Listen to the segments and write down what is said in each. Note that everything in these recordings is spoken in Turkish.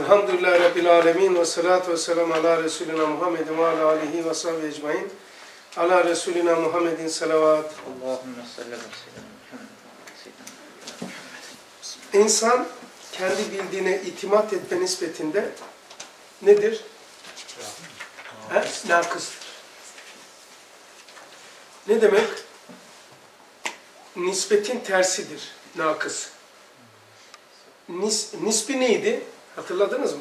Elhamdülillahi Rabbil Alemin ve salatu ve selamu ala Resulina Muhammedin ve ala alihi ve sahbihi ecmain. Ala Resulina Muhammedin salavat. Allahümme salli ve sellem. İnsan kendi bildiğine itimat etme nispetinde nedir? He? Nakıstır. Ne demek? Nispetin tersidir. Nakıs. Nis, nispi neydi? Hatırladınız mı?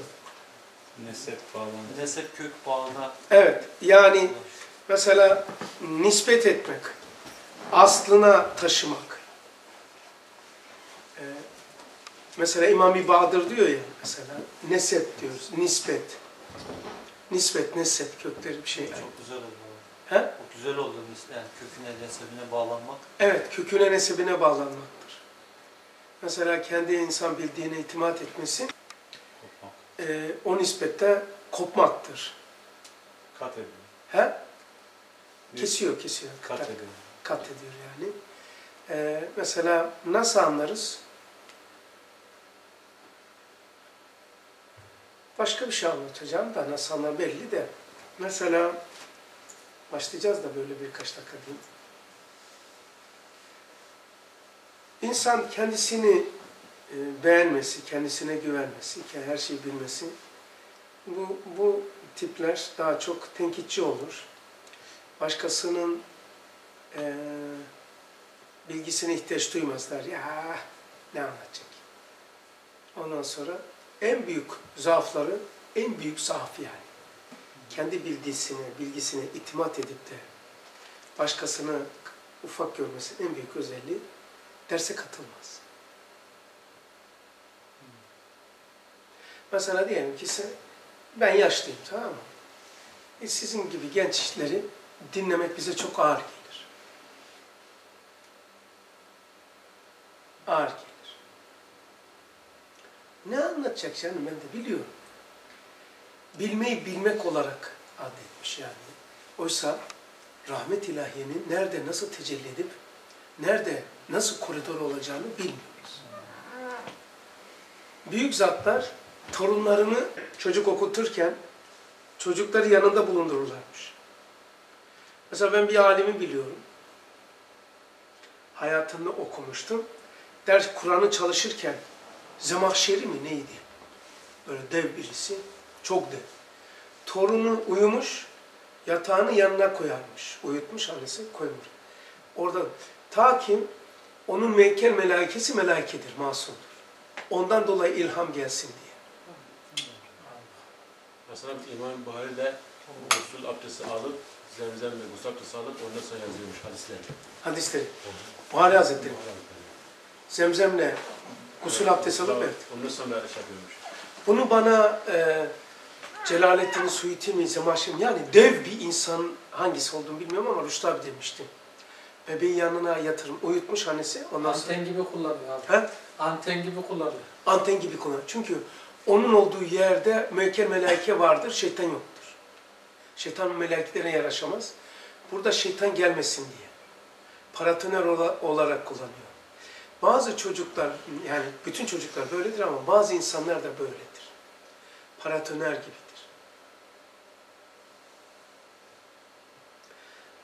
Nesep bağlantı. Nesep kök bağda Evet. Yani mesela nispet etmek, aslına taşımak. Ee, mesela İmam-ı Bahadır diyor ya mesela nesep diyoruz, nispet. Nispet, nesep kökleri bir şey. çok güzel oldu. He? O güzel oldu yani köküne nesebine bağlanmak. Evet, köküne nesebine bağlanmaktır. Mesela kendi insan bildiğine itimat etmesi. E, o nispette kopmaktır. Kat ediyor. He? Kesiyor, kesiyor. Kat ediyor. kat ediyor yani. Ee, mesela nasıl anlarız? Başka bir şey anlatacağım da nasıl anlar belli de. Mesela başlayacağız da böyle birkaç dakika diyeyim. İnsan kendisini e, beğenmesi, kendisine güvenmesi, her şeyi bilmesi, bu, bu tipler daha çok tenkitçi olur. Başkasının eee bilgisine ihtiyaç duymazlar. Ya ne anlatacak? Ondan sonra en büyük zaafları, en büyük zaaf yani. Kendi bilgisine, bilgisine itimat edip de başkasını ufak görmesinin en büyük özelliği derse katılmaz. Mesela diyelim ki sen, ben yaşlıyım tamam mı? E sizin gibi gençleri dinlemek bize çok ağır gelir. Ağır gelir. Ne anlatacak canım ben de biliyorum. Bilmeyi bilmek olarak adetmiş yani. Oysa rahmet ilahiyenin nerede nasıl tecelli edip nerede nasıl koridor olacağını bilmiyoruz. Büyük zatlar torunlarını çocuk okuturken çocukları yanında bulundururlarmış. Mesela ben bir alimi biliyorum. Hayatını okumuştum. Ders Kur'an'ı çalışırken Zemahşeri mi neydi? Böyle dev birisi. Çok dev. Torunu uyumuş, yatağını yanına koyarmış. Uyutmuş annesi koymuş. Orada ta ki onun meykel melaikesi melaikedir, masumdur. Ondan dolayı ilham gelsin diye. Mesela İmam Buhari de gusül abdesti alıp zemzem ve gusül abdesti alıp ondan sonra yazıyormuş hadisleri. Hadisleri. Buhari Hazretleri. Zemzemle gusül abdesti alıp evet. Ondan sonra şey yapıyormuş. Bunu bana e, Celaleddin Suyuti mi, Zemahşeri mi, yani dev bir insan hangisi olduğunu bilmiyorum ama Rüştü abi demişti. Bebeği yanına yatırım, uyutmuş annesi. Ondan sonra Anten gibi kullanıyor abi. He? Anten gibi kullanıyor. anten gibi konu. Çünkü onun olduğu yerde müekkel melaike vardır, şeytan yoktur. Şeytan melaikelerine yaraşamaz. Burada şeytan gelmesin diye. Paratoner ola- olarak kullanıyor. Bazı çocuklar, yani bütün çocuklar böyledir ama bazı insanlar da böyledir. Paratoner gibidir.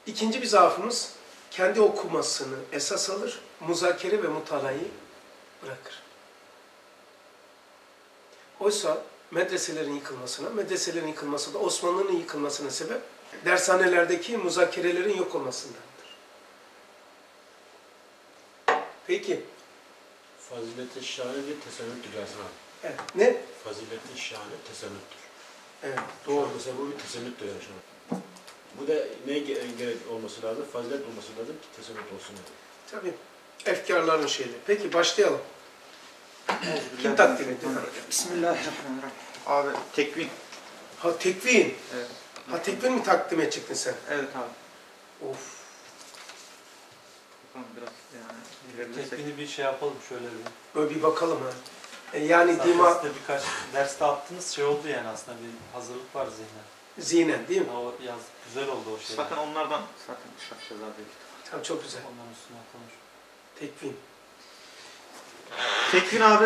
İkinci bir zaafımız, kendi okumasını esas alır, muzakere ve mutalayı bırakır. Oysa medreselerin yıkılmasına, medreselerin yıkılması da Osmanlı'nın yıkılmasına sebep dershanelerdeki muzakerelerin yok olmasındandır. Peki, Fazileti şahane bir tesenüttür Yasin abi. evet, ne? Fazileti şahane tesenüttür. Evet, Doğru. Mesela bu bir tesenüttür yani şu an. Bu da ge- gerek olması lazım? Fazilet olması lazım ki tesenüt olsun. Tabii, efkarların şeyleri. Peki, başlayalım. Kim takdim ediyor? Bismillahirrahmanirrahim. Abi tekvin. Ha tekvin. Evet. Ha tekvin mi takdim edecektin sen? Evet abi. Of. Bakalım biraz yani. Tekbini bir şey yapalım şöyle bir. Böyle bir bakalım ha. E, yani Zaten dima siz de birkaç derste attınız şey oldu yani aslında bir hazırlık var zihnen. zihnen değil mi? Ha, O yaz güzel oldu o şey. Zaten onlardan zaten şartacağız abi. Tamam çok güzel. Onların üstüne konuş. Tekvin. Tekvin abi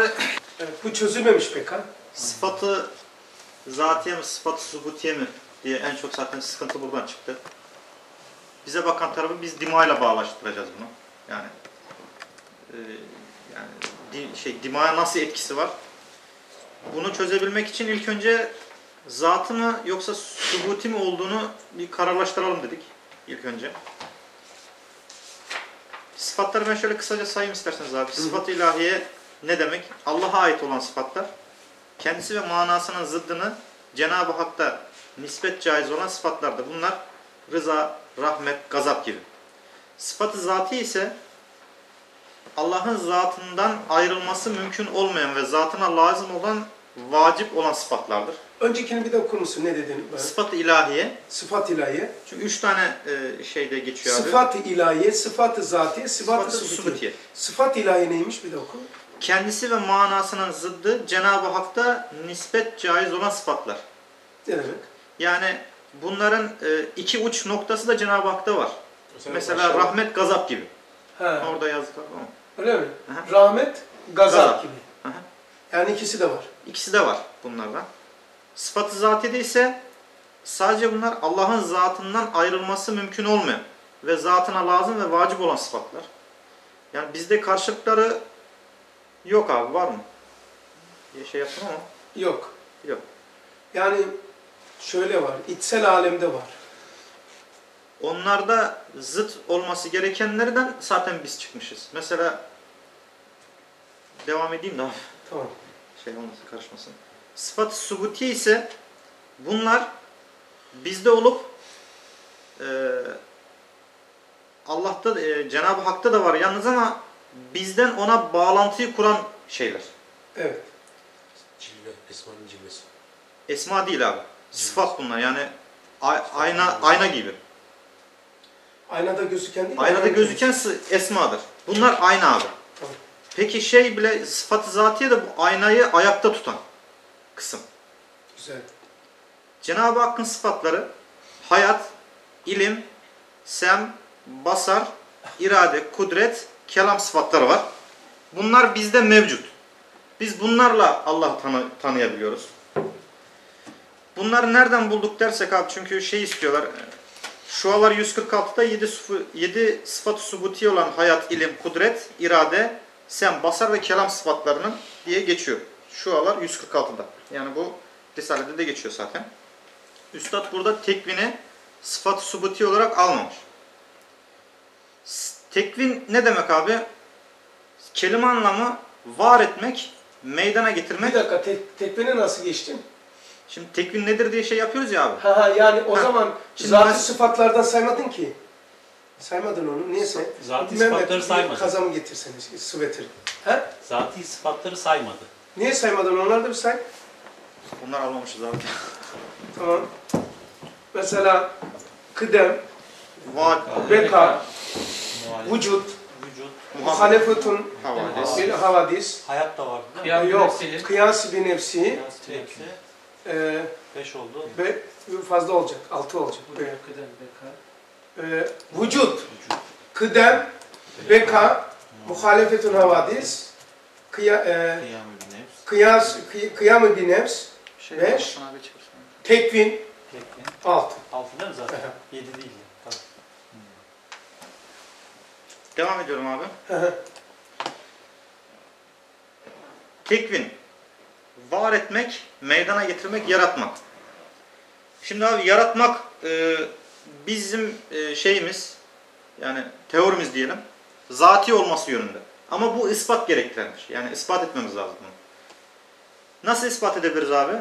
Evet, bu çözülmemiş pek ha. sıfatı zatiye mi sıfatı subutiye mi diye en çok zaten sıkıntı buradan çıktı. Bize bakan tarafı biz dimayla bağlaştıracağız bunu. Yani e, yani şey dimaya nasıl etkisi var? Bunu çözebilmek için ilk önce zatı mı yoksa subuti mi olduğunu bir kararlaştıralım dedik ilk önce. Sıfatları ben şöyle kısaca sayayım isterseniz abi. Sıfat ilahiye ne demek? Allah'a ait olan sıfatlar. Kendisi ve manasının zıddını Cenab-ı Hak'ta nispet caiz olan sıfatlardır. Bunlar rıza, rahmet, gazap gibi. Sıfatı zati ise Allah'ın zatından ayrılması mümkün olmayan ve zatına lazım olan vacip olan sıfatlardır. Öncekini bir de okur musun? Ne dedin? Ben? Sıfat-ı ilahiye. Sıfat ilahiye. Çünkü üç tane e, şeyde geçiyor abi. Sıfat-ı ilahiye, sıfat-ı zatiye, sıfat-ı Sıfat-ı subutiye. Sıfat ilahiye neymiş bir de oku. Kendisi ve manasının zıddı Cenab-ı Hak'ta nispet caiz olan sıfatlar. Ne demek? Yani bunların e, iki uç noktası da Cenab-ı Hak'ta var. Mesela aşağı- rahmet, gazap gibi. Ha, Orada yazdık ama. öyle mi? Aha. Rahmet, gazap, Gazap. gibi. Yani ikisi de var. İkisi de var bunlardan. Sıfatı zatide ise sadece bunlar Allah'ın zatından ayrılması mümkün olmayan ve zatına lazım ve vacip olan sıfatlar. Yani bizde karşılıkları yok abi var mı? Bir şey yaptım ama Yok. yok. Yani şöyle var, içsel alemde var. Onlarda zıt olması gerekenlerden zaten biz çıkmışız. Mesela devam edeyim de abi. Tamam. Şey olmasın, karışmasın. Sıfat-ı subutiye ise bunlar bizde olup e, Allah'ta e, Cenab-ı Hak'ta da var yalnız ama bizden ona bağlantıyı kuran şeyler. Evet. Cilve, Esma'nın cilvesi. Esma değil abi. Sıfat bunlar yani ay- ayna ayna gibi. Aynada gözüken değil. Aynada aynada gözüken esmadır. Bunlar ayna abi. Peki şey bile sıfat-ı zatiye de bu aynayı ayakta tutan kısım. Güzel. Cenab-ı Hakk'ın sıfatları hayat, ilim, sem, basar, irade, kudret, kelam sıfatları var. Bunlar bizde mevcut. Biz bunlarla Allah'ı tanı tanıyabiliyoruz. Bunları nereden bulduk dersek abi çünkü şey istiyorlar. Şualar 146'da 7, sıfı, 7 sıfatı subuti olan hayat, ilim, kudret, irade, sem, basar ve kelam sıfatlarının diye geçiyor. Şualar 146'da. Yani bu Risale'de de geçiyor zaten. Üstad burada tekvini sıfat subuti olarak almamış. Tekvin ne demek abi? Kelime anlamı var etmek, meydana getirmek. Bir dakika, tek, tekvini nasıl geçtin? Şimdi tekvin nedir diye şey yapıyoruz ya abi. Ha ha yani o Ha. zaman zatı sıfatlardan saymadın ki. Saymadın onu. Niye say? Zati Mehmet, sıfatları saymadı. Kazan getirseniz, sıvetir. He? Zati sıfatları saymadı. Niye saymadın? Onları da bir say. Bunlar almamışız abi. Tamam. Mesela kıdem, Var, beka, vücut, muhalefetun havadis. bil havadis, hayat da var? Kıyam yok, kıyas bir nefsi, Kıyas hepsi e, 5 oldu. ve fazla olacak, altı olacak. Kıdem beka. E, vücut, kıdem, beka, muhalefetun havadis, kıya, e, kıyas, kıy, kıyam-ı bir nefs, Şey, Beş. Tekvin, tekvin. altı. 6 değil mi zaten? 7 değil. Tamam. Devam ediyorum abi. Tekvin. Var etmek, meydana getirmek, yaratmak. Şimdi abi yaratmak e, bizim e, şeyimiz, yani teorimiz diyelim, zati olması yönünde. Ama bu ispat gerektirendir. Yani ispat etmemiz lazım bunu. Nasıl ispat edebiliriz abi?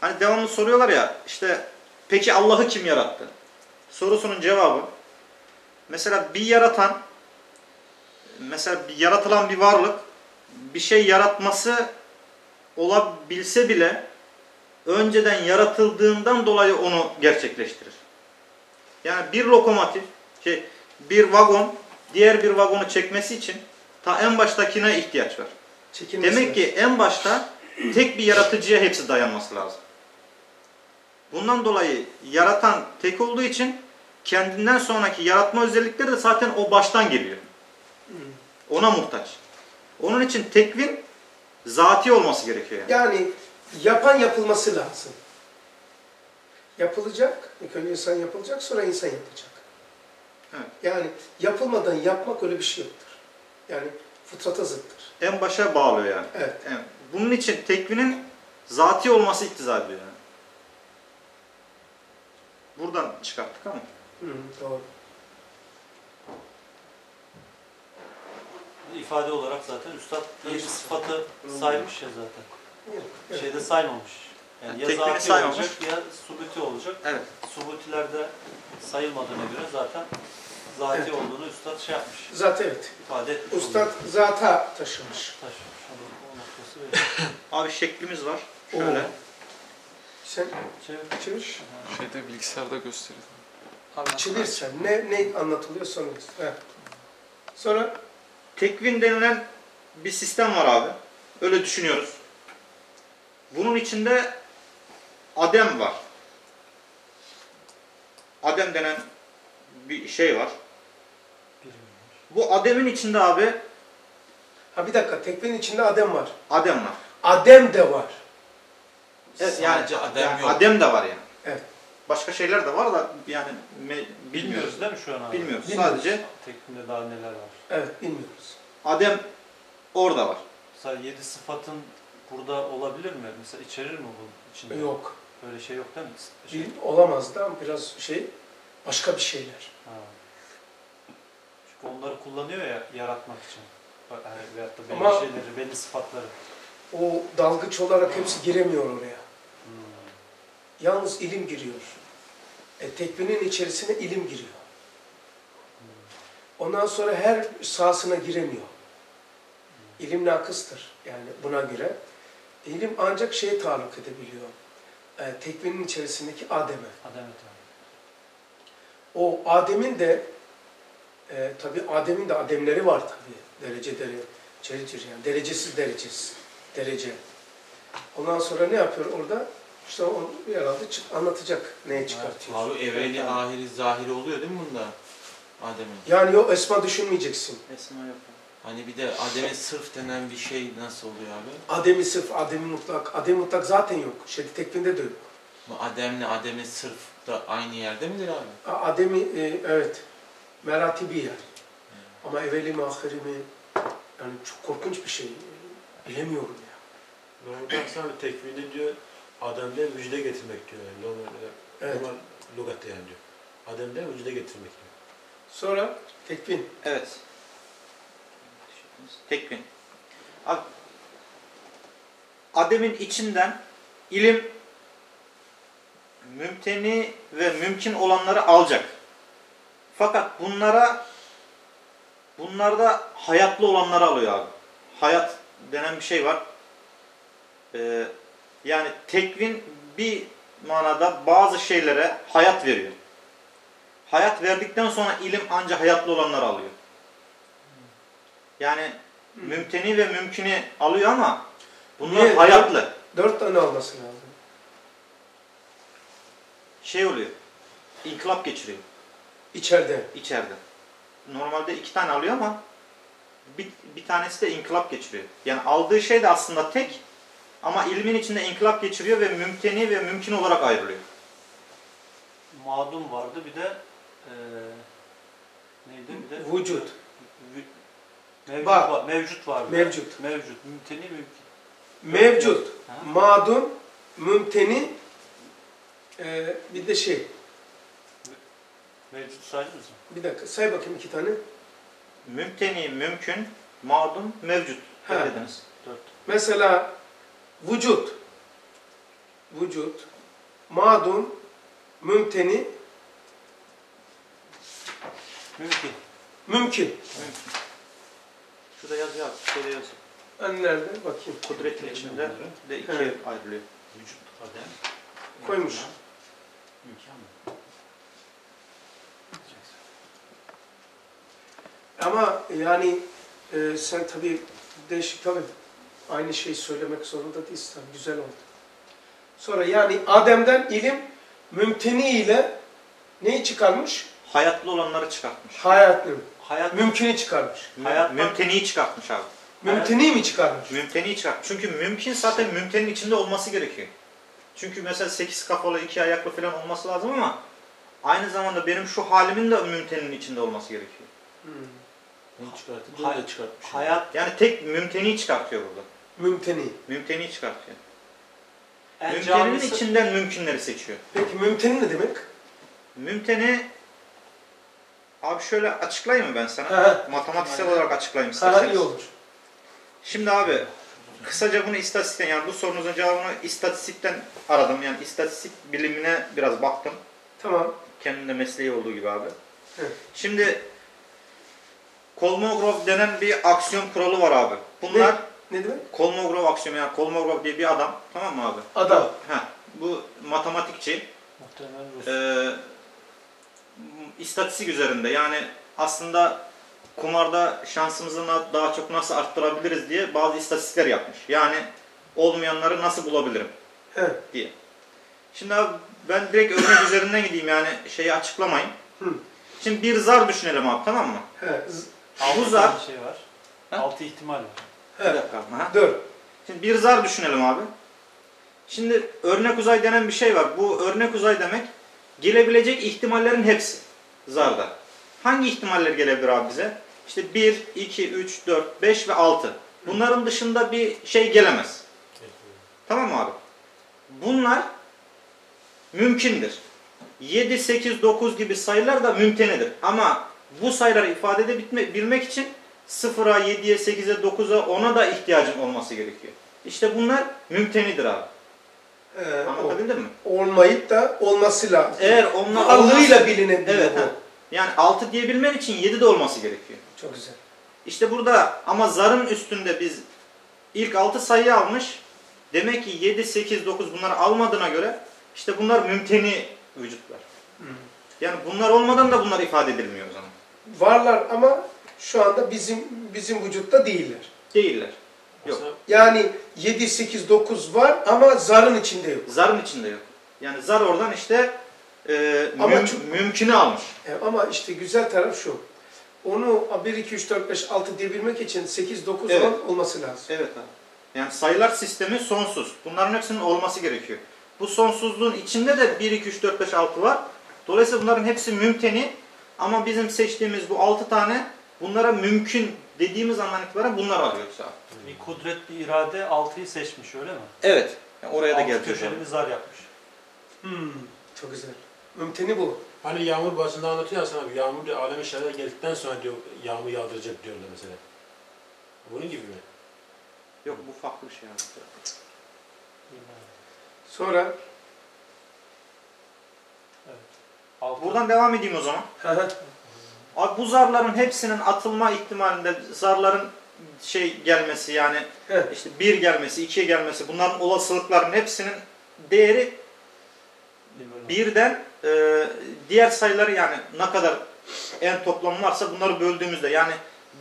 Hani devamlı soruyorlar ya, işte peki Allah'ı kim yarattı? Sorusunun cevabı, mesela bir yaratan, mesela bir yaratılan bir varlık, bir şey yaratması olabilse bile önceden yaratıldığından dolayı onu gerçekleştirir. Yani bir lokomotif, şey, bir vagon diğer bir vagonu çekmesi için ta en baştakine ihtiyaç var. Çekilmesi Demek ki en başta tek bir yaratıcıya hepsi dayanması lazım. Bundan dolayı yaratan tek olduğu için kendinden sonraki yaratma özellikleri de zaten o baştan geliyor. Ona muhtaç. Onun için tekvin zati olması gerekiyor yani. Yani yapan yapılması lazım. Yapılacak, ilk önce insan yapılacak, sonra insan yapacak. Evet. Yani yapılmadan yapmak öyle bir şey yoktur. Yani fıtrata zıttır. En başa bağlıyor yani. Evet. Yani bunun için tekvinin zati olması iktiza ediyor yani. Buradan çıkarttık ama. Hı, doğru. ifade olarak zaten Üstad yedi sıfatı saymış ya zaten. Şeyde saymamış. Yani Yani ya zati saymamış. olacak ya subuti olacak. Evet. Subutilerde sayılmadığına göre zaten zati Evet. olduğunu Üstad şey yapmış. Zaten evet. ifade etmiş. Ustad oluyor. zata taşımış. Taşımış. Abi şeklimiz var. Şöyle. Oo. Sen Çevir. çevir. Şeyde bilgisayarda gösteriyor. Çevirsen ne ne anlatılıyor sonra. Sonra Tekvin denilen bir sistem var abi. Öyle düşünüyoruz. Bunun içinde adem var. Adem denen bir şey var. Bu ademin içinde abi ha bir dakika tekvenin içinde adem var. adem var. Adem de var. Evet, yani, Sadece adem yani yok. adem de var yani. Evet. Başka şeyler de var da yani me- Bilmiyoruz değil mi şu an abi? Bilmiyoruz. Bilmiyoruz. Sadece Tekvinde daha neler var. Evet bilmiyoruz. adem orada var. Mesela yedi sıfatın burada olabilir mi? Mesela içerir mi bunun içinde? Yok. Böyle şey yok değil mi? Şey, Bil- Olamaz da biraz şey başka bir şeyler. ha. Çünkü onları kullanıyor ya yaratmak için. Hani Veyahut da belli Ama- şeyleri, belli sıfatları. O dalgıç olarak hepsi giremiyor oraya. Hmm. Yalnız ilim giriyor. E, tekvinin içerisine ilim giriyor. Ondan sonra her sahasına giremiyor. İlim nakıstır yani buna göre. İlim ancak şeye taalluk edebiliyor. E, tekvinin içerisindeki Adem'e. Abi. O Adem'in de e, tabi Adem'in de Ademleri var tabi derece derece derece yani derecesiz derecesiz derece. Ondan sonra ne yapıyor orada? İşte o herhalde çık- anlatacak neye çıkartıyor. Abi evveli ahiri zahiri oluyor değil mi bunda? Adem'in. Yani o esma düşünmeyeceksin. Esma yok. Hani bir de Adem'e sırf denen bir şey nasıl oluyor abi? Adem'i sırf, Adem'i mutlak. Adem mutlak zaten yok. Şedid tekvinde de yok. Bu Adem'le Adem'e sırf da aynı yerde midir abi? A- Adem'i e, evet meratibi yer. Ama evveli mi ahiri mi yani çok korkunç bir şey. Bilemiyorum ya. Normalde aslında abi tekvini diyor Adem'den vücuda getirmek diyor. Yani normal, Evet. normal lügatte yani diyor. Adem'den vücuda getirmek diyor. Sonra tekvin. Evet. Tekvin. Abi, Adem'in içinden ilim mümteni ve mümkün olanları alacak. Fakat bunlara bunlarda hayatlı olanları alıyor abi. Hayat denen bir şey var. Ee, yani tekvin bir manada bazı şeylere hayat veriyor. Hayat verdikten sonra ilim ancak hayatlı olanları alıyor. Yani mümteni ve mümkünü alıyor ama bunlar Niye? hayatlı. Dört tane alması lazım. Şey oluyor. İnkılap geçiriyor İçeride. içeride. Normalde iki tane alıyor ama bir, bir tanesi de inkılap geçiriyor. Yani aldığı şey de aslında tek ama ilmin içinde inkılap geçiriyor ve mümteni ve mümkün olarak ayrılıyor. Madum vardı bir de eee neydi bir de? Vücut. Mevcut, Var. var. mevcut vardı. Mevcut. Mevcut. Mümteni mümkün. Mevcut. Ha? Madun, mümteni, e, bir de şey. Mevcut saydınız mı? Bir dakika say bakayım iki tane. Mümteni, mümkün, madum, mevcut. Ha. Dediniz. Dört. Mesela vücut. Vücut. Madun, mümteni, Mümkün. mümkün. Şurada yaz yaz. Şöyle yaz. Hani nerede? Bakayım. Kudretin içinde de ikiye Evet. ayrılıyor. Vücut, adem, Koymuş. imkan mı? Ama yani e, sen tabii değişik tabii aynı şeyi söylemek zorunda değilsin. Tabii, güzel oldu. Sonra yani Adem'den ilim mümteni ile neyi çıkarmış? Hayatlı olanları çıkartmış. Hayatını. Hayat Mümkünü çıkarmış. Mü- Hayat- Mümteniyi çıkartmış abi. Mümteni mi çıkarmış? Mümteni çıkar. Çünkü mümkün zaten mümtenin içinde olması gerekiyor. Çünkü mesela 8 kafalı, 2 ayaklı falan olması lazım ama aynı zamanda benim şu halimin de mümtenin içinde olması gerekiyor. Hmm. Onu çıkartıp Hay- çıkartmış. Hayat Yani tek mümteni çıkartıyor burada. Mümteni. Mümteni çıkartıyor. en Mümtenin canlısı içinden mümkünleri seçiyor. Peki mümteni ne demek? Mümteni abi şöyle açıklayayım mı ben sana? Matematiksel olarak açıklayayım isterseniz. iyi olur. Şimdi abi kısaca bunu istatistikten yani bu sorunuzun cevabını istatistikten aradım. Yani istatistik bilimine biraz baktım. Tamam. Kendim de mesleği olduğu gibi abi. Şimdi Kolmogorov denen bir aksiyon kuralı var abi. Bunlar Ne demek? Kolmogorov aksiyonu yani Kolmogorov diye bir adam tamam mı abi? Adam. Ha, bu matematikçi. muhtemelen Rus. Ee, istatistik üzerinde yani aslında kumarda şansımızı daha çok nasıl arttırabiliriz diye bazı istatistikler yapmış. Yani olmayanları nasıl bulabilirim He. diye. Şimdi abi ben direkt örnek üzerinden gideyim yani şeyi açıklamayın. Hı. Şimdi bir zar düşünelim abi tamam mı? Altı bu zar- şey var. Ha? Altı ihtimal var. Bir He. dakika. Ha. Dur. Şimdi bir zar düşünelim abi. Şimdi örnek uzay denen bir şey var. Bu örnek uzay demek gelebilecek ihtimallerin hepsi zarda. Hangi ihtimaller gelebilir abi bize? İşte 1, 2, 3, 4, 5 ve 6. Bunların dışında bir şey gelemez. Tamam mı abi? Bunlar mümkündür. 7, 8, 9 gibi sayılar da mümtenidir. Ama bu sayıları ifade edebilmek için 0'a, 7'ye, 8'e, 9'a, 10'a da ihtiyacın olması gerekiyor. İşte bunlar mümtenidir abi. Anlatabildim mi? olmayıp da olması lazım. Eğer onlar Varlığıyla bilinebiliyor Evet, bu. ha. Yani 6 diyebilmen için 7 de olması gerekiyor. Çok güzel. İşte burada ama zarın üstünde biz ilk 6 sayıyı almış. Demek ki 7, 8, 9 bunları almadığına göre işte bunlar mümteni vücutlar. Hı. Yani bunlar olmadan da bunlar ifade edilmiyor o zaman. Varlar ama şu anda bizim bizim vücutta değiller. Değiller. Yok. Yani 7, 8, 9 var ama zarın içinde yok. Zarın içinde yok. Yani zar oradan işte e, Ama müm- çok- mümkünü almış. E, ama işte güzel taraf şu. Onu 1, 2, 3, 4, 5, 6 diyebilmek için 8, 9, Evet. 10 olması lazım. Evet abi. Yani sayılar sistemi sonsuz. Bunların hepsinin olması gerekiyor. Bu sonsuzluğun içinde de 1, 2, 3, 4, 5, 6 var. Dolayısıyla bunların hepsi mümteni. Ama bizim seçtiğimiz bu 6 tane bunlara mümkün dediğimiz andan itibaren bunlar arıyoruz abi. Bir kudret, bir irade altıyı seçmiş öyle mi? Evet. Yani oraya da Altı geleceğiz. köşeli bir zar yapmış. Hmm, çok güzel. Mümteni bu. hani yağmur basında anlatıyor ya sana abi. Yağmur diyor alem şerre geldikten sonra diyor yağmur yağdıracak diyorlar mesela. Bunun gibi mi? Yok bu farklı bir şey abi. Sonra Altı. Buradan devam edeyim o zaman. Abi bu zarların hepsinin atılma ihtimalinde zarların şey gelmesi yani Heh. işte bir gelmesi, ikiye gelmesi bunların olasılıkların hepsinin değeri birden e, diğer sayıları yani ne kadar en toplam varsa bunları böldüğümüzde yani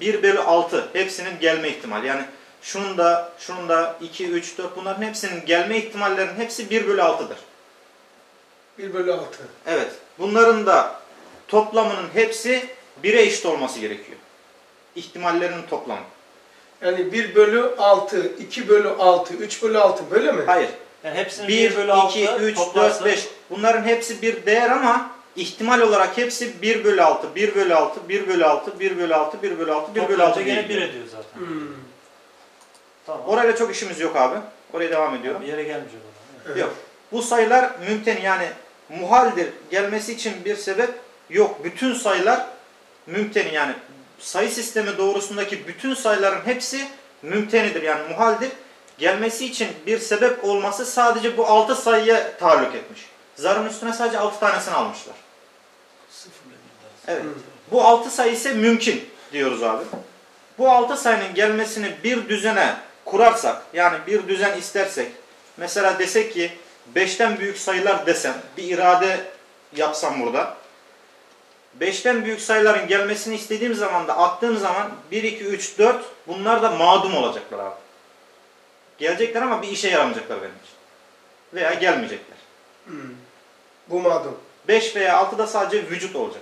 1 bölü 6 hepsinin gelme ihtimali. Yani şunun da, şunun da 2, 3, 4 bunların hepsinin gelme ihtimallerinin hepsi 1 bölü 6'dır. 1 bölü 6. Evet. Bunların da toplamının hepsi 1'e eşit olması gerekiyor. İhtimallerinin toplamı. Yani 1 bölü 6, 2 bölü 6, 3 bölü 6 böyle mi? Hayır. Yani hepsinin 1, 1 bölü 6 2, 3, 4, toplarsa 5. Bunların hepsi bir değer ama ihtimal olarak hepsi 1 bölü 6, 1 bölü 6, 1 bölü 6, 1 bölü 6, 1 bölü 6, 1 bölü 6 toplanınca diye gene 1 gidiyor. ediyor zaten. Hmm. Tamam. Orayla çok işimiz yok abi. Oraya devam ediyorum. Bir yere gelmeyecek o zaman. Evet. Yok. Bu sayılar mümten yani muhaldir. Gelmesi için bir sebep yok. Bütün sayılar mümteni yani sayı sistemi doğrusundaki bütün sayıların hepsi mümtenidir yani muhaldir. Gelmesi için bir sebep olması sadece bu 6 sayıya taalluk etmiş. Zarın üstüne sadece 6 tanesini almışlar. Evet. Bu 6 sayı ise mümkün diyoruz abi. Bu 6 sayının gelmesini bir düzene kurarsak, yani bir düzen istersek, mesela desek ki 5'ten büyük sayılar desem, bir irade yapsam burada. 5'ten büyük sayıların gelmesini istediğim zaman da attığım zaman 1, 2, 3, 4 bunlar da mağdum olacaklar abi. Gelecekler ama bir işe yaramayacaklar benim için. Veya gelmeyecekler. Hmm. Bu mağdum. 5 veya 6 da sadece vücut olacak.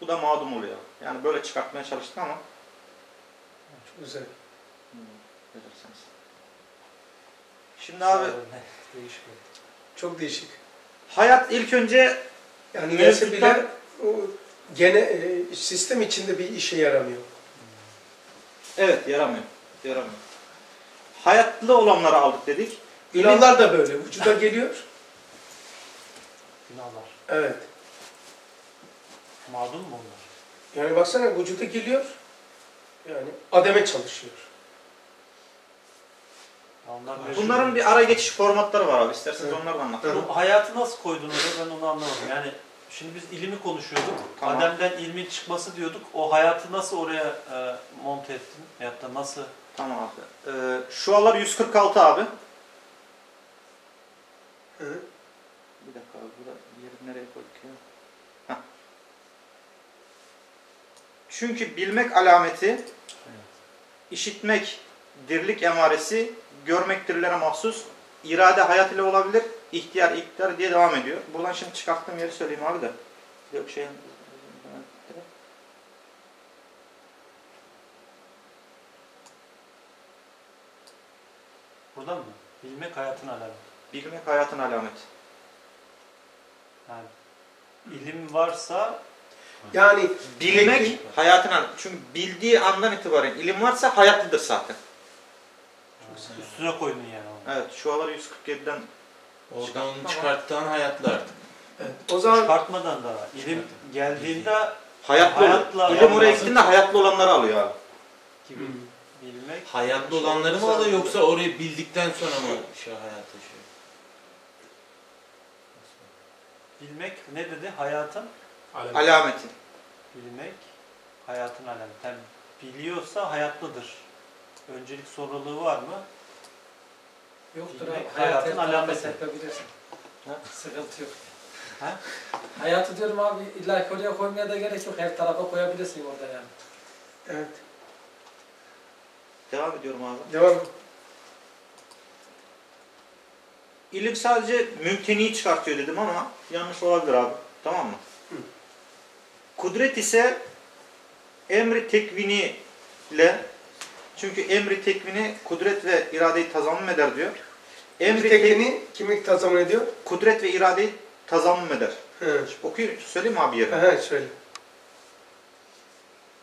Bu da mağdum oluyor. Yani böyle çıkartmaya çalıştık ama Güzel. Verirseniz. Şimdi abi Değişik. Çok değişik. hayat ilk önce Yani o gene e, sistem içinde bir işe yaramıyor. evet yaramıyor. Yaramıyor. Hayatlı olanları aldık dedik. Günahlar da böyle. Vücuda geliyor. Günahlar. Evet. Mağdur mu onlar? Yani baksana vücuda geliyor. Yani ademe çalışıyor. Ya Onlar meşhur. Bunların bir ara geçiş formatları var abi. İsterseniz Evet. onları da anlatayım. Bu hayatı nasıl koydun oraya ben onu anlamadım. Yani şimdi biz ilimi konuşuyorduk. Tamam. Adem'den ilmin çıkması diyorduk. O hayatı nasıl oraya e, monte ettin? Veyahut da nasıl? Tamam abi. Ee, şu alar 146 abi. Hı. Bir dakika abi. Burada yeri nereye koyduk ya? Heh. Çünkü bilmek alameti, işitmek dirlik emaresi, görmek dirilere mahsus, irade hayat ile olabilir, ihtiyar iktidar diye devam ediyor. Buradan şimdi çıkarttığım yeri söyleyeyim abi de. Yok şey... Buradan mı? Bilmek hayatın alameti. Bilmek hayatın alameti. Yani ilim varsa Yani Bilmek hayatın alameti. Çünkü bildiği andan itibaren ilim varsa hayatlıdır zaten. Üstüne koydun yani onu. Evet şu alar 147'den Oradan onu çıkarttığın hayatlı artık. evet, o zaman Çıkartmadan da ilim geldiğinde hayatlı Hayatla olur. İlim oraya gittiğinde hayatlı olanları alıyor abi. gibi Hı. bilmek Hayatlı olanları mı alıyor yoksa orayı bildikten sonra mı şey hayata şey? bilmek ne dedi? Hayatın Alem. Alameti. bilmek hayatın alameti. Yani biliyorsa hayatlıdır. Öncelik sorumluluğu var mı? Yoktur abi. hayatın alameti. Yapabilirsin. Ha? Sıkıntı yok. Ha? Hayatı diyorum abi illa ki oraya koymaya da gerek yok. Her tarafa koyabilirsin orada yani. evet, Devam ediyorum abi. devam. İlim sadece mümteniyi çıkartıyor dedim ama yanlış olabilir abi. Tamam mı? Hı. Kudret ise emri tekvini ile çünkü emri tekvini kudret ve iradeyi tazammüm eder diyor. Emri Emri tek, tekini kimi tazammül ediyor? kudret ve iradeyi tazammüm eder. Hı. Okuyayım, söyleyeyim mi abi yerini? Aha, şöyle.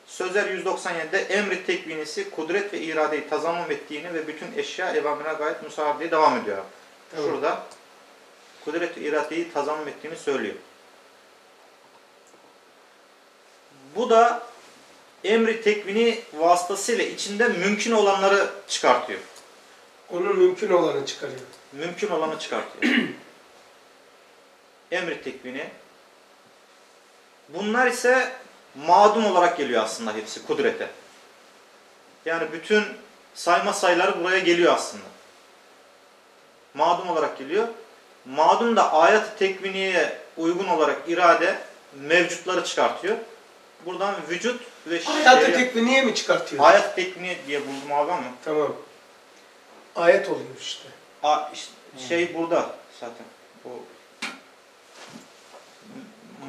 Sözler 197'de emri tekvinisi kudret ve iradeyi tazammüm ettiğini ve bütün eşya evamına gayet musahar diye devam ediyor. Tamam. Şurada kudret ve iradeyi tazammüm ettiğini söylüyor. Bu da emri tekvini vasıtasıyla içinde mümkün olanları çıkartıyor. Onun mümkün olanı çıkarıyor. Mümkün olanı çıkartıyor. emri tekvini. Bunlar ise madum olarak geliyor aslında hepsi kudrete. Yani bütün sayma sayıları buraya geliyor aslında. Madum olarak geliyor. Madum da ayet-i tekviniye uygun olarak irade mevcutları çıkartıyor. Buradan vücut ve Hayatı şeriat- tekviniye mi çıkartıyor? ayet tekvini diye buldum abi ama Tamam. Ayet oluyor işte. A, işte şey burada zaten. Bu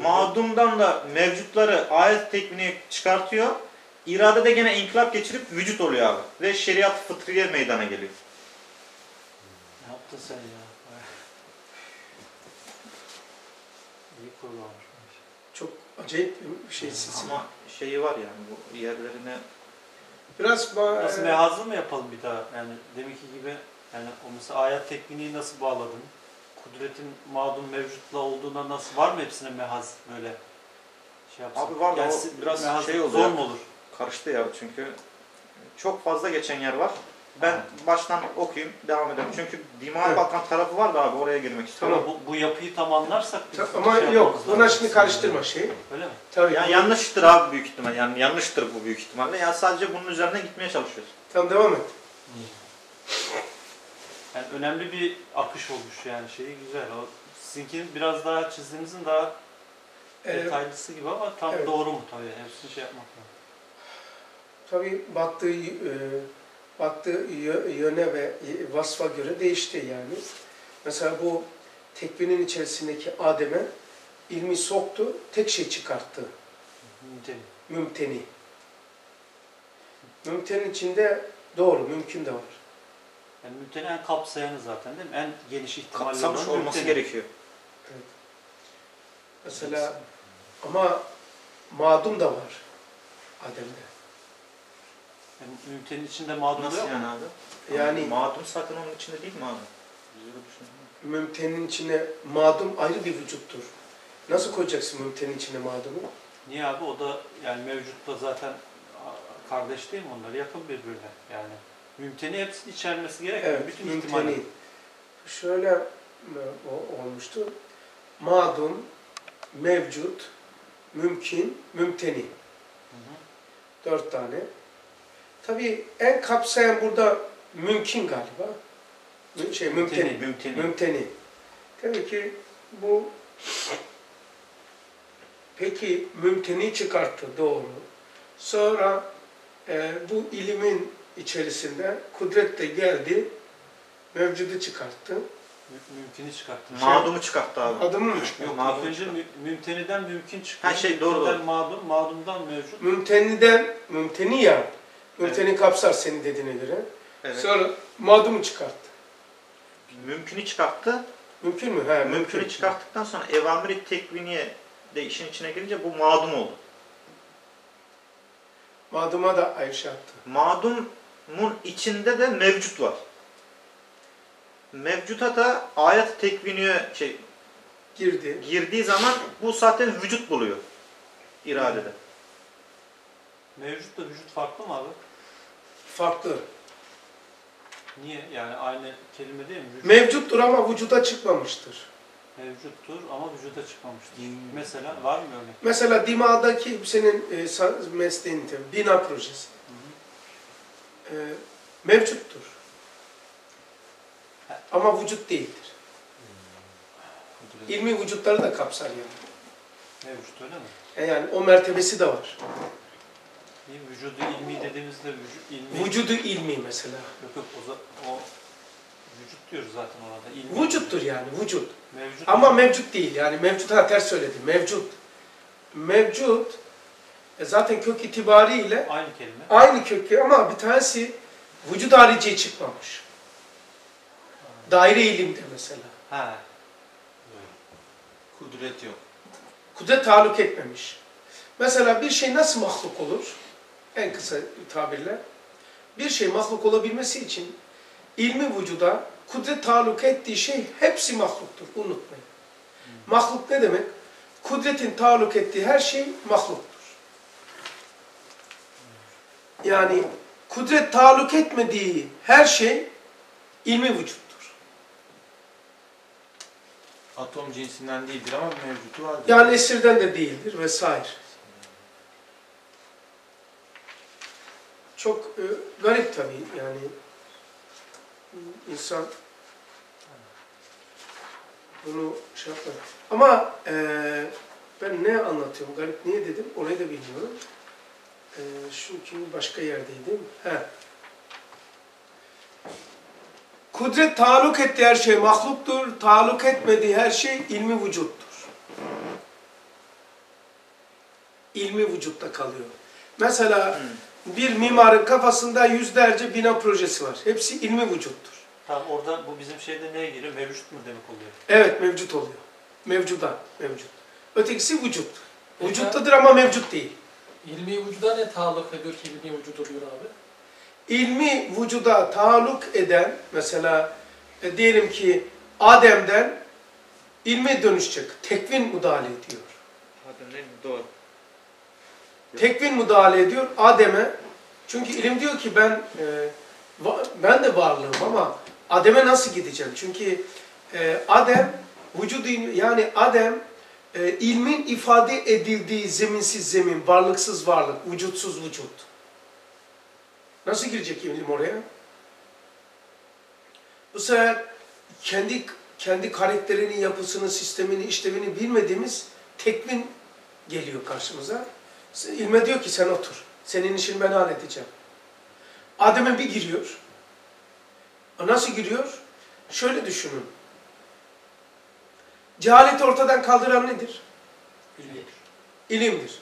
madumdan da mevcutları ayet tekvini çıkartıyor. İrade de gene inkılap geçirip vücut oluyor abi. Ve şeriat fıtriye meydana geliyor. Ne yaptın sen ya? İyi kurgulamış. Çok acayip bir şey. Ama şeyi var yani bu yerlerine Biraz ba- Nasıl mehazlı mı yapalım bir daha? Yani deminki gibi yani o mesela ayet tekniğini nasıl bağladın? Kudretin mağdum mevcutla olduğuna nasıl var mı hepsine mehaz böyle şey yapsın? Abi var da o biraz mehaz şey oluyor. Zor mu olur? karıştı ya çünkü çok fazla geçen yer var. Ben baştan okuyayım, devam edelim. Çünkü Dima'ya Evet. bakan tarafı var da abi oraya girmek istiyorum. Ama bu, bu yapıyı tam anlarsak biz Ta- şey Ama yok, yapmamız buna şimdi karıştırma şey. Öyle mi? Tabii. Yani yanlıştır abi büyük ihtimal. Yani yanlıştır bu büyük ihtimalle. Yani sadece bunun üzerine gitmeye çalışıyoruz. Tamam devam et. Yani önemli bir akış olmuş yani şeyi güzel. O sizinkinin biraz daha çizdiğinizin daha Ee, detaylısı gibi ama tam evet. doğru mu tabii? Hepsini şey yapmak lazım. tabii baktığı e, baktığı yö- yöne ve vasfa göre değişti yani. Mesela bu tekvinin içerisindeki Adem'e ilmi soktu, tek şey çıkarttı. Mümkün. Mümteni. Mümtenin içinde doğru, mümkün de var. Yani mümteni en kapsayanı zaten değil mi? En geniş ihtimalle Kapsamış olan olması mümteni. gerekiyor. Mesela ama madum da var Adem'de. Yani mümtenin içinde mağdur Nasıl yok mu? yani abi? Yani Mağdum zaten onun içinde değil mi abi? Mümtenin içine madum ayrı bir vücuttur. Nasıl koyacaksın mümtenin içine madumu? Niye abi? O da yani mevcutta zaten kardeş değil mi onlar? Yakın birbirine yani. Mümteni hepsini içermesi gerekmiyor. Evet, Bütün mümteni. ihtimali. Şöyle e, o- olmuştu. Madum, mevcut, mümkün, mümteni. Hı hı. Dört tane. Tabii en kapsayan burada mümkün galiba. Mü- Şey, mümteni. Mümteni. Mümteni. Tabii ki bu peki mümteni çıkarttı doğru. Sonra e, bu ilimin içerisinde kudret de geldi, mevcudu çıkarttı. Mü- Mümkünü çıkarttım. Mağdumu çıkarttı abi. Adımı mı çıkarttı? Yok, Mağdum ilk önce çıkarttı. mü- mümteniden mümkün çıkıyor. Ha, şey, doğru, Mümkünden doğru. Mağdum, mağdumdan mevcut. Mümteniden, mümteni ya, mümteni kapsar senin dediğine göre. Evet. Sonra madumu çıkarttı. Mümkünü çıkarttı. Mümkün mü? He, Mümkünü çıkarttıktan sonra evamiri tekviniye de işin içine girince bu mağdum oldu. Maduma da ayrı şey yaptı. Mağdumun içinde de mevcut var. Mevcuta da ayet tekviniye şey Girdi. girdiği zaman bu zaten vücut buluyor iradede. Mevcutla vücut farklı mı abi? Farklı. Niye? Yani aynı kelime değil mi? Vücut Mevcuttur ama vücuda çıkmamıştır. mevcuttur ama vücuda çıkmamıştır. Mesela var mı örnek? Mesela Dima'daki senin e, mesleğin tabii, bina projesi. E, mevcuttur. Ama vücut değildir. Kudret. İlmi vücutları da kapsar yani. Mevcut öyle mi? E yani o mertebesi de var. İyi, vücudu ilmi dediğimizde vücut ilmi... Vücudu ilmi mesela. Yok yok o, o vücut diyoruz zaten orada. İlmi. Vücuttur yani vücut. Mevcut. Ama mevcut değil yani mevcut ha ters söyledim. Mevcut. Mevcut e, zaten kök itibariyle Aynı kelime. aynı kökü ama bir tanesi vücut hariciye çıkmamış. Daire ilimde mesela. Ha. Kudret yok. Kudret taluk etmemiş. Mesela bir şey nasıl mahluk olur? En kısa tabirle. Bir şey mahluk olabilmesi için ilmi vücuda kudret taluk ettiği şey hepsi mahluktur. Unutmayın. Mahluk ne demek? Kudretin taluk ettiği her şey mahluktur. Yani kudret taluk etmediği her şey ilmi vücuttur. Atom cinsinden değildir ama mevcutu vardır. Yani esirden de değildir vesaire. Çok e, garip tabii yani insan bunu şey yapar. Ama e, ben ne anlatıyorum, garip niye dedim orayı da bilmiyorum. E, çünkü başka yerdeydim. He. Kudret taluk ettiği her şey mahluktur, taluk etmediği her şey ilmi vücuttur. İlmi vücutta kalıyor. Mesela Hmm. Bir mimarın kafasında yüzlerce bina projesi var. Hepsi ilmi vücuttur. Tamam orada bu bizim şeyde neye giriyor? Mevcut mu demek oluyor? Evet mevcut oluyor. Mevcuda, mevcut. Ötekisi vücut. Vücuttadır ama mevcut değil. İlmi vücuda ne taalluk ediyor ki ilmi vücut oluyor abi? İlmi vücuda taalluk eden, mesela e, diyelim ki Adem'den ilme dönüşecek. Tekvin müdahale ediyor. Ne doğru. Tekvin müdahale ediyor Adem'e. Çünkü ilim diyor ki ben e, ben de varlığım ama Adem'e nasıl gideceğim? Çünkü e, Adem vücudu yani Adem e, ilmin ifade edildiği zeminsiz zemin, varlıksız varlık, vücutsuz vücut. Nasıl girecek ilim oraya? Bu sefer kendi kendi karakterini, yapısını, sistemini, işlevini bilmediğimiz tekvin geliyor karşımıza. İlme diyor ki sen otur. Senin işini ben halledeceğim. Adem'e bir giriyor. Nasıl giriyor? Şöyle düşünün. Cehaleti ortadan kaldıran nedir? İlmi. İlimdir.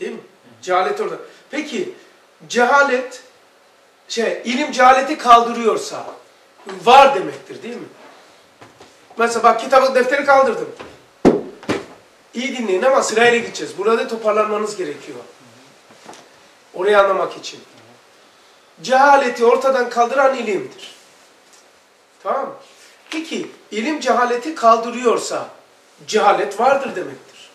Değil mi? Cehalet orada. Peki cehalet şey, ilim cehaleti kaldırıyorsa var demektir değil mi? Mesela bak kitabı defteri kaldırdım. İyi dinleyin ama sırayla gideceğiz. Burada toparlanmanız gerekiyor. Orayı anlamak için. Cehaleti ortadan kaldıran ilimdir. Tamam mı? Peki ilim cehaleti kaldırıyorsa cehalet vardır demektir.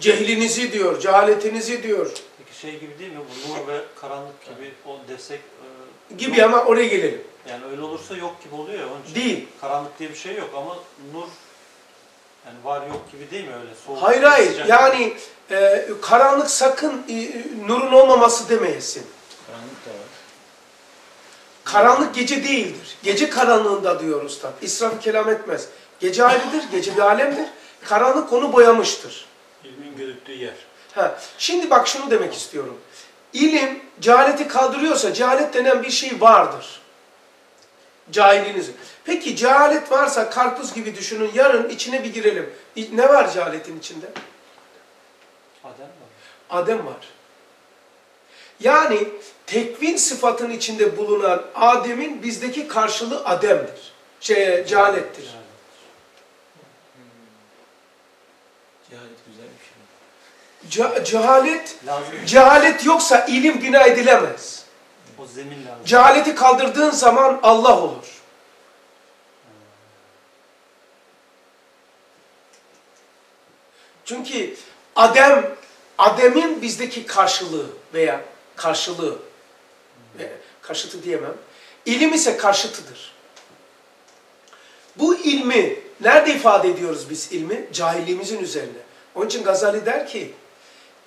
Cehlinizi diyor, cehaletinizi diyor Peki şey gibi değil mi? Bu nur ve karanlık gibi o desek e, gibi ama oraya gelelim. yani öyle olursa yok gibi oluyor ya onun için. Değil. Karanlık diye bir şey yok ama nur yani var yok gibi değil mi öyle? Soğuk, Hayır hayır. sıcak. Yani e, karanlık sakın e, nurun olmaması demeyesin. Karanlık da var. Karanlık gece değildir. Gece karanlığında diyor usta. İsraf kelam etmez. Gece ayrıdır, gece bir alemdir. Karanlık onu boyamıştır. İlmin gözüktüğü yer. Ha, şimdi bak şunu demek istiyorum. İlim cehaleti kaldırıyorsa cehalet denen bir şey vardır. Cahilinizi. Peki cehalet varsa karpuz gibi düşünün yarın içine bir girelim. Ne var cehaletin içinde? Adem var. Adem var. Yani tekvin sıfatının içinde bulunan Adem'in bizdeki karşılığı Adem'dir. Şey, cehalettir. Cehalet güzel bir şey. Ce- cehalet, Lazım. cehalet yoksa ilim bina edilemez. Zemin lazım. Cehaleti kaldırdığın zaman Allah olur. Çünkü Adem, Adem'in bizdeki karşılığı veya karşılığı, ve karşıtı diyemem, ilim ise karşıtıdır. Bu ilmi, nerede ifade ediyoruz biz ilmi? Cahilliğimizin üzerine. Onun için Gazali der ki,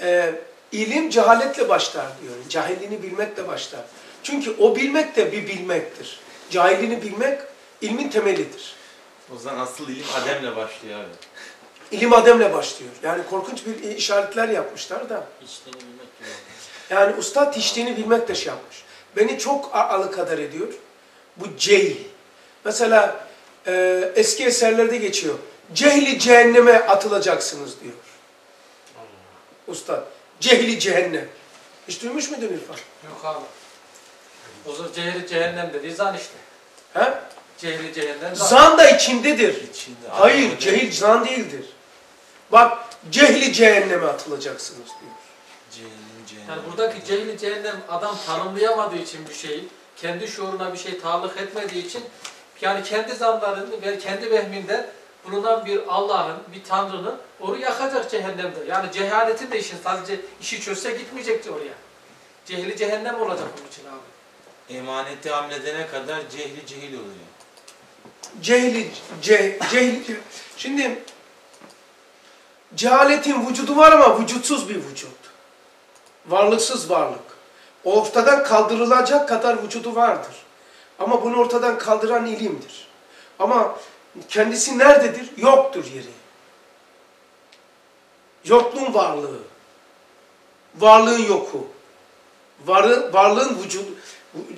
e, ilim cehaletle başlar diyor. Cahilliğini bilmekle başlar. Çünkü o bilmek de bir bilmektir. Cahilliğini bilmek ilmin temelidir. O zaman asıl ilim Adem'le başlıyor abi. İlim Adem'le başlıyor. Yani korkunç bir işaretler yapmışlar da. İçtiğini bilmek. Yani usta içtiğini bilmek de şey yapmış. Beni çok alıkadar ediyor. Bu cehil. Mesela e, eski eserlerde geçiyor. Cehli cehenneme atılacaksınız diyor. Usta. Cehli cehennem. Hiç duymuş muydun İrfan? Yok abi. O zaman cehri cehennem dediği zan işte. He? Cehri cehennem zan. Zan da içindedir. İçinde Hayır, cehil zan değildir. Bak, cehli cehenneme atılacaksınız diyor. Cehennem, cehennem. Yani buradaki cehli cehennem adam tanımlayamadığı için bir şeyi, kendi şuuruna bir şey tahallük etmediği için yani kendi zanlarını ve kendi vehminde bulunan bir Allah'ın, bir Tanrı'nın onu yakacak cehennemde. Yani cehaletin de işin sadece işi çözse gitmeyecekti oraya. Cehli cehennem olacak onun için abi. Emaneti hamledene kadar cehli cehil oluyor. Cehli, ce, cehli, şimdi cehaletin vücudu var ama vücutsuz bir vücut. Varlıksız varlık. Ortadan kaldırılacak kadar vücudu vardır. Ama bunu ortadan kaldıran ilimdir. Ama kendisi nerededir? Yoktur yeri. Yokluğun varlığı. Varlığın yoku. Varı, varlığın vücudu,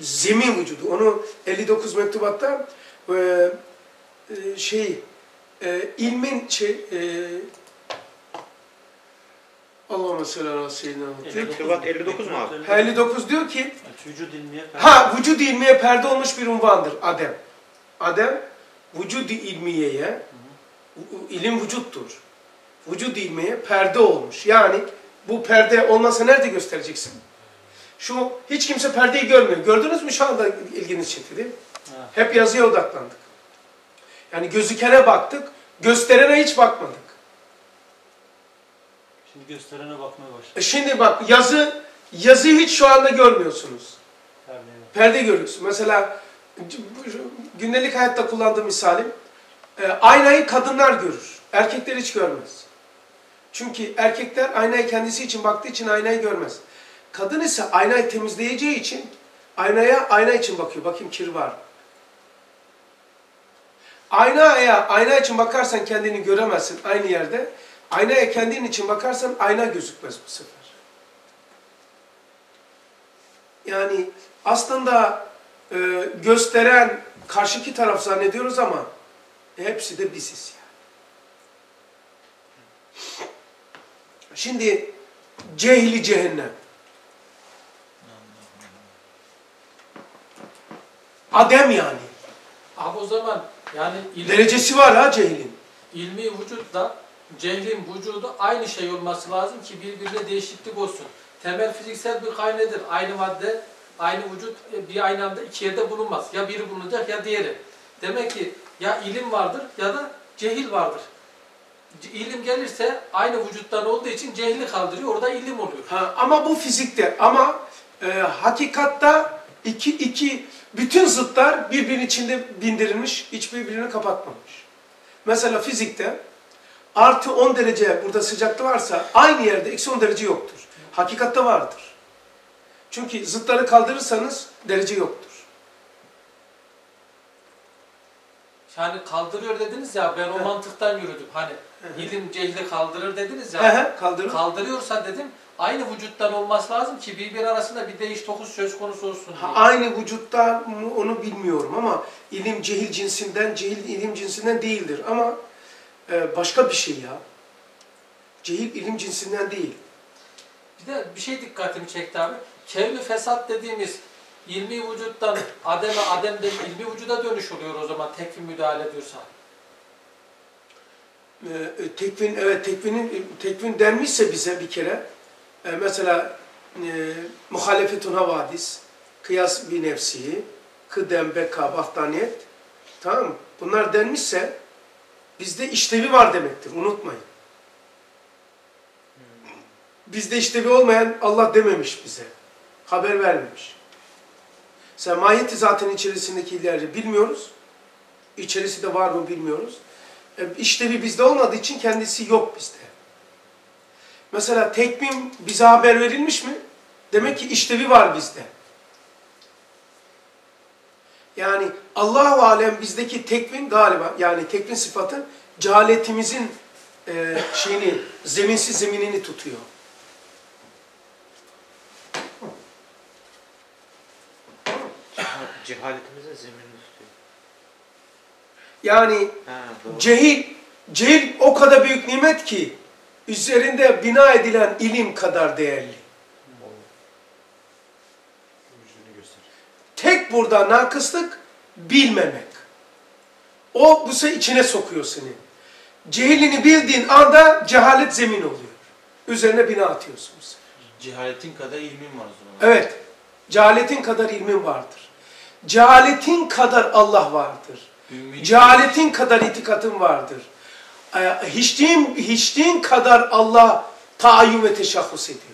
zemin vücudu. Onu 59 mektubatta e, e, şey e, ilmin şey e, Allahümme. Diyor ki- Mektubat 59 mu abi? 59 diyor ki vücud ilmiye Ha vücud ilmiye perde olmuş bir unvandır Adem. Adem vücud ilmiyeye ilim vücuttur. Vücud ilmiye perde olmuş. Yani bu perde olmasa nerede göstereceksin? Şu hiç kimse perdeyi görmüyor. Gördünüz mü şu anda ilginiz çekti değil mi? Ha. Hep yazıya odaklandık. Yani gözükene baktık, gösterene hiç bakmadık. Şimdi gösterene bakmaya başladı. E şimdi bak yazı, yazıyı hiç şu anda görmüyorsunuz. Perdeye. Perde görüyorsun. Mesela gündelik hayatta kullandığım misalim, e, aynayı kadınlar görür. Erkekler hiç görmez. Çünkü erkekler aynayı kendisi için baktığı için aynayı görmez. Kadın ise aynayı temizleyeceği için aynaya ayna için bakıyor. Bakayım kir var mı? Aynaya ayna için bakarsan kendini göremezsin aynı yerde. Aynaya kendin için bakarsan ayna gözükmez bu sefer. Yani aslında e, gösteren karşıki taraf zannediyoruz ama hepsi de biziz yani. Şimdi cehli cehennem. Adem yani. Abi o zaman yani ilim, Derecesi var ha cehilin. ilmi vücutla cehlin vücudu aynı şey olması lazım ki birbirine değişiklik olsun. Temel fiziksel bir kaynedir. Aynı madde, aynı vücut e, bir aynı anda iki yerde bulunmaz. Ya biri bulunacak ya diğeri. Demek ki ya ilim vardır ya da cehil vardır. İlim gelirse aynı vücuttan olduğu için cehli kaldırıyor. Orada ilim oluyor. Ha, ama bu fizikte. Ama e, hakikatta iki, iki bütün zıtlar birbirinin içinde bindirilmiş, hiçbir birbirini kapatmamış. Mesela fizikte artı 10 derece burada sıcaklık varsa aynı yerde eksi 10 derece yoktur. Hakikatte vardır. Çünkü zıtları kaldırırsanız derece yoktur. Yani kaldırıyor dediniz ya ben o He. mantıktan yürüdüm. Hani ilim cehli kaldırır dediniz He ya. he, kaldırın. Kaldırıyorsa dedim aynı vücuttan olması lazım ki birbiri arasında bir değiş tokuş söz konusu olsun diye. Aynı vücutta mı onu bilmiyorum ama ilim cehil cinsinden, cehil ilim cinsinden değildir. Ama e, başka bir şey ya. Cehil ilim cinsinden değil. Bir de bir şey dikkatimi çekti abi. Kevli fesat dediğimiz ilmi vücuttan Adem'e, Adem'den ilmi vücuda dönüş oluyor o zaman tekvim müdahale ediyorsa. E, e, tekvin, evet tekvinin, tekvin denmişse bize bir kere, e, mesela e, muhalefetun havadis, kıyas bir nefsihi, kıdem, beka, bahtaniyet, tamam mı? Bunlar denmişse bizde işlevi var demektir, unutmayın. Bizde işlevi olmayan Allah dememiş bize. Haber vermemiş. Sen mahiyeti zaten içerisindekileri bilmiyoruz. İçerisi de var mı bilmiyoruz. E, işlevi bizde olmadığı için kendisi yok bizde. Mesela tekmim bize haber verilmiş mi? Demek ki işlevi var bizde. Yani Allahu alem bizdeki tekvin galiba yani tekvin sıfatı cehaletimizin e, şeyini zeminsiz zeminini tutuyor. Cehaletimize zeminini tutuyor. Yani Ha, doğru. Cehil, cehil o kadar büyük nimet ki üzerinde bina edilen ilim kadar değerli. Tek burada nakıslık bilmemek. O bu sefer içine sokuyor seni. Cehilini bildiğin anda cehalet zemin oluyor. Üzerine bina atıyorsunuz. Cehaletin kadar ilmin var o zaman. Evet, cehaletin kadar ilmin vardır. Cehaletin kadar Allah vardır. Ümmi- Cehaletin kadar itikatın vardır. Ee, Hiçliğin, hiçliğin kadar Allah taayyün ve teşahhus ediyor.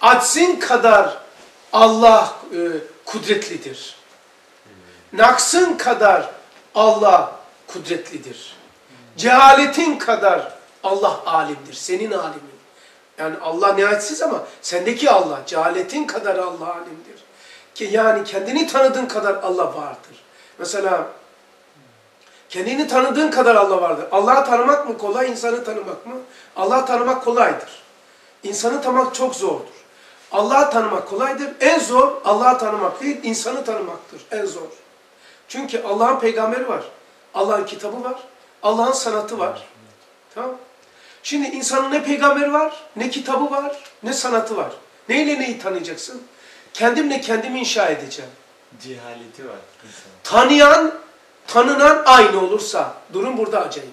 Aczin kadar Allah e, kudretlidir. Naksın kadar Allah kudretlidir. Cehaletin kadar Allah alimdir. Senin alimin. Yani Allah nihayetsiz ama sendeki Allah. Cehaletin kadar Allah alimdir. Ki yani kendini tanıdığın kadar Allah vardır. Mesela kendini tanıdığın kadar Allah vardır. Allah'ı tanımak mı kolay, insanı tanımak mı? Allah'ı tanımak kolaydır. İnsanı tanımak çok zordur. Allah'ı tanımak kolaydır. En zor Allah'ı tanımak değil, insanı tanımaktır. En zor. Çünkü Allah'ın peygamberi var. Allah'ın kitabı var. Allah'ın sanatı var. Tamam Şimdi insanın ne peygamberi var, ne kitabı var, ne sanatı var. Neyle neyi tanıyacaksın? Kendimle kendimi inşa edeceğim. Cehaleti var. Tanıyan, tanınan aynı olursa, durum burada acayip.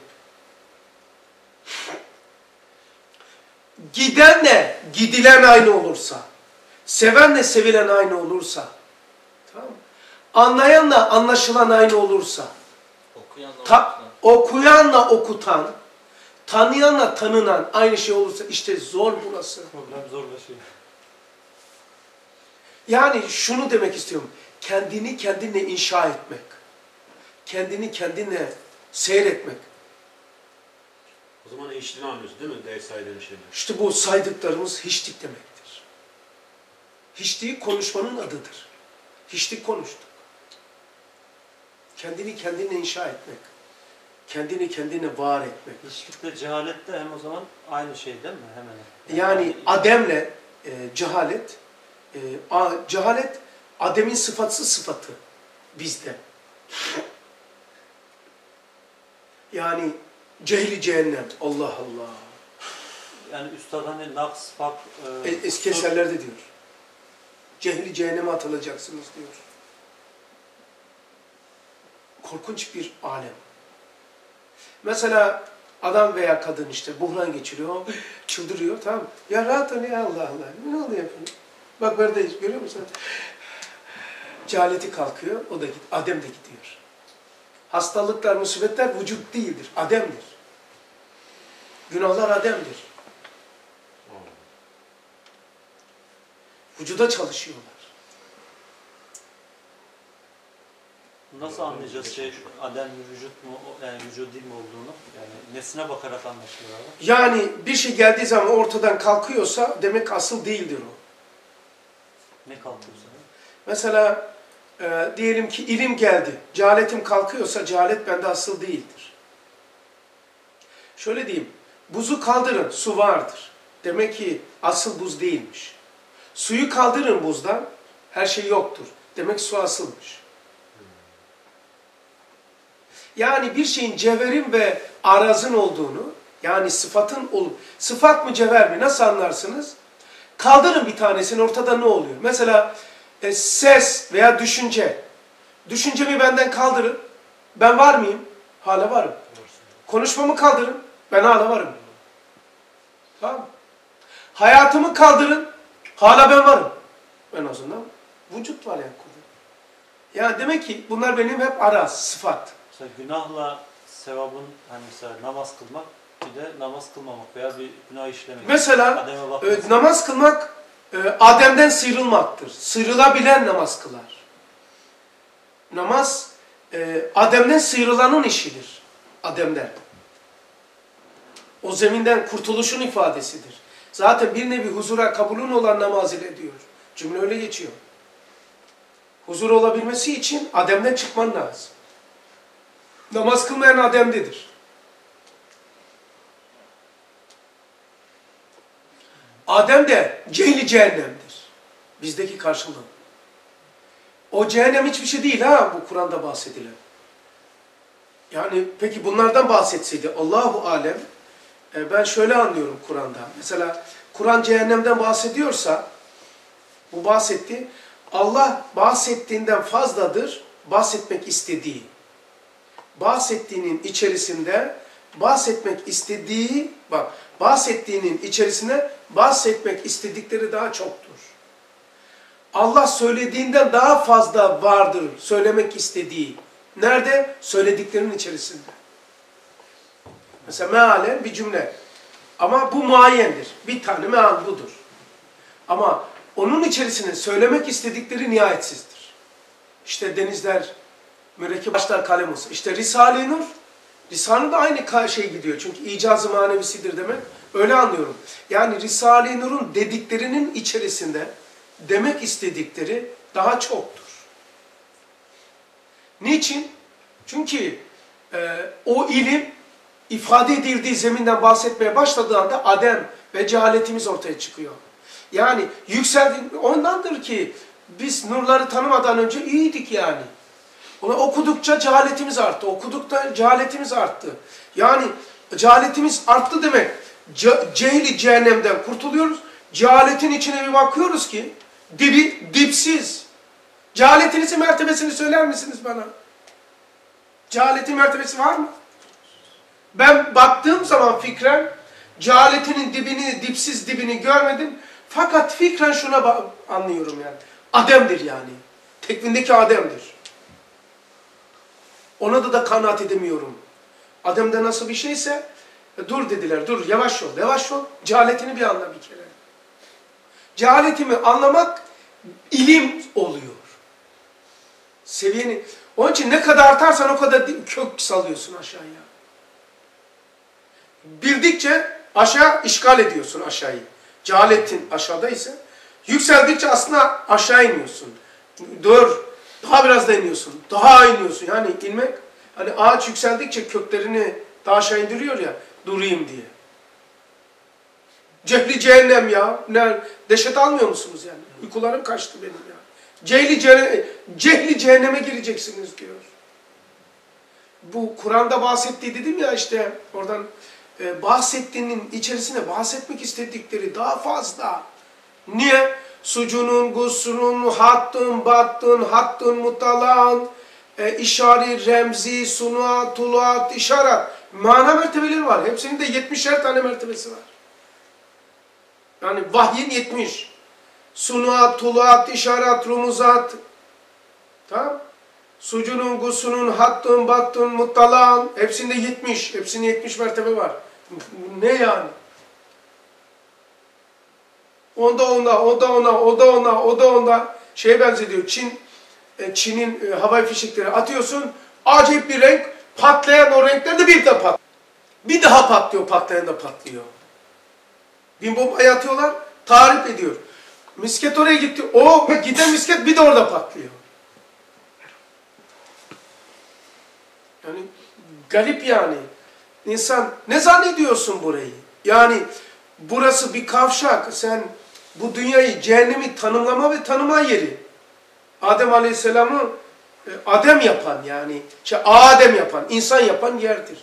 Gidenle gidilen aynı olursa, sevenle sevilen aynı olursa, tamam mı? Anlayanla anlaşılan aynı olursa, Okuyan da ta- okuyanla okutan, tanıyanla tanınan aynı şey olursa işte zor burası. Problem zorlaşıyor. Yani şunu demek istiyorum. Kendini kendinle inşa etmek. Kendini kendinle seyretmek. O zaman eşliğini anlıyorsun değil mi? Değer saydığın şeyler. İşte bu saydıklarımız hiçlik demektir. Hiçliği konuşmanın adıdır. Hiçlik konuştuk. Kendini kendinle inşa etmek. Kendini kendine var etmek. Hiçlikle cehalet de hem o zaman aynı şey değil mi? Hemen. hemen. Yani Adem'le e, cehalet, e, a, cehalet Adem'in sıfatsız sıfatı bizde. Yani cehli cehennem. Allah Allah. Yani üstad hani naks, fak, e, E, eski eserlerde diyor. Cehli cehenneme atılacaksınız diyor. korkunç bir alem. Mesela adam veya kadın işte buhran geçiriyor, çıldırıyor tamam mı? Ya rahat ol ya Allah Allah. Ne oluyor yapıyor? Bak neredeyiz görüyor musun? Cehaleti kalkıyor, o da git, Adem de gidiyor. Hastalıklar, musibetler vücut değildir, Adem'dir. Günahlar Adem'dir. Vücuda çalışıyorlar. Nasıl anlayacağız şey Adem mi vücut mu yani vücudi mi olduğunu? Yani nesine bakarak anlaşılır abi. Yani bir şey geldiği zaman ortadan kalkıyorsa demek asıl değildir o. Ne kalkıyorsa. Mesela e, diyelim ki ilim geldi, cehaletim kalkıyorsa cehalet bende asıl değildir. Şöyle diyeyim, buzu kaldırın, su vardır. Demek ki asıl buz değilmiş. Suyu kaldırın buzdan, her şey yoktur. Demek su asılmış. Yani bir şeyin cevherin ve arazın olduğunu, yani sıfatın olup, sıfat mı cevher mi nasıl anlarsınız? Kaldırın bir tanesini ortada ne oluyor? Mesela e, ses veya düşünce. Düşüncemi benden kaldırın. Ben var mıyım? Hala varım. Konuşmamı kaldırın. Ben hala varım. Tamam mı? Hayatımı kaldırın. Hala ben varım. En azından vücut var yani. Yani demek ki bunlar benim hep araz, sıfat. Mesela günahla sevabın hani mesela namaz kılmak bir de namaz kılmamak veya bir günah işlemek. Mesela e, namaz kılmak Adem'den sıyrılmaktır. Sıyrılabilen namaz kılar. Namaz e, Adem'den sıyrılanın işidir. Adem'den. O zeminden kurtuluşun ifadesidir. Zaten bir nevi huzura kabulün olan namaz ile diyor. Cümle öyle geçiyor. Huzur olabilmesi için Adem'den çıkman lazım. Namaz kılmayan Adem'dedir. Adem de cehli cehennemdir. Bizdeki karşılığı. O cehennem hiçbir şey değil ha bu Kur'an'da bahsedilen. Yani peki bunlardan bahsetseydi Allahu alem e, ben şöyle anlıyorum Kur'an'da. Mesela Kur'an cehennemden bahsediyorsa bu bahsetti. Allah bahsettiğinden fazladır bahsetmek istediği. Bahsettiğinin içerisinde bahsetmek istediği bak bahsettiğinin içerisine bahsetmek istedikleri daha çoktur. Allah söylediğinden daha fazla vardır söylemek istediği. Nerede? Söylediklerinin içerisinde. Mesela mealen bir cümle. Ama bu muayyendir. Bir tane meal budur. Ama onun içerisine söylemek istedikleri nihayetsizdir. İşte denizler, mürekkep başlar kalem olsa. İşte Risale-i Nur, Risale da aynı şey gidiyor. Çünkü icazı manevisidir demek. Öyle anlıyorum. Yani Risale-i Nur'un dediklerinin içerisinde demek istedikleri daha çoktur. Niçin? Çünkü e, o ilim ifade edildiği zeminden bahsetmeye başladığı anda adem ve cehaletimiz ortaya çıkıyor. Yani yükseldi, ondandır ki biz nurları tanımadan önce iyiydik yani. Onu okudukça cehaletimiz arttı, okudukça cehaletimiz arttı. Yani cehaletimiz arttı demek, cehli cehennemden kurtuluyoruz. Cehaletin içine bir bakıyoruz ki, dibi dipsiz. Cehaletinizin mertebesini söyler misiniz bana? Cehaletin mertebesi var mı? Ben baktığım zaman fikren cehaletinin dibini, dipsiz dibini görmedim. Fakat fikren şuna anlıyorum yani. Adem'dir yani. Tekvindeki Adem'dir. Ona da da kanaat edemiyorum. Adem'de nasıl bir şeyse e, dur dediler, dur yavaş ol, yavaş ol. Cehaletini bir anla bir kere. Cehaletimi anlamak ilim oluyor. Seviyeni, onun için ne kadar artarsan o kadar kök salıyorsun aşağıya. Bildikçe aşağı işgal ediyorsun aşağıyı. Cehaletin aşağıda ise yükseldikçe aslında aşağı iniyorsun. Dur, daha biraz da iniyorsun. Daha iniyorsun. Yani inmek, hani ağaç yükseldikçe köklerini daha aşağı indiriyor ya, durayım diye. Cehli cehennem ya. Ne, deşet almıyor musunuz yani? Uykularım kaçtı benim ya. Cehli, cehenneme, cehli cehenneme gireceksiniz diyor. Bu Kur'an'da bahsettiği dedim ya işte oradan e, bahsettiğinin içerisine bahsetmek istedikleri daha fazla. Niye? Sucunun, gusunun, hattın, battın, hattın, mutalan, e, işari, remzi, sunuat, tuluat, işaret. Mana mertebeleri var. Hepsinin de 70'er tane mertebesi var. Yani vahyin 70. Sunuat, tuluat, işaret, rumuzat. Tamam Sucunun, gusunun, hattun, battun, muttalan hepsinde 70. Hepsinde 70 mertebe var. Ne yani? Onda ona, o ona, o ona, o da ona şeye benzediyor. Çin, e, Çin'in e, havai fişekleri atıyorsun. Acayip bir renk. Patlayan o renkler de bir de pat. Bir daha patlıyor, patlayan da patlıyor. Bir bombayı atıyorlar, tarif ediyor. Misket oraya gitti. O giden misket bir de orada patlıyor. Yani garip yani. İnsan ne zannediyorsun burayı? Yani burası bir kavşak. Sen bu dünyayı cehennemi tanımlama ve tanıma yeri. Adem Aleyhisselam'ı Adem yapan yani şey, Adem yapan, insan yapan yerdir.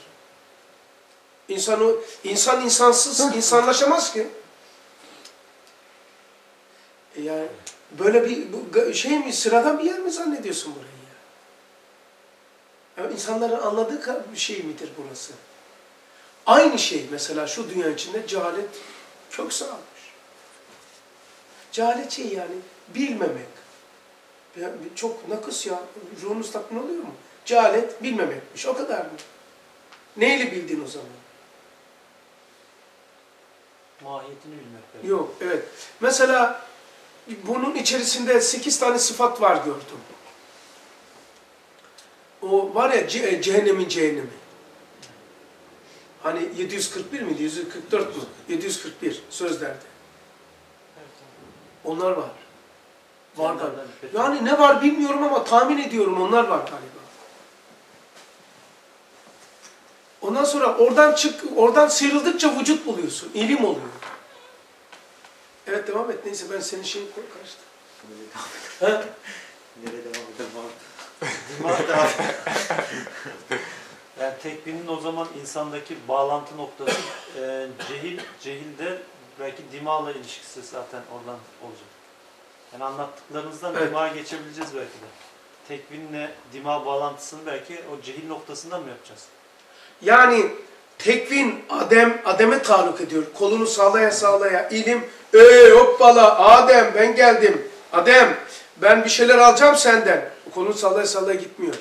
İnsanı, insan insansız insanlaşamaz ki. E Yani böyle bir bu şey mi sıradan bir yer mi zannediyorsun burayı ya? Yani insanların anladığı bir şey midir burası? Aynı şey mesela şu dünya içinde cehalet kök salmış. Cehalet şey yani bilmemek. Ya çok nakıs ya. Ruhunuz tatmin oluyor mu? Cehalet bilmemekmiş. O kadar mı? Neyle bildin o zaman? Mahiyetini bilmek belki. Yok, evet. Mesela bunun içerisinde sekiz tane sıfat var gördüm. O var ya ce- e, cehennemin cehennemi. Hani 741 miydi? 744 mu? 741 sözlerde. Onlar var. Var galiba. Yani ne var bilmiyorum ama tahmin ediyorum onlar var galiba. Ondan sonra oradan çık, oradan sıyrıldıkça vücut buluyorsun. ilim oluyor. Evet devam et. Neyse ben senin şeyin karıştı. Ha? Nereye devam edelim abi? Yani tekvinin o zaman insandaki bağlantı noktası e, cehil, cehilde belki dimağla ilişkisi zaten oradan olacak. Yani anlattıklarınızdan Evet. dimağa geçebileceğiz belki de. Tekvinle dima bağlantısını belki o cehil noktasından mı yapacağız? Yani tekvin Adem, Adem'e taluk ediyor. Kolunu sallaya sallaya ilim. Ey hoppala Adem ben geldim. Adem ben bir şeyler alacağım senden. Kolunu sallaya sallaya gitmiyor.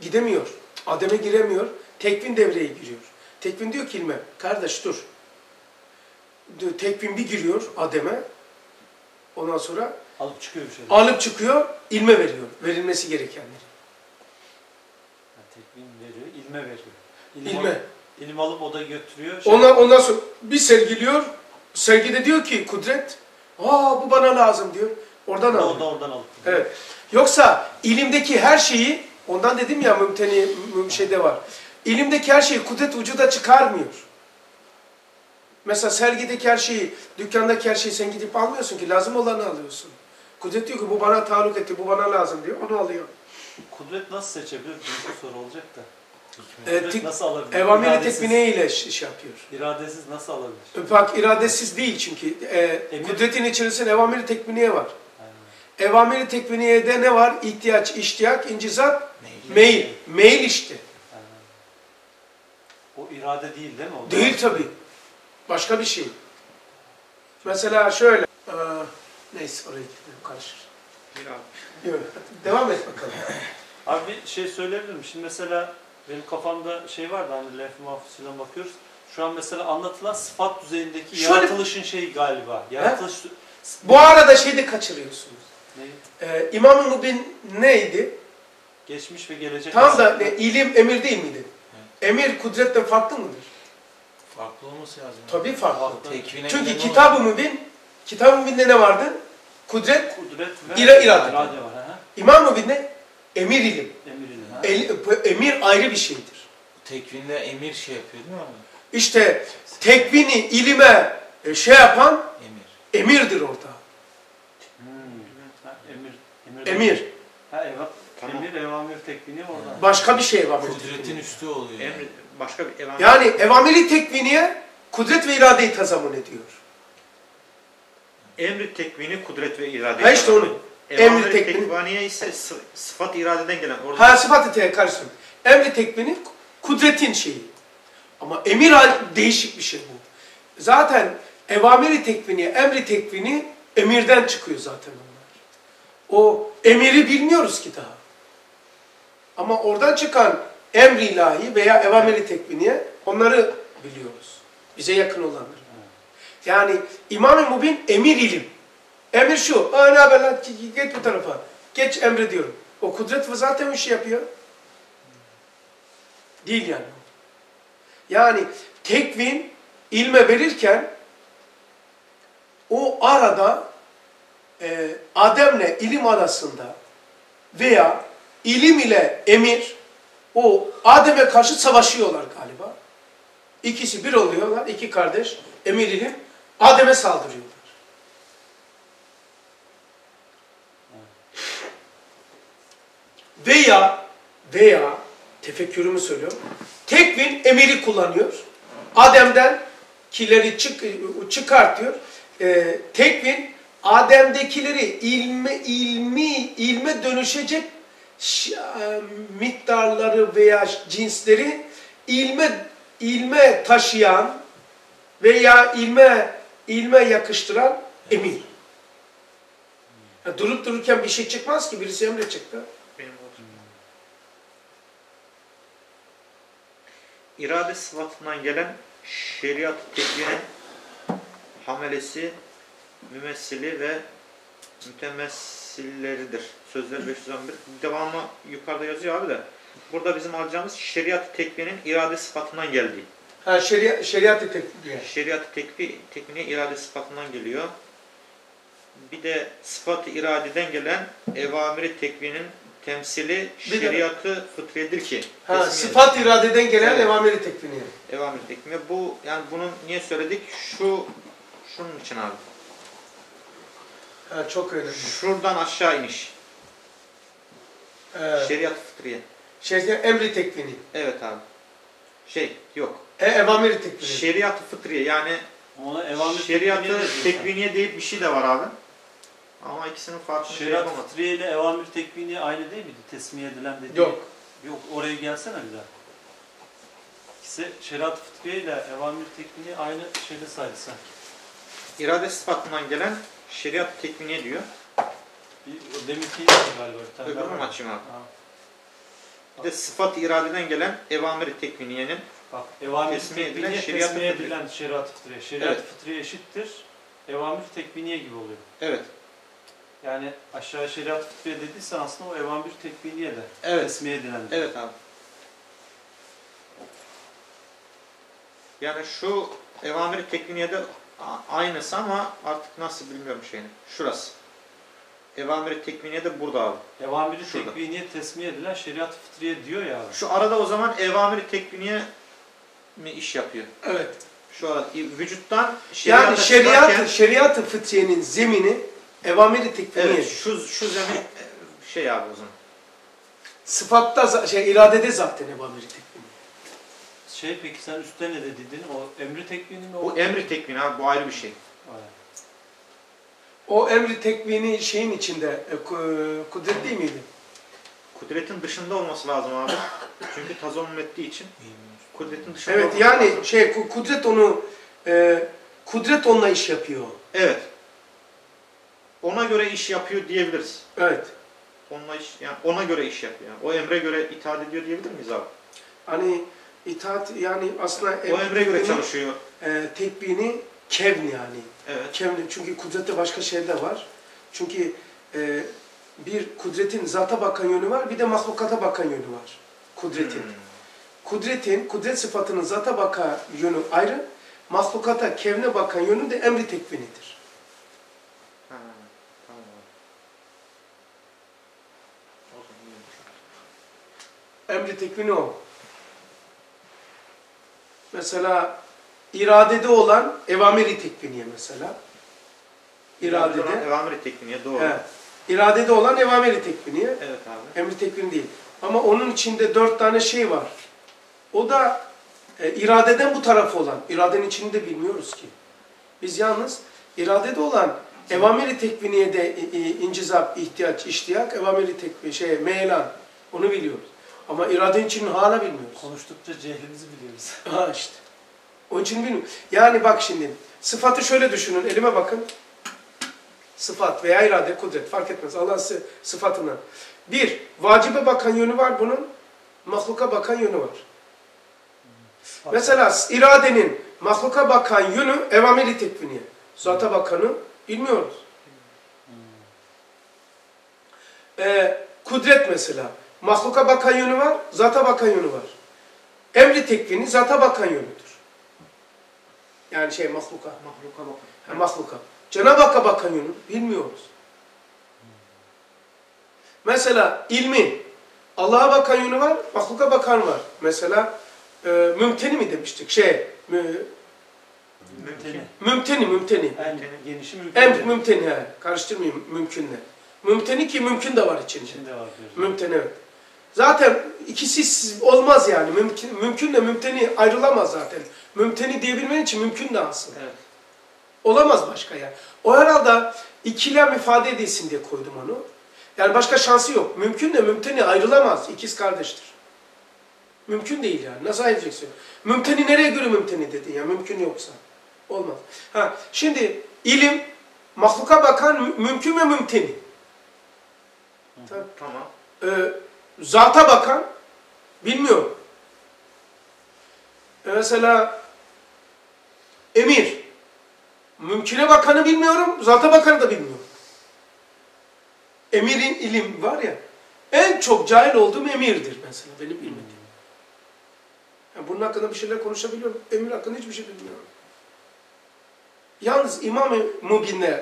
Gidemiyor. Adem'e giremiyor. Tekvin devreye giriyor. Tekvin diyor ki ilme kardeş dur. Tekvin bir giriyor Adem'e. Ondan sonra Alıp çıkıyor bir şey. alıp çıkıyor, ilme veriyor. Verilmesi gerekenleri. Yani tekvin veriyor, ilme veriyor. İlim İlme. Alıp, ilim alıp o da götürüyor. Şey, Ondan, ondan sonra bir sergiliyor. Sergide diyor ki Kudret, aa bu bana lazım diyor. Oradan alıyor. oradan alıp gidiyor. Evet. Yoksa ilimdeki her şeyi, ondan dedim ya mümteni müm- şeyde var. İlimdeki her şeyi kudret vücuda çıkarmıyor. Mesela sergideki her şeyi, dükkandaki her şeyi sen gidip almıyorsun ki, lazım olanı alıyorsun. Kudret diyor ki bu bana taluk etti, bu bana lazım diyor, onu alıyor. Kudret nasıl seçebilir? Bir soru olacak da. E, tik- nasıl alabilir? Evamiri tekmine ile şey yapıyor. İradesiz nasıl alabilir? Bak iradesiz değil çünkü. E, Emir- kudretin içerisinde evamiri tekminiye var. Yani, Evamiri tekviniyede ne var? İhtiyaç, iştiyak, incizat, meyil. Meyil işte. O irade değil değil mi? O Değil tabi. Başka bir şey. Mesela şöyle. Ee, neyse oraya gidelim karışır. Yok, devam et bakalım. Abi bir şey söyleyebilir miyim? Şimdi mesela benim kafamda şey var da hani lef mahfuzuyla bakıyoruz. Şu an mesela anlatılan sıfat düzeyindeki Şöyle- yaratılışın şeyi galiba. Yaratılış... Bu arada şeyde kaçırıyorsunuz. Ne? Ee, İmam-ı Mubin neydi? Geçmiş ve gelecek. Tam da arasında- ne, ilim emir değil miydi? Emir kudretten farklı mıdır? Farklı olması lazım. Tabii farklı. Farklı. Tekvine Çünkü giden o- Kitab-ı Mübin, Kitab-ı Mübin'de ne vardı? Kudret, Kudret ve İra- irade. var. Aha. İmam-ı emir ilim. Emir ilim, ha. El- emir ayrı bir şeydir. Tekvinde emir şey yapıyor değil mi abi? İşte tekvini ilime e, şey yapan Emir. emirdir orada. Hmm. Ha, emir. Emir. Emir. Ha, eva, Tamam. Emir, evamir tekvini oradan. Başka bir şey var. Kudretin üstü oluyor. yani. Emri, başka bir evan. Yani evamiri tekviniye kudret ve iradeyi tazamun ediyor. Emri tekvini kudret ve irade. Ha işte onu. Emri tekvini. tekvaniye ise sı- sıfat iradeden gelen. Orada Ha sıfat-ı te- karıştırdım. Emri tekvini kudretin şeyi. Ama emir değişik bir şey bu. Zaten evamiri tekvini, emri tekvini emirden çıkıyor zaten onlar. O emiri bilmiyoruz ki daha. Ama oradan çıkan emri ilahi veya evamiri tekviniye onları biliyoruz. Bize yakın olanları. Yani İmam-ı Mubin emir ilim. Emir şu. Aa ne haber lan? Geç bu tarafa. Geç emrediyorum. O kudret ve zaten bir şey yapıyor. Değil yani. Yani tekvin ilme verirken o arada e, Adem'le ilim arasında veya ilim ile emir o Adem'e karşı savaşıyorlar galiba. İkisi bir oluyorlar, iki kardeş, emir ilim, Adem'e saldırıyorlar. Veya, veya, tefekkürümü söylüyorum, tekvin emiri kullanıyor. Adem'den kileri çık, çıkartıyor. Ee, tekvin Adem'dekileri ilme, ilmi, ilme dönüşecek e, miktarları veya cinsleri ilme ilme taşıyan veya ilme ilme yakıştıran emir. Ya durup dururken bir şey çıkmaz ki birisi emre çıktı. İrade sıfatından gelen şeriat tekvinin hamelesi, mümessili ve mütemessilleridir. Sözler 511. Devamı yukarıda yazıyor abi de. Burada bizim alacağımız şeriat tekvinin irade sıfatından geldiği. Ha şeria, şeriat-ı tekvir. Şeriat tekvi, tekvini irade sıfatından geliyor. Bir de sıfat-ı iradeden gelen evamiri tekvinin temsili Bir de- şeriatı fıtriyedir ki. Ha sıfat iradeden gelen Evet. evameli tekvini. Evamiri tekvini. Bu yani bunu niye söyledik? Şu şunun için abi. Ha çok önemli. Şuradan aşağı iniş. Ee, Şeriat fıtriye. şeriat emri tekvini. Evet abi. Şey yok. E, evameli tekvini. Şeriat fıtriye yani Ona evamir şeriatı tekviniye tekviniye deyip bir şey de var abi. Ama ikisinin farkını şey Şeriat yapamadık. fıtriye ile evamir tekviniye aynı değil miydi? Tesmiye edilen dediği. Yok. Yok oraya gelsene bir daha. İkisi şeriat fıtriye ile evamir tekviniye aynı şeyde saydı sanki. İrade sıfatından gelen şeriat tekviniye diyor. Bir, o deminki galiba bir tane daha var. açayım abi? Ha. Bir de sıfat iradeden gelen evamiri tekviniyenin Bak evamir tekviniye şeriat tesmiye fıtriye. edilen şeriat fıtriye. Şeriat Evet. fıtriye eşittir. Evamir tekviniye gibi oluyor. evet Yani aşağı şeriat fıtriye dediysen aslında o evamir tekviniye de evet tesmiye edilen. evet abi. Yani şu evamiri tekviniyede a- aynısı ama artık nasıl bilmiyorum şeyini. Şurası. Evamiri tekviniye de burada abi. Evamiri tekviniye tesmiye edilen şeriat fıtriye diyor ya abi. Şu arada o zaman evamiri tekviniye mi iş yapıyor? Evet. Şu arada vücuttan Yani şeriata şeriat, çıkarken- şeriat-ı fıtriyenin zemini evamiri tekviniye. Evet şu, şu zemin e, şey abi o zaman. Sıfatta, şey, iradede zaten evamiri tekvini. Şey peki sen üstte ne dedin? O emri tekvini mi? Bu o? emri tekvini abi bu ayrı bir şey. Aynen. O emri tekvini şeyin içinde, e, ku- kudret değil miydi? Kudretin dışında olması lazım abi. Çünkü tazamüm ettiği için kudretin dışında Evet yani lazım. şey ku- kudret onu, e, kudret onunla iş yapıyor. Evet. Ona göre iş yapıyor diyebiliriz. Evet. Onunla iş, yani ona göre iş yapıyor. Yani o emre göre itaat ediyor diyebilir miyiz abi? Hani itaat yani aslında O emre göre çalışıyor. E, tekvini kevn yani. Evet. Kevni çünkü kudrette başka şeyler var. Çünkü e, bir kudretin zata bakan yönü var, bir de mahlukata bakan yönü var. Kudretin. Hmm. Kudretin, kudret sıfatının zata bakan yönü ayrı, mahlukata, kevne bakan yönü de emri tekvinidir. Ha, tamam. Emri tekvini o. Mesela iradede olan evamiri tekviniye mesela. İradede. Evamiri tekviniye doğru. He. İradede olan evamiri tekviniye. Evet abi. Emri tekvin değil. Ama onun içinde dört tane şey var. O da e, iradeden bu tarafı olan. İradenin içini de bilmiyoruz ki. Biz yalnız iradede olan Evamiri tekviniye de e, e, incizap, ihtiyaç, iştiyak, evamiri tekvini, şey, meylan. Onu biliyoruz. Ama irade için hala bilmiyoruz. Konuştukça cehlimizi biliyoruz. Ha işte. Onun için bilmiyorum. Yani bak şimdi, sıfatı şöyle düşünün, elime bakın. Sıfat veya irade, kudret fark etmez. Allah'ın sı- sıfatına. Bir, vacibe bakan yönü var bunun, mahluka bakan yönü var. Mesela iradenin mahluka bakan yönü evameli tekviniye. Zata bakanı bilmiyoruz. Ee, kudret mesela. Mahluka bakan yönü var, zata bakan yönü var. Emri tekvini zata bakan yönüdür. Yani şey mahluka. Mahluka bakın. Ha, mahluka. Cenab-ı Hakk'a bakan yönü bilmiyoruz. Mesela ilmi Allah'a bakan yönü var, mahluka bakan var. Mesela e, mümteni mi demiştik? Şey, mü, Mümteni. mümteni, mümteni. En genişi mümteni. Em, mümteni he. Karıştırmayayım mümkünle. Mümteni ki mümkün de var içinde. İçinde var diyoruz. Mümteni evet. Zaten ikisi olmaz yani. Mümkün, mümkünle mümteni ayrılamaz zaten. Mümteni diyebilmen için mümkün de aslında. Evet. Olamaz başka ya. O herhalde ikilem ifade edilsin diye koydum onu. Yani başka şansı yok. Mümkünle mümteni ayrılamaz. İkiz kardeştir. Mümkün değil yani. Nasıl ayıracaksın? Mümteni nereye göre mümteni dedin ya? Mümkün yoksa. Olmaz. Ha, şimdi ilim mahluka bakan mü- mümkün ve mümteni. Tabii. Tamam. Ee, zata bakan bilmiyorum. Ee, mesela emir. Mümküne bakanı bilmiyorum, zata bakanı da bilmiyorum. Emirin ilim var ya, en çok cahil olduğum emirdir mesela benim bilmediğim. Yani bunun hakkında bir şeyler konuşabiliyorum. Emir hakkında hiçbir şey bilmiyorum. Yalnız İmam-ı Mubin'le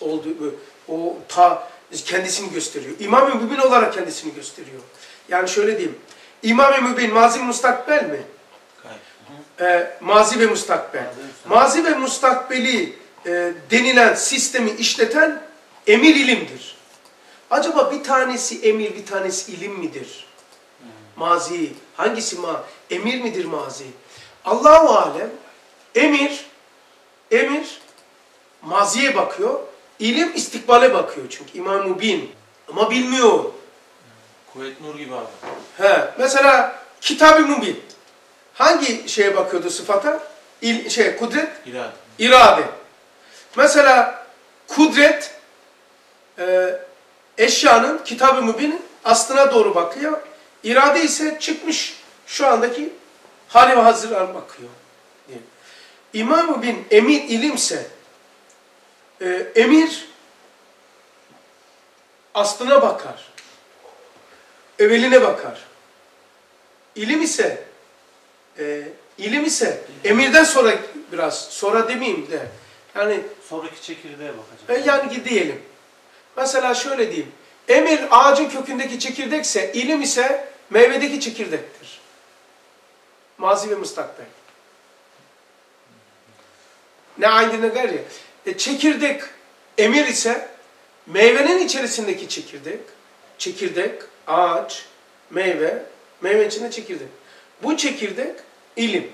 olduğu o ta kendisini gösteriyor. İmam-ı Mübin olarak kendisini gösteriyor. Yani şöyle diyeyim. İmam-ı Mübin mazi mustakbel mi? Ee, mazi ve mustakbel. Mazi ve mustakbeli e, denilen sistemi işleten emir ilimdir. Acaba bir tanesi emir, bir tanesi ilim midir? Mazi. Hangisi ma? Emir midir mazi? Allahu alem emir emir maziye bakıyor. İlim istikbale bakıyor çünkü İmam Mubin. Ama bilmiyor. Kuvvet nur gibi abi. He, mesela Kitab-ı Mubin. Hangi şeye bakıyordu sıfata? İl, şey, kudret, İrade. irade. Mesela kudret e, eşyanın Kitab-ı Mübin'in aslına doğru bakıyor. İrade ise çıkmış şu andaki hali ve hazıra bakıyor. diye. İmam-ı Bin emir ilimse e, emir aslına bakar. Eveline bakar. İlim ise e, ilim ise emirden sonra biraz sonra demeyeyim de yani Sonraki çekirdeğe bakacağız. e, yani diyelim. Mesela şöyle diyeyim. Emir ağacın kökündeki çekirdekse, ilim ise meyvedeki çekirdektir. Mazi ve mustakbel. Ne aynı ne gayrı. E, çekirdek emir ise meyvenin içerisindeki çekirdek, çekirdek, ağaç, meyve, meyve içinde çekirdek. Bu çekirdek ilim.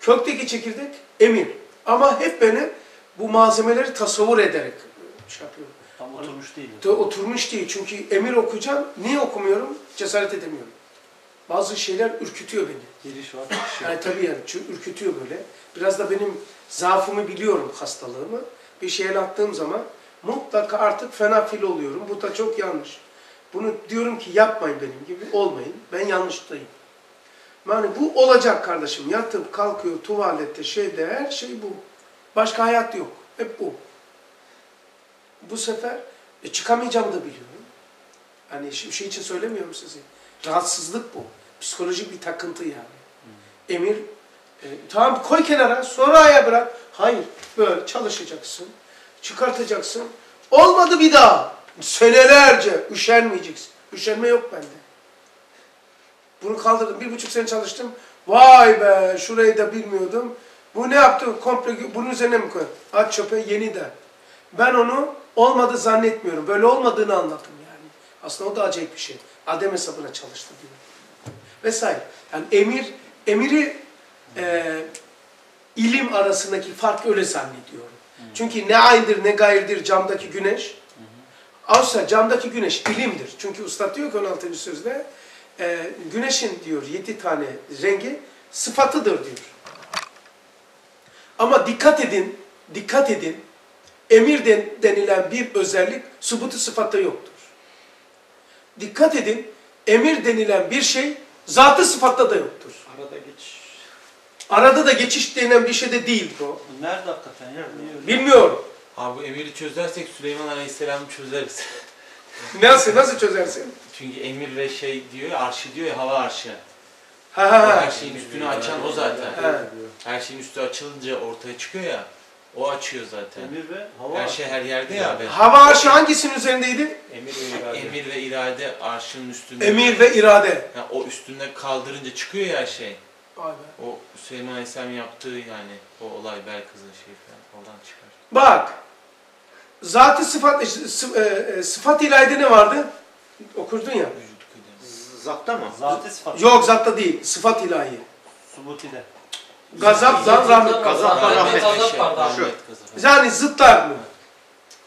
Kökteki çekirdek emir. Ama hep beni bu malzemeleri tasavvur ederek şey yapıyorum. Tam oturmuş değil. De oturmuş değil. Çünkü emir okuyacağım. Niye okumuyorum? Cesaret edemiyorum. Bazı şeyler ürkütüyor beni. Giriş var, yok. Yani tabii yani çünkü ürkütüyor böyle. Biraz da benim zaafımı biliyorum hastalığımı. Bir şeye attığım zaman mutlaka artık fena fil oluyorum. Bu da çok yanlış. Bunu diyorum ki yapmayın benim gibi. Olmayın. Ben yanlıştayım. Yani bu olacak kardeşim. Yatıp kalkıyor tuvalette şeyde her şey bu. Başka hayat yok. Hep bu. Bu sefer e, çıkamayacağımı da biliyorum. Hani şimdi şey için söylemiyorum size. Rahatsızlık bu. Psikolojik bir takıntı yani. Emir e, tamam koy kenara sonra aya bırak. Hayır böyle çalışacaksın. Çıkartacaksın. Olmadı bir daha. Senelerce üşenmeyeceksin. Üşenme yok bende. Bunu kaldırdım. Bir buçuk sene çalıştım. Vay be şurayı da bilmiyordum. Bu ne yaptı? Komple bunun üzerine mi koy? At çöpe yeniden. Ben onu olmadı zannetmiyorum. Böyle olmadığını anlattım yani. Aslında o da acayip bir şey. Adem hesabına çalıştı diyor. Vesaire. Yani emir, emiri e, ilim arasındaki fark öyle zannediyorum. Çünkü ne aydır ne gayrıdır camdaki güneş. Oysa camdaki güneş ilimdir. Çünkü Üstad diyor ki 16. sözde e, güneşin diyor yedi tane rengi sıfatıdır diyor. Ama dikkat edin, dikkat edin. Emir den- denilen bir özellik subutu sıfatta yoktur. Dikkat edin, emir denilen bir şey zatı sıfatta da yoktur. Arada geç. Arada da geçiş denen bir şey de değildir o. Nerede hakikaten ya? Öyle? Bilmiyorum. Abi bu emiri çözersek Süleyman Aleyhisselam'ı çözeriz. Nasıl, nasıl çözersin? Çünkü emir ve şey diyor ya, arşı diyor ya, hava arşı. Ha O ha her ha. şeyin üstünü açan o zaten. Ha. Her şeyin üstü açılınca ortaya çıkıyor ya, o açıyor zaten. Emir ve hava. Her şey her yerde ya abi. Hava arşı hangisinin üzerindeydi? Emir ve irade. Emir ve irade arşının üstünde. Emir ve irade. Ya o üstünde kaldırınca çıkıyor ya her şey. Be. O Süleyman Aleyhisselam yaptığı yani o olay Belkıs'ın şey falan oradan çıkar. Bak, zatı sıfat, sı- e, e, sıfat ilahide ne vardı? Okurdun ya. Zatta mı? Zati sıfat. Yok zatta değil, sıfat ilahi. Subuti'de. Gazap, zan, rahmet. Gazap, Rahmet. Şu. Yani zıtlar mı?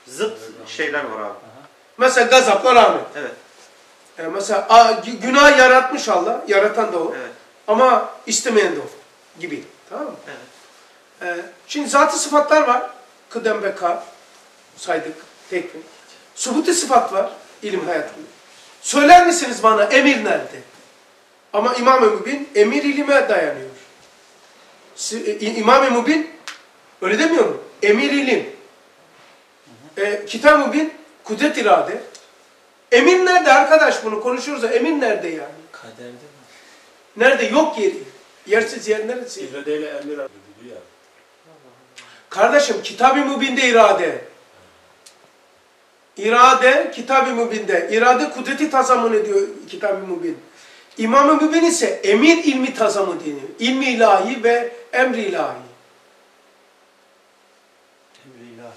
Zıt şeyler var abi. Mesela gazapla rahmet. Evet. E, mesela a, günah yaratmış Allah, yaratan da o. Evet. Ama istemeyen de o gibi. Tamam mı? Evet. E, şimdi zatı sıfatlar var. Kıdem beka saydık. Tekvin. Subuti sıfat var ilim hayatında. Söyler misiniz bana emir nerede? Ama İmam-ı Mübin emir ilime dayanıyor. E, İmam-ı Mübin öyle demiyor mu? Emir ilim. E, Kitab-ı Mübin kudret irade. Emir nerede arkadaş bunu konuşuyoruz da emir nerede yani? Kaderde mi? Nerede? Yok yeri. Yersiz yer neresi? İradeyle emir ya. Kardeşim Kitab-ı Mübin'de irade. İrade Kitab-ı Mübin'de. İrade kudreti tazammun ediyor Kitab-ı Mübin. İmam-ı Mübin ise emir ilmi tazammun deniyor. İlmi ilahi ve emri ilahi. Emri ilahi.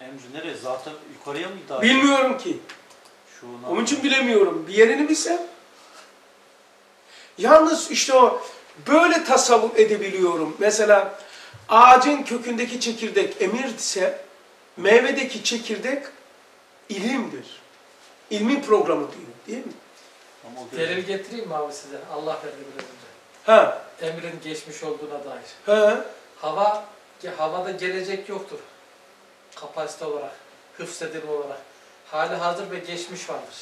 Emri nereye? Zaten yukarıya mı iddia Bilmiyorum ki. Şu Onun için bilemiyorum. Bir yerini bilsem. Yalnız işte o böyle tasavvur edebiliyorum. Mesela ağacın kökündeki çekirdek emirse meyvedeki çekirdek ilimdir. İlmin programı diyor değil mi? O Delil getireyim mi abi size? Allah verdi biraz önce. Ha, Emrin geçmiş olduğuna dair. ha. Hava, havada gelecek yoktur. Kapasite olarak, hıfzedilme olarak. Hali hazır ve geçmiş vardır.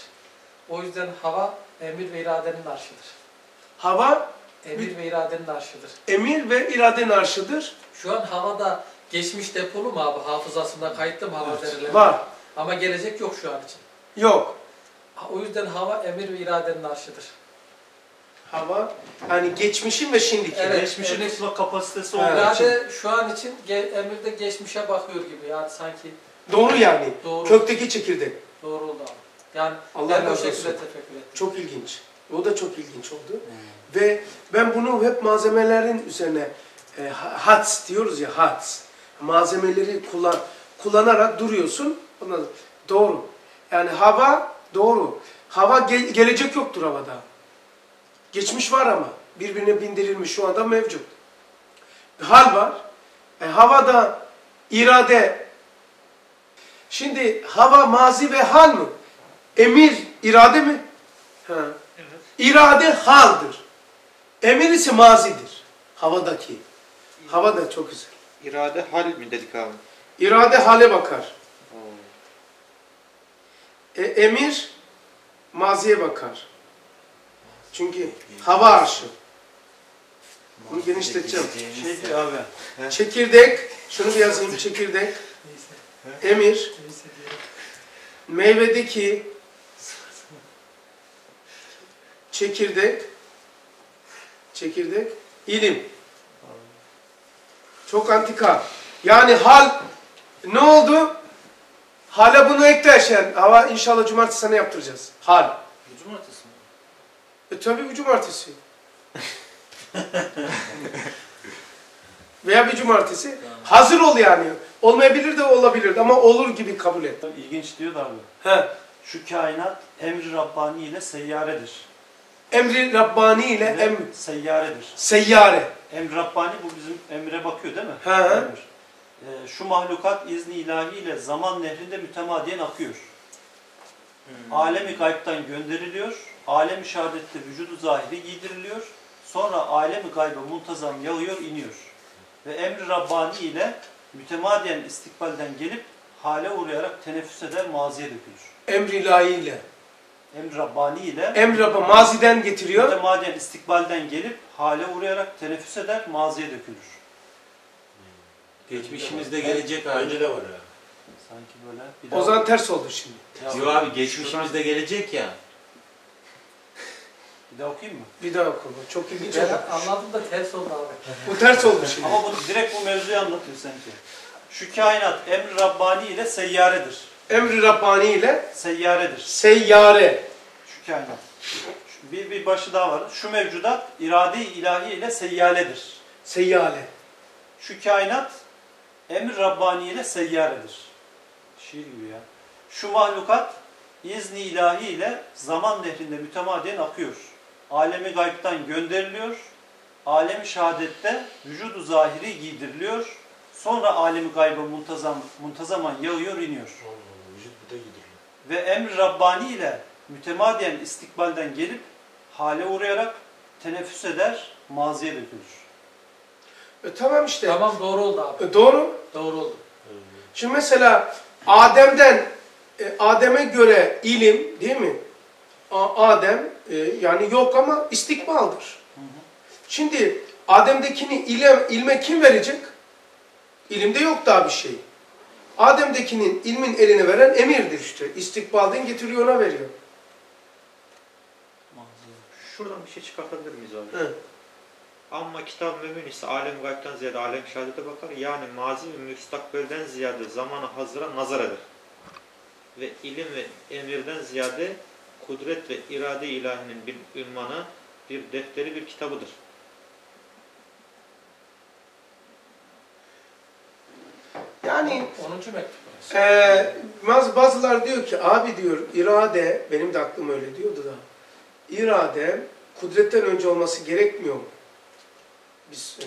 O yüzden hava emir ve iradenin arşıdır. Hava Emir ve iradenin arşıdır. emir ve iradenin arşıdır. Şu an havada geçmiş depolu mu abi? Hafızasında kayıtlı mı hava zerreleri? Var. Ama gelecek yok şu an için. Yok. O yüzden hava emir ve iradenin arşıdır. Hava yani geçmişin ve şimdiki. Evet. Geçmişin emir- mutlak kapasitesi Evet. olduğu için. İrade şu an için ge- emirde geçmişe bakıyor gibi. Yani sanki Doğru yani. doğru Kökteki çekirdek. doğru oldu abi. Yani Allah ben o şekilde olsun. tefekkür ettim. Çok ilginç. O da çok ilginç oldu. Ve ben bunu hep malzemelerin üzerine e, ha- hats diyoruz ya hats. Malzemeleri kullan kullanarak duruyorsun. Ondan doğru. Yani hava doğru. Hava ge- gelecek yoktur havada. Geçmiş var ama birbirine bindirilmiş şu anda mevcut. Hal var. E, havada irade. Şimdi hava mazi ve hal mı? Emir irade mi? Ha. İrade haldır. Emir ise mazidir. Havadaki. Hava da çok güzel. İrade hal mi dedik abi? İrade hale bakar. E, emir maziye bakar. Çünkü hava arşı. Bunu genişleteceğim. Şey abi. Çekirdek, şunu bir yazayım. Çekirdek, Neyse. emir, meyvedeki çekirdek, çekirdek, ilim. Çok antika. Yani hal ne oldu? Hala bunu eklersen, hava inşallah cumartesi sana yaptıracağız. Hal. Bu cumartesi mi? E tabii bu cumartesi. Veya bir cumartesi. Hazır ol yani. Olmayabilir de olabilir ama olur gibi kabul et. İlginç diyor da abi. He. Şu kainat emri Rabbani ile seyyaredir. Emri Rabbani ile em seyyaredir. seyyare. Emri Rabbani bu bizim emre bakıyor değil mi? He. Emir. E, şu mahlukat izni ilahiyle zaman nehrinde mütemadiyen akıyor. Alemi gaybtan gönderiliyor, alemi şehadette vücudu zahiri giydiriliyor, sonra alemi gayba muntazam yağıyor, iniyor. Ve emri Rabbani ile mütemadiyen istikbalden gelip hale uğrayarak teneffüs eder, maziye dökülür. Emri ilahiyle. Emri Rabbani ile Emri Rabba maziden getiriyor. mütemadiyen istikbalden gelip hale uğrayarak teneffüs eder, maziye dökülür. Geçmişimizde gelecek abi. Önce de var ya. Sanki böyle bir O zaman ters oldu şimdi. Yok abi geçmişimizde gelecek ya. Bir daha okuyayım mı? Bir daha okuma. Çok ilginç Ben anladım da ters oldu abi. Bu ters oldu şimdi. Ama bu direkt bu mevzuyu anlatıyor sanki. Şu kainat emri Rabbani ile seyyaredir. Emri Rabbani ile Seyyaredir. seyyare. Şu kainat. Şu- Bir, bir başı daha var. Şu mevcudat irade-i ilahi ile seyyaledir. Seyyale. Şu kainat emri Rabbani ile seyyaredir. Şiir gibi ya. Şu mahlukat izni ilahi ile zaman nehrinde mütemadiyen akıyor. Alemi gaybtan gönderiliyor. Alemi şehadette vücudu zahiri giydiriliyor. Sonra alemi gayba muntazam, muntazaman yağıyor, iniyor. Vücut bir de gidiyor. Ve emri Rabbani ile mütemadiyen istikbalden gelip hale uğrayarak teneffüs eder, maziye dökülür. E, tamam işte. Tamam doğru oldu abi. E, doğru. Doğru oldu. Şimdi mesela Adem'den e, Adem'e göre ilim değil mi? A- Adem e, yani yok ama istikbaldır. Şimdi Adem'dekini ile, ilme kim verecek? İlimde yok daha bir şey. Adem'dekinin ilmin eline veren emirdir işte. İstikbalden getiriyor ona veriyor. Şuradan bir şey çıkartabilir miyiz abi? Hı. Amma kitap mümin ise alem gaybden ziyade alem şehadete bakar. Yani mazi ve müstakbelden ziyade zamana hazıra nazar eder. Ve ilim ve emirden ziyade kudret ve irade ilahinin bir ünvanı, bir defteri, bir kitabıdır. Yani 10. mektup. Bazı- bazılar diyor ki abi diyor irade benim de aklım öyle diyordu da irade kudretten önce olması gerekmiyor mu? Biz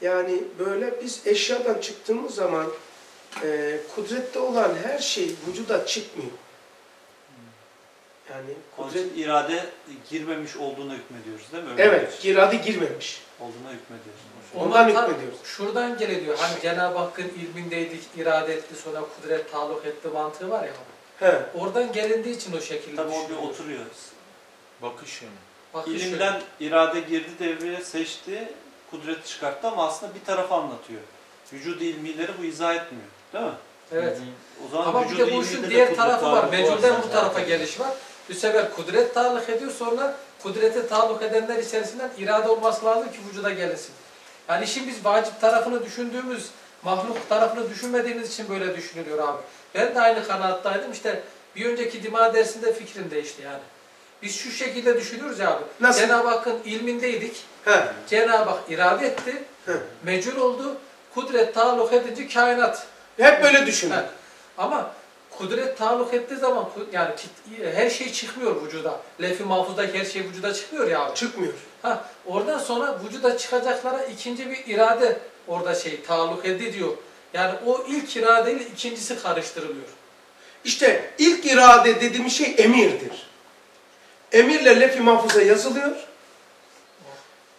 yani böyle biz eşyadan çıktığımız zaman e, kudrette olan her şey vücuda çıkmıyor. Yani Onun kudret için irade girmemiş olduğuna hükmediyoruz değil mi? Öyle evet irade girmemiş. Olduğuna hükmediyoruz. Ondan hükmediyoruz. Şuradan geliyor. Hani Cenab-ı Hakk'ın ilmindeydik, irade etti, sonra kudret taluk etti mantığı var ya. He. Oradan gelindiği için o şekilde Tabii o bir düşünüyor. oturuyor. Bakış yönü. Bakış İlimden irade girdi devreye seçti, kudret çıkarttı ama aslında bir tarafı anlatıyor. Vücudu ilmileri bu izah etmiyor. Değil mi? Evet. O zaman Ama bir de bu işin diğer tarafı var. Mecbuden bu tarafa geliş var. Bu sefer kudret taluk ediyor sonra kudrete taluk edenler içerisinden irade olması lazım ki vücuda gelsin. Yani işin biz vacip tarafını düşündüğümüz, mahluk tarafını düşünmediğimiz için böyle düşünülüyor abi. Ben de aynı kanaattaydım. İşte bir önceki dima dersinde fikrim değişti yani. Biz şu şekilde düşünüyoruz ya abi. Nasıl? Cenab-ı Hakk'ın ilmindeydik. He. Cenab-ı Hak irade etti. Hı. Mecul oldu. Kudret taluk edince kainat Hep böyle düşünün. Evet. Ama kudret taluk ettiği zaman yani her şey çıkmıyor vücuda. Lef-i mahfuzdaki her şey vücuda çıkmıyor ya abi. Çıkmıyor. Ha, oradan sonra vücuda çıkacaklara ikinci bir irade orada şey taluk ediliyor. Yani o ilk iradeyle ikincisi karıştırılıyor. İşte ilk irade dediğimiz şey emirdir. Emirle lef-i mahfuza yazılıyor.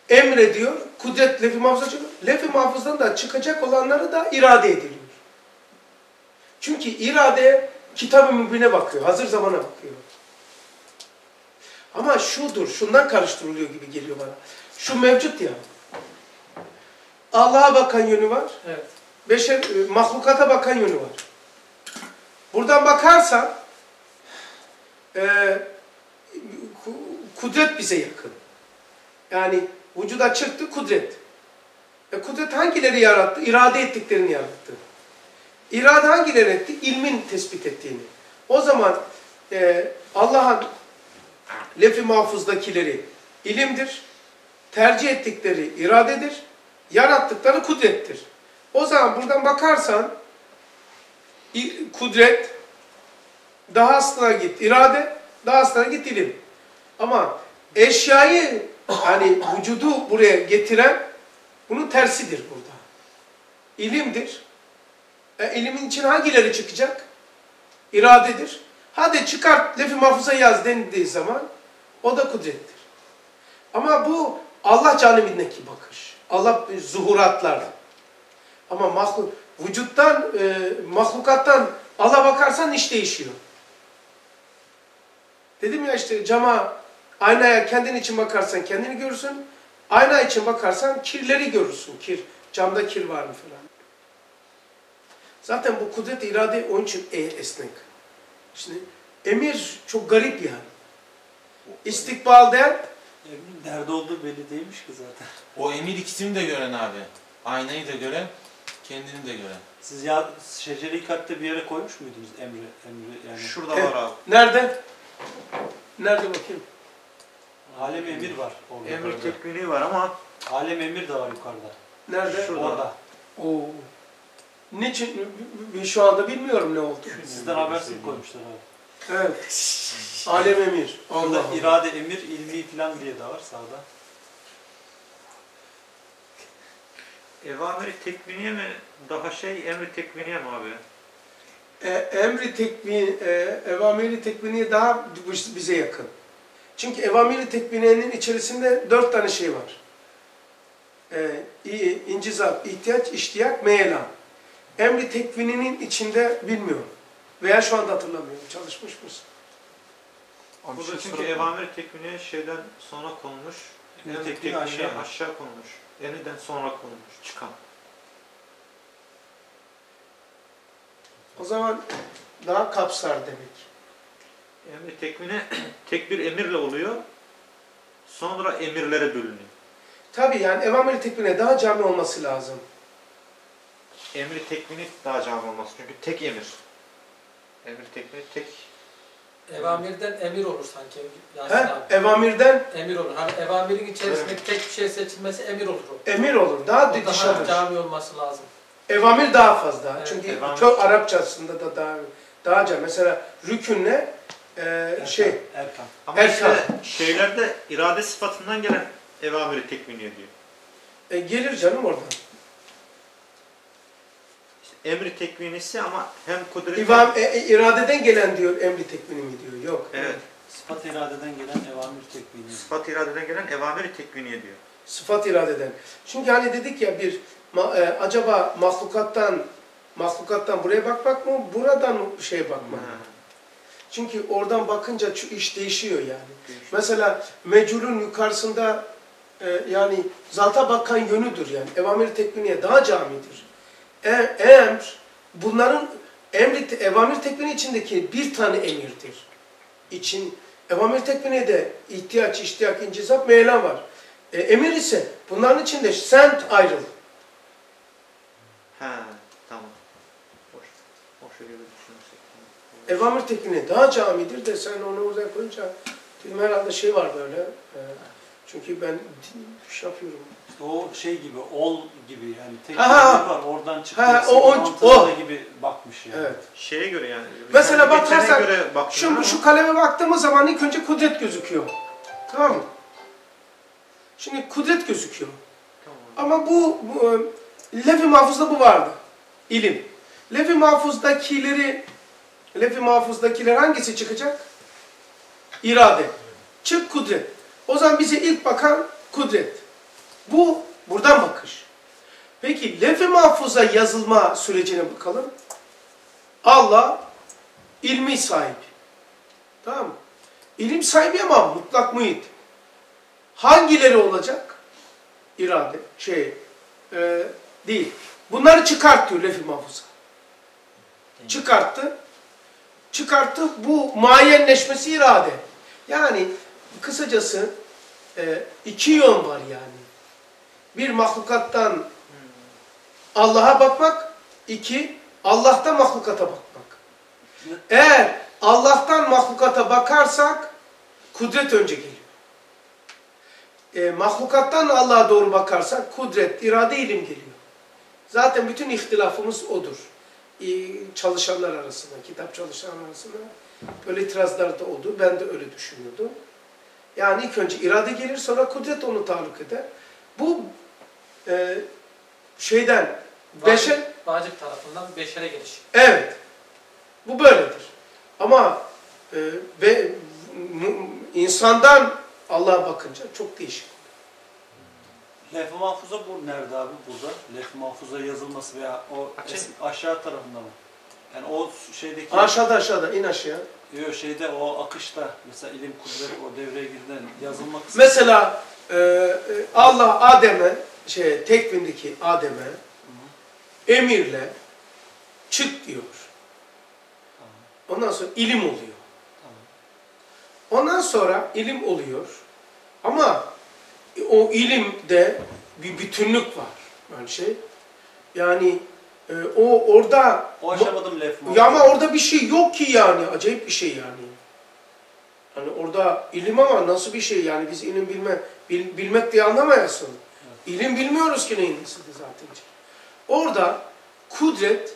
Emrediyor. Kudret lef-i mahfuza çıkıyor. Lef-i mahfuzdan da çıkacak olanları da irade ediliyor. Çünkü irade kitab-ı mübine bakıyor. Hazır zamana bakıyor. Ama şudur, şundan karıştırılıyor gibi geliyor bana. Şu mevcut ya. Allah'a bakan yönü var. Evet. beşer, e, mahlukata bakan yönü var. Buradan bakarsan e, kudret bize yakın. Yani vücuda çıktı kudret. E, kudret hangileri yarattı? İrade ettiklerini yarattı. İrade hangileri etti? İlmin tespit ettiğini. O zaman e, Allah'ın lef-i mahfuzdakileri ilimdir. Tercih ettikleri iradedir. Yarattıkları kudrettir. O zaman buradan bakarsan kudret daha aslına git irade, daha aslına git ilim. Ama eşyayı hani vücudu buraya getiren bunun tersidir burada. İlimdir. E, ilimin için hangileri çıkacak? İradedir. Hadi çıkart lef-i mahfuza yaz denildiği zaman o da kudrettir. Ama bu Allah canibindeki bakış. Allah zuhuratlar. Ama mahluk, vücuttan, e, mahlukattan Allah bakarsan iş değişiyor. Dedim ya işte cama, aynaya kendin için bakarsan kendini görürsün. Ayna için bakarsan kirleri görürsün. Kir, camda kir var mı falan. Zaten bu kudret irade onun için e, esnek. Şimdi emir çok garip yani. İstikbal der, Emrin nerede olduğu belli değilmiş ki zaten. O emir ikisini de gören abi. Aynayı da gören, kendini de gören. Siz ya şecere-i kalpte bir yere koymuş muydunuz emri? emri yani Şurada var abi. nerede? Nerede bakayım? Alem emir var orada. Emir tekvini var ama Alem emir de var yukarıda. Nerede? Şurada. Orada. Oo. Niçin? Ben şu anda bilmiyorum ne oldu. Sizden habersiz koymuşlar abi. Evet. Alem emir. Allah Allah. irade emir, ilmi falan diye de var sağda. evamiri tekviniye mi daha şey emri tekviniye mi abi? E, emri tekvin, e, evamiri tekviniye daha bize yakın. Çünkü evamiri tekviniyenin içerisinde dört tane şey var. E, i- incizap, ihtiyaç, iştiyak, meyelan. Emri tekvininin içinde bilmiyorum. Veya şu anda hatırlamıyorum. Çalışmış mısın? Burada çünkü evamiri tekviniye şeyden sonra konmuş. Emri Emri tekvini tekviniye aşağı. aşağı konmuş. Emriden sonra konmuş. Çıkan. O zaman daha kapsar demek. Emri tekvini tek bir emirle oluyor. Sonra emirlere bölünüyor. Tabii yani evamiri tekviniye daha cami olması lazım. Emri tekvini daha cam olması. Çünkü tek emir. Emri tekvini tek. Evamirden emir olur sanki. He? abi. Evamirden Emir olur. Hani evamirin içerisinde tek bir şey seçilmesi emir olur o. emir olur. Daha O dikiş daha cami olması lazım. Evamir daha fazla. Evet, Çünkü evamir. çok Arapçasında da daha daha cam. Mesela rükünle e, şey Erkan. Ama Erkan. işte şeylerde irade sıfatından gelen evamiri tekviniye diyor. e, gelir canım oradan. İşte emri tekvinisi ama hem kudret İvam, e, e, iradeden gelen diyor emri tekvini mi diyor. Yok. Evet. Sıfat iradeden gelen evamir tekvini. Sıfat iradeden gelen evamiri tekviniye diyor. Sıfat iradeden. Çünkü hani dedik ya bir ma- e, acaba mahlukattan mahlukattan buraya bakmak mı? Buradan mı şeye bakmak? Ha, Çünkü oradan bakınca şu iş değişiyor yani. değişik. Mesela mecrurun yukarısında e, yani zata bakan yönüdür yani. Evamir tekviniye daha camidir. E, emr bunların emri evamir tekvini içindeki bir tane emirdir. İçin evamir tekviniye de ihtiyaç, iştiyak, incizap, meyelan var. E, emir ise bunların içinde sen ayrıl. Ha, tamam. Düşünürsek. tamam. Evamir tekvini daha camidir de sen onu oraya koyunca dedim herhalde şey var böyle. e, çünkü ben şey yapıyorum. İşte o şey gibi, ol gibi yani tek Ha, ha. bir var oradan hepsi o- o- mantığında o. gibi bakmış yani. Evet. Şeye göre yani. Mesela kendi bakarsak, Şu, ama- şu kaleme baktığımız zaman ilk önce kudret gözüküyor. Tamam mı? Şimdi kudret gözüküyor. Tamam. Ama bu, bu e, lef-i mahfuzda bu vardı. İlim. Lef-i mahfuzdakileri lef-i mahfuzdakiler hangisi çıkacak? İrade. Çık kudret. O zaman bize ilk bakan kudret. Bu buradan bakış. Peki lef-i mahfuza yazılma sürecine bakalım. Allah ilmi sahibi. Tamam mı? İlim sahibi ama mutlak muhit. Hangileri olacak? İrade, şey, e, değil. Bunları çıkart diyor lef-i mahfuza. Çıkarttı. Çıkarttı. Bu mayenleşmesi irade. Yani kısacası e, iki yön var yani. Bir mahlukattan Allah'a bakmak, iki Allah'tan mahlukata bakmak. Eğer Allah'tan mahlukata bakarsak kudret önce geliyor. E, mahlukattan Allah'a doğru bakarsak kudret, irade, ilim geliyor. Zaten bütün ihtilafımız odur. Çalışanlar arasında, kitap çalışanlar arasında böyle itirazlar da oldu. Ben de öyle düşünüyordum. Yani ilk önce irade gelir sonra kudret onu taluk eder. Bu e, şeyden, Var- beşer, vacip tarafından beşere geliş. Evet. Bu böyledir. Ama e, ve insandan Allah'a bakınca çok değişik. Lef-i mahfuza bu nerede abi burada? Lef-i mahfuza yazılması veya o es- aşağı tarafında mı? Yani o şeydeki Aşağıda aşağıda in aşağı. Yok şeyde o akışta mesela ilim kudret o devreye girdiğinde yazılmak Mesela e, e, Allah Adem'e şey tekvindeki Adem'e emirle çık diyor. Ondan sonra ilim oluyor. Ondan sonra ilim oluyor. Ama o ilimde bir bütünlük var. Yani şey. Yani e, o orada O aşamada mı lef mahfuza? ya ama orada bir şey yok ki yani. Acayip bir şey yani. Hani orada ilim ama nasıl bir şey yani biz ilim bilme bil- bilmek diye anlamayasın. İlim bilmiyoruz ki neyin nesidir zaten. Orada kudret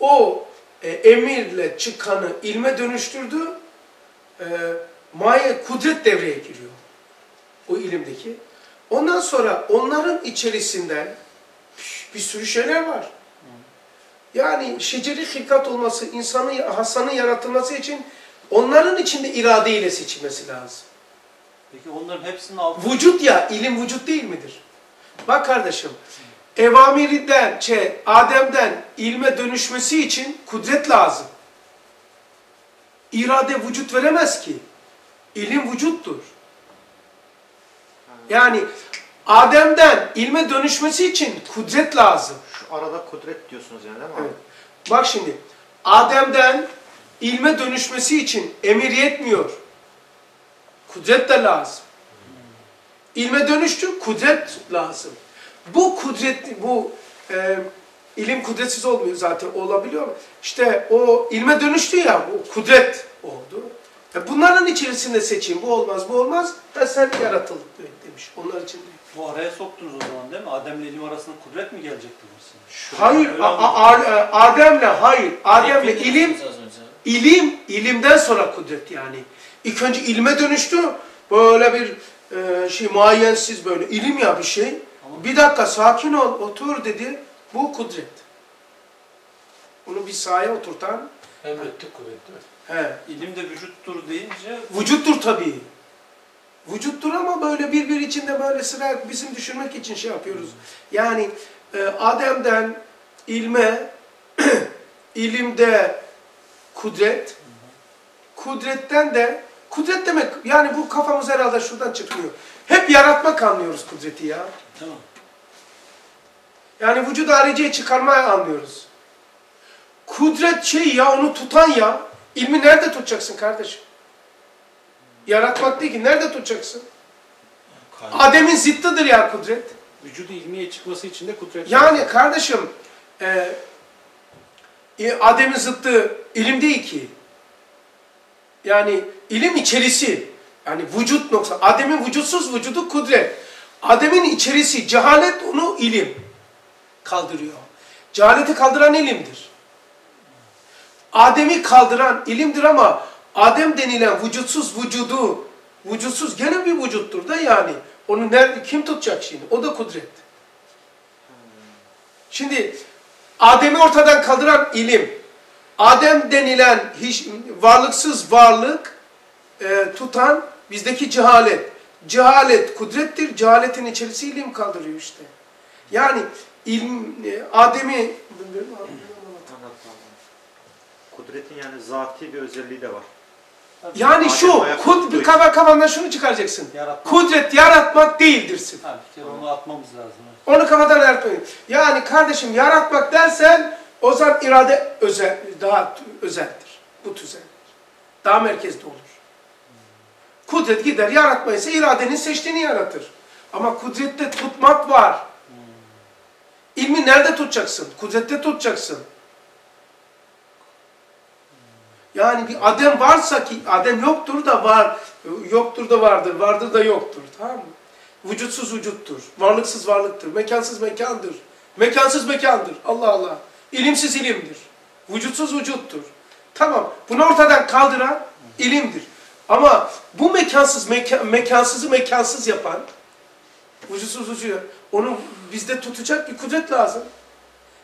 o e, emirle çıkanı ilme dönüştürdü. E, maye kudret devreye giriyor. O ilimdeki. Ondan sonra onların içerisinden bir sürü şeyler var. Yani şeceri hilkat olması, insanın, Hasan'ın yaratılması için onların içinde iradeyle seçilmesi lazım. Peki onların hepsinin altı Vücut ya, ilim vücut değil midir? Bak kardeşim, evamiriden, şey, Adem'den ilme dönüşmesi için kudret lazım. İrade vücut veremez ki. İlim vücuttur. Yani Adem'den ilme dönüşmesi için kudret lazım. Şu arada kudret diyorsunuz yani değil mi? Evet. Bak şimdi, Adem'den ilme dönüşmesi için emir yetmiyor. Kudret de lazım. İlme dönüştü, kudret lazım. Bu kudret, bu e, ilim kudretsiz olmuyor zaten, olabiliyor mu? İşte o ilme dönüştü ya, bu kudret oldu. E bunların içerisinde seçeyim, bu olmaz, bu olmaz. Ben sen yaratıldık demiş, onlar için değil. bu araya soktunuz o zaman değil mi? Adem'le ilim arasında kudret mi gelecekti burası? Hayır, Öyle A- A- A- Adem'le hayır. Adem'le Tekvin ilim, diyorsunuz az önce. ilim, ilimden sonra kudret yani. İlk önce ilme dönüştü. Böyle bir e, şey muayyensiz böyle ilim ya bir şey. Ama Bir dakika sakin ol, otur dedi. Bu kudret. Bunu bir sahaya oturtan, Emrettik kuvvetli. he, ilim de vücuttur deyince vücuttur tabii. Vücuttur ama böyle bir bir içinde böyle sıra bizim düşünmek için şey yapıyoruz. Yani e, Adem'den ilme, ilimde kudret, kudretten de, kudret demek yani bu kafamız herhalde şuradan çıkmıyor. Hep yaratmak anlıyoruz kudreti ya. tamam. Yani vücudu hariciye çıkarmaya anlıyoruz. Kudret şey ya onu tutan ya. İlmi nerede tutacaksın kardeşim? Yaratmak değil ki nerede tutacaksın? Adem'in zıttıdır ya kudret. Vücudu ilmiye çıkması için de kudret Yani kardeşim e, e, Adem'in zıttı ilim değil ki. Yani ilim içerisi. Yani vücut noksa. Adem'in vücutsuz vücudu kudret. Adem'in içerisi cehalet onu ilim kaldırıyor. Cehaleti kaldıran ilimdir. Adem'i kaldıran ilimdir ama Adem denilen vücutsuz vücudu, vücutsuz gene bir vücuttur da yani. Onu nerede, kim tutacak şimdi? O da kudret. Şimdi Adem'i ortadan kaldıran ilim, Adem denilen hiç, varlıksız varlık e, tutan bizdeki cehalet. Cehalet kudrettir, cehaletin içerisi ilim kaldırıyor işte. Yani ilm, e, Adem'i... Kudretin yani zati bir özelliği de var. Yani şu, Adem ayak kud, tuttuğu bir kafa kafandan şunu çıkaracaksın. Yaratmak. Kudret yaratmak değildirsin. Ha, bir kere onu atmamız lazım. Onu kafadan yaratmayın. Yani kardeşim yaratmak dersen o zaman irade özel, daha özeldir. Bu tüzeldir. Daha merkezde olur. Kudret gider yaratmayı ise iradenin seçtiğini yaratır. Ama kudrette tutmak var. İlmi nerede tutacaksın? Kudrette tutacaksın. Yani bir Adem varsa ki Adem yoktur da var, yoktur da vardır, vardır da yoktur. Tamam mı? Vücutsuz vücuttur, varlıksız varlıktır, mekansız mekandır, mekansız mekandır. Allah Allah. İlimsiz ilimdir. Vücutsuz vücuttur. Tamam. Bunu ortadan kaldıran ilimdir. Ama bu mekansız meka, mekansızı mekansız yapan vücutsuz vücudu onu bizde tutacak bir kudret lazım.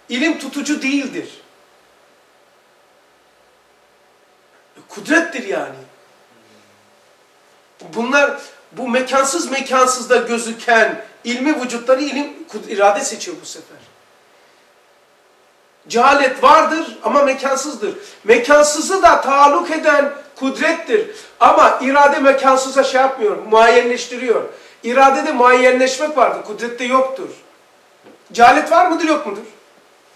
İlim tutucu değildir. Kudrettir yani. Bunlar bu mekansız mekansızda gözüken ilmi vücutları ilim irade seçiyor bu sefer. Cehalet vardır ama mekansızdır. Mekansızı da taalluk eden kudrettir. Ama irade mekansıza şey yapmıyor, muayyenleştiriyor. İradede muayyenleşmek vardır, kudrette yoktur. Cehalet var mıdır yok mudur?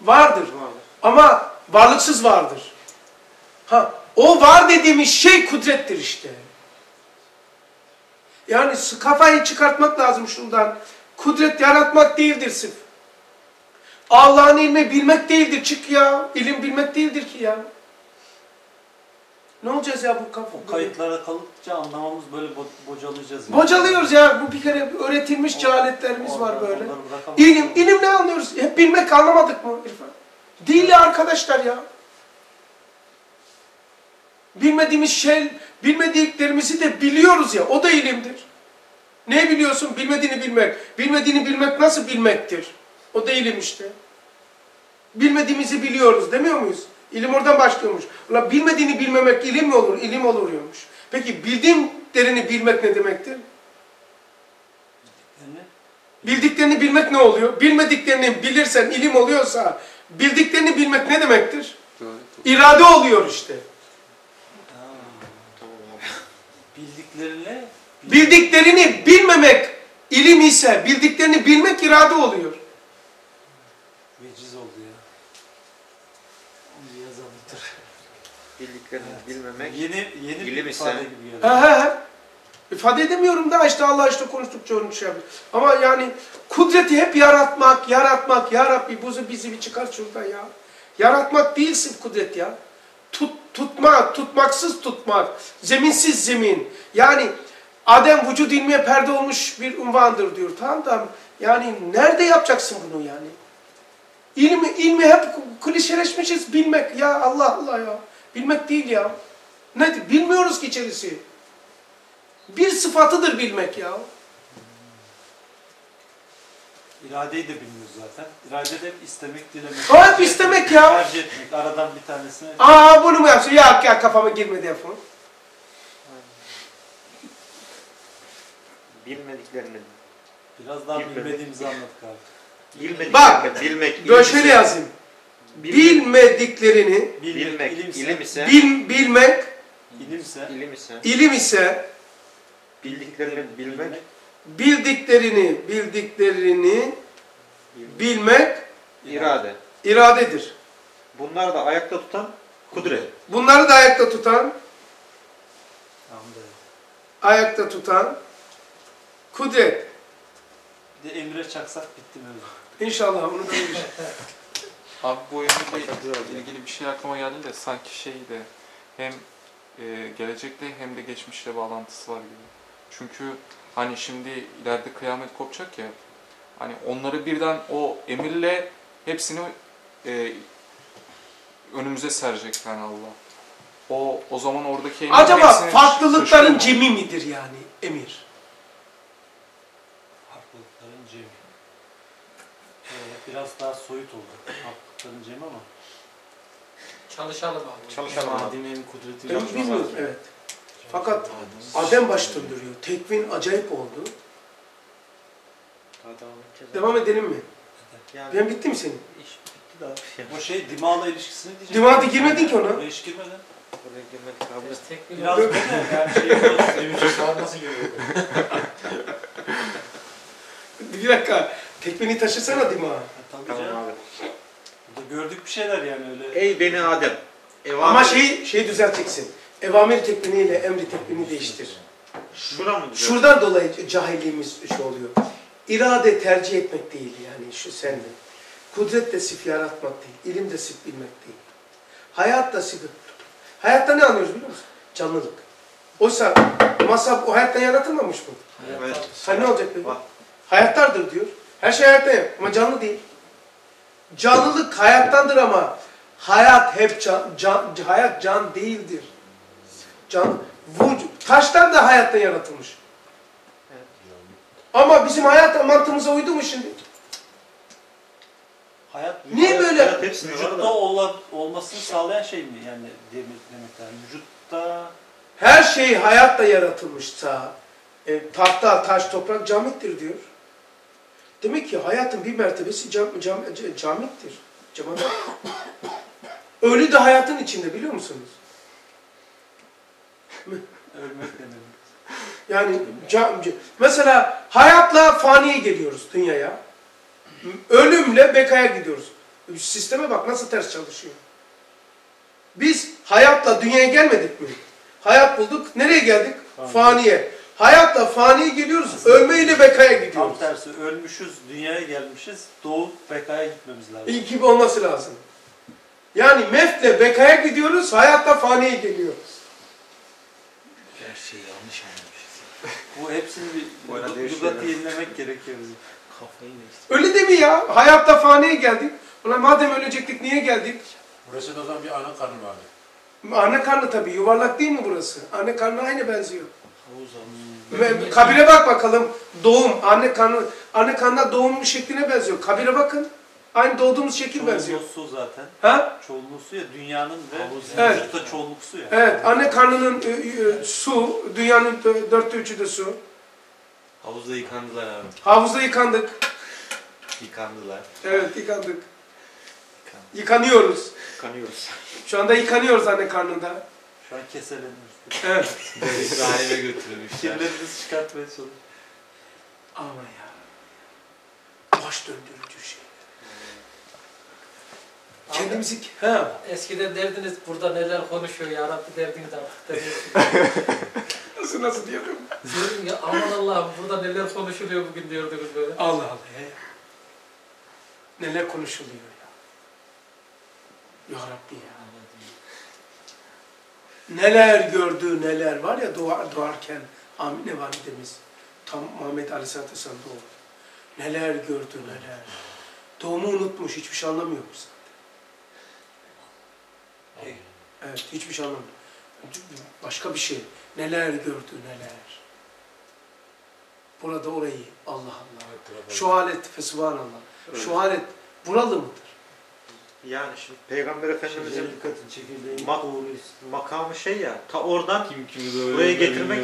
Vardır. Ama varlıksız vardır. Ha, o var dediğimiz şey kudrettir işte. Yani kafayı çıkartmak lazım şundan. Kudret yaratmak değildir sırf. Allah'ın ilmi bilmek değildir. Çık ya. İlim bilmek değildir ki ya. Ne olacağız ya bu kafa? O kayıtlara kalıpça anlamamız böyle bo- bocalayacağız. yani. Bocalıyoruz ya. Bu bir kere öğretilmiş cehaletlerimiz var Oradan böyle. İlim, ilim ne anlıyoruz? Hep bilmek anlamadık mı İrfan? Değil ya arkadaşlar ya. Bilmediğimiz şey, bilmediklerimizi de biliyoruz ya. O da ilimdir. Ne biliyorsun? Bilmediğini bilmek. Bilmediğini bilmek nasıl bilmektir? O da ilim işte. Bilmediğimizi biliyoruz demiyor muyuz? İlim oradan başlıyormuş. Ulan bilmediğini bilmemek ilim mi olur? İlim oluyormuş. Peki bildiklerini bilmek ne demektir? Bildiklerini bilmek ne oluyor? Bilmediklerini bilirsen ilim oluyorsa bildiklerini bilmek ne demektir? İrade oluyor işte. Bildiklerine Bildiklerini bilmemek ilim ise bildiklerini bilmek irade oluyor. veciz oldu ya. Bir dur. Bildiklerini Evet. bilmemek. Yeni yeni bir ilim ise- ifade gibi geldi. He he he. İfade edemiyorum da işte Allah işte konuştukça onu şey yapıyor. Ama yani kudreti hep yaratmak, yaratmak, ya Rabbi buzu bizi bir çıkar şuradan ya. Yaratmak değil sırf kudret ya. Tut, tutmak, tutmaksız tutmak, zeminsiz zemin. Yani Adem vücud ilmiye perde olmuş bir unvandır diyor. Tamam da yani nerede yapacaksın bunu yani? İlmi, ilmi hep klişeleşmişiz bilmek. Ya Allah Allah ya. Bilmek değil ya. Ne? Bilmiyoruz ki içerisi. Bir sıfatıdır bilmek ya. İradeyi de bilmiyoruz zaten. İrade de hep istemek, dilemek. O hep istemek ya. Tercih etmek. Aradan bir tanesini. Aa bunu mu yapsın? Ya, ya kafama girmedi yapalım. Bilmediklerini. Biraz daha Bilmemek. bilmediğimizi anladık abi. Bilmediklerini Bak, bilmek. ilim Böyle şöyle ise- yazayım. Bilmek. Bilmediklerini Bilmek. ilimse, ilim ise. bil, bilmek, ilimse, ilim ise. ilim ise Bildiklerini bilmek. Bildiklerini, bildiklerini bilmek irade. iradedir. Bunlar da ayakta tutan kudret. Bunları da ayakta tutan, Tamam da. ayakta tutan kudret. Bir de emre çaksak bitti mevzu. İnşallah onu da bir Abi bu emirle ilgili bir şey aklıma geldi de sanki şey de hem e, gelecekte hem de geçmişle bağlantısı var gibi. Çünkü hani şimdi ileride kıyamet kopacak ya hani onları birden o emirle hepsini e, önümüze serecek yani Allah. O o zaman oradaki emir Acaba farklılıkların cemi midir yani emir? Haklılıkların cemi. Ee, biraz daha soyut oldu. Haklılıkların cemi ama. Çalışalım abi. Çalışalım abi. Adimin kudreti Ben bilmiyorum evet. Fakat Adem baş döndürüyor. Tekvin acayip oldu. Devam edelim mi? Yani Ben bitti mi senin? iş bitti de abi. O şey dimağla ilişkisini diyeceğim. Dimağda girmedin ki ona. Oraya hiç girmedin. Oraya girmedik abi. Biraz tek bir Biraz böyle yani şey biraz nasıl geliyor? Bir dakika. Tekvini taşısana Dima. Ha, Tabii Tamam canım. abi. Burada gördük bir şeyler yani öyle. Ey beni Adem. Evamir. Ama şeyi, şeyi düzelteceksin. Evamir tekviniyle emri tekvini değiştir. Şura mı? Şuradan dolayı cahilliğimiz şu oluyor. İrade tercih etmek değil yani şu sende. Kudret de sif yaratmak değil. ilim de sif bilmek değil. Hayat da sif. Hayatta ne anlıyoruz biliyor musun? Canlılık. Oysa masa o hayattan yaratılmamış mı? Evet. Ha ne olacak peki? Var. Hayattardır diyor. Her şey hayatta ama canlı değil. Canlılık hayattandır ama hayat hep can, can- hayat can değildir. Can, vücut, taşlar da hayattan yaratılmış. Ama bizim hayat mantığımıza uydu mu şimdi? Hayat Niye böyle hepsinde var vücutta olla- olmasını sağlayan şey mi yani demek, demek yani vücutta Her şey hayatla yaratılmışsa e, tahta, taş, toprak camittir diyor. Demek ki hayatın bir mertebesi cam, cam, camittir. Camaat. Ölü de hayatın içinde biliyor musunuz? Ölmek ne demek? Yani mesela hayatla faniye geliyoruz dünyaya. Ölümle bekaya gidiyoruz. Sisteme bak nasıl ters çalışıyor. Biz hayatla dünyaya gelmedik mi? Hayat bulduk. Nereye geldik? Faniye. Hayatla faniye geliyoruz. Ölmeyle bekaya gidiyoruz. Tam tersi ölmüşüz, dünyaya gelmişiz, doğup bekaya gitmemiz lazım. İyi gibi olması lazım. Yani mefle bekaya gidiyoruz, hayatla faniye geliyoruz. Her şeyi yanlış anlamışız. Bu hepsini bir değişiyor. lügatı yenilemek gerekiyor bizim. Kafayı değiştirdim. Öyle değil mi ya? Hayatla faniye geldik. Ulan madem ölecektik niye geldik? Burası da o zaman bir ana karnı vardı. Anne karnı tabii. Yuvarlak değil mi burası? Anne karnı aynı benziyor. Havuz havuz. Ve kabire bak bakalım. Doğum. Anne karnı, anne karnına doğum şekline benziyor. Kabire bakın. Aynı doğduğumuz şekil benziyor. Çoğunluğu su zaten. Ha? Çoğunluğu su ya dünyanın ve. Evet. vücutta çoğunluk su ya. Evet. Anne karnının e, e, su. Dünyanın dö- dörtte üçü de su. Havuzda yıkandılar abi. Havuzda yıkandık. Yıkandılar. Evet yıkandık. Yıkan. Yıkanıyoruz. Yıkanıyoruz. Şu anda yıkanıyoruz anne karnında. Şu an keseleniyoruz. Evet. Rahime götürülmüşler. Kirlerimizi çıkartmaya çalışıyoruz. Ama ya. Baş döndürücü şey. Kendimizi... Ha. Eskiden derdiniz burada neler konuşuyor ya Rabbi derdiniz artık derdiniz. Nasıl nasıl diyorum? Diyordum ya aman Allah'ım burada neler konuşuluyor bugün diyordunuz böyle. Allah Allah. ya. Neler konuşuluyor ya. Ya Rabbi ya. Neler gördü neler var ya doğar, doğarken Amine validemiz tam Muhammed Aleyhisselatü Vesselam doğdu. Neler gördü neler. Doğumu unutmuş hiçbir şey anlamıyormuş Evet hiçbir şey anlamıyor. Başka bir şey. Neler gördü neler. Burada orayı Allah Allah. Şu alet fesubhanallah. Şu alet buralı mıdır? Yani şimdi Peygamber Efendimizin Mak- makamı şey ya, ta oradan Kim kimi doğuruyor Buraya getirmek-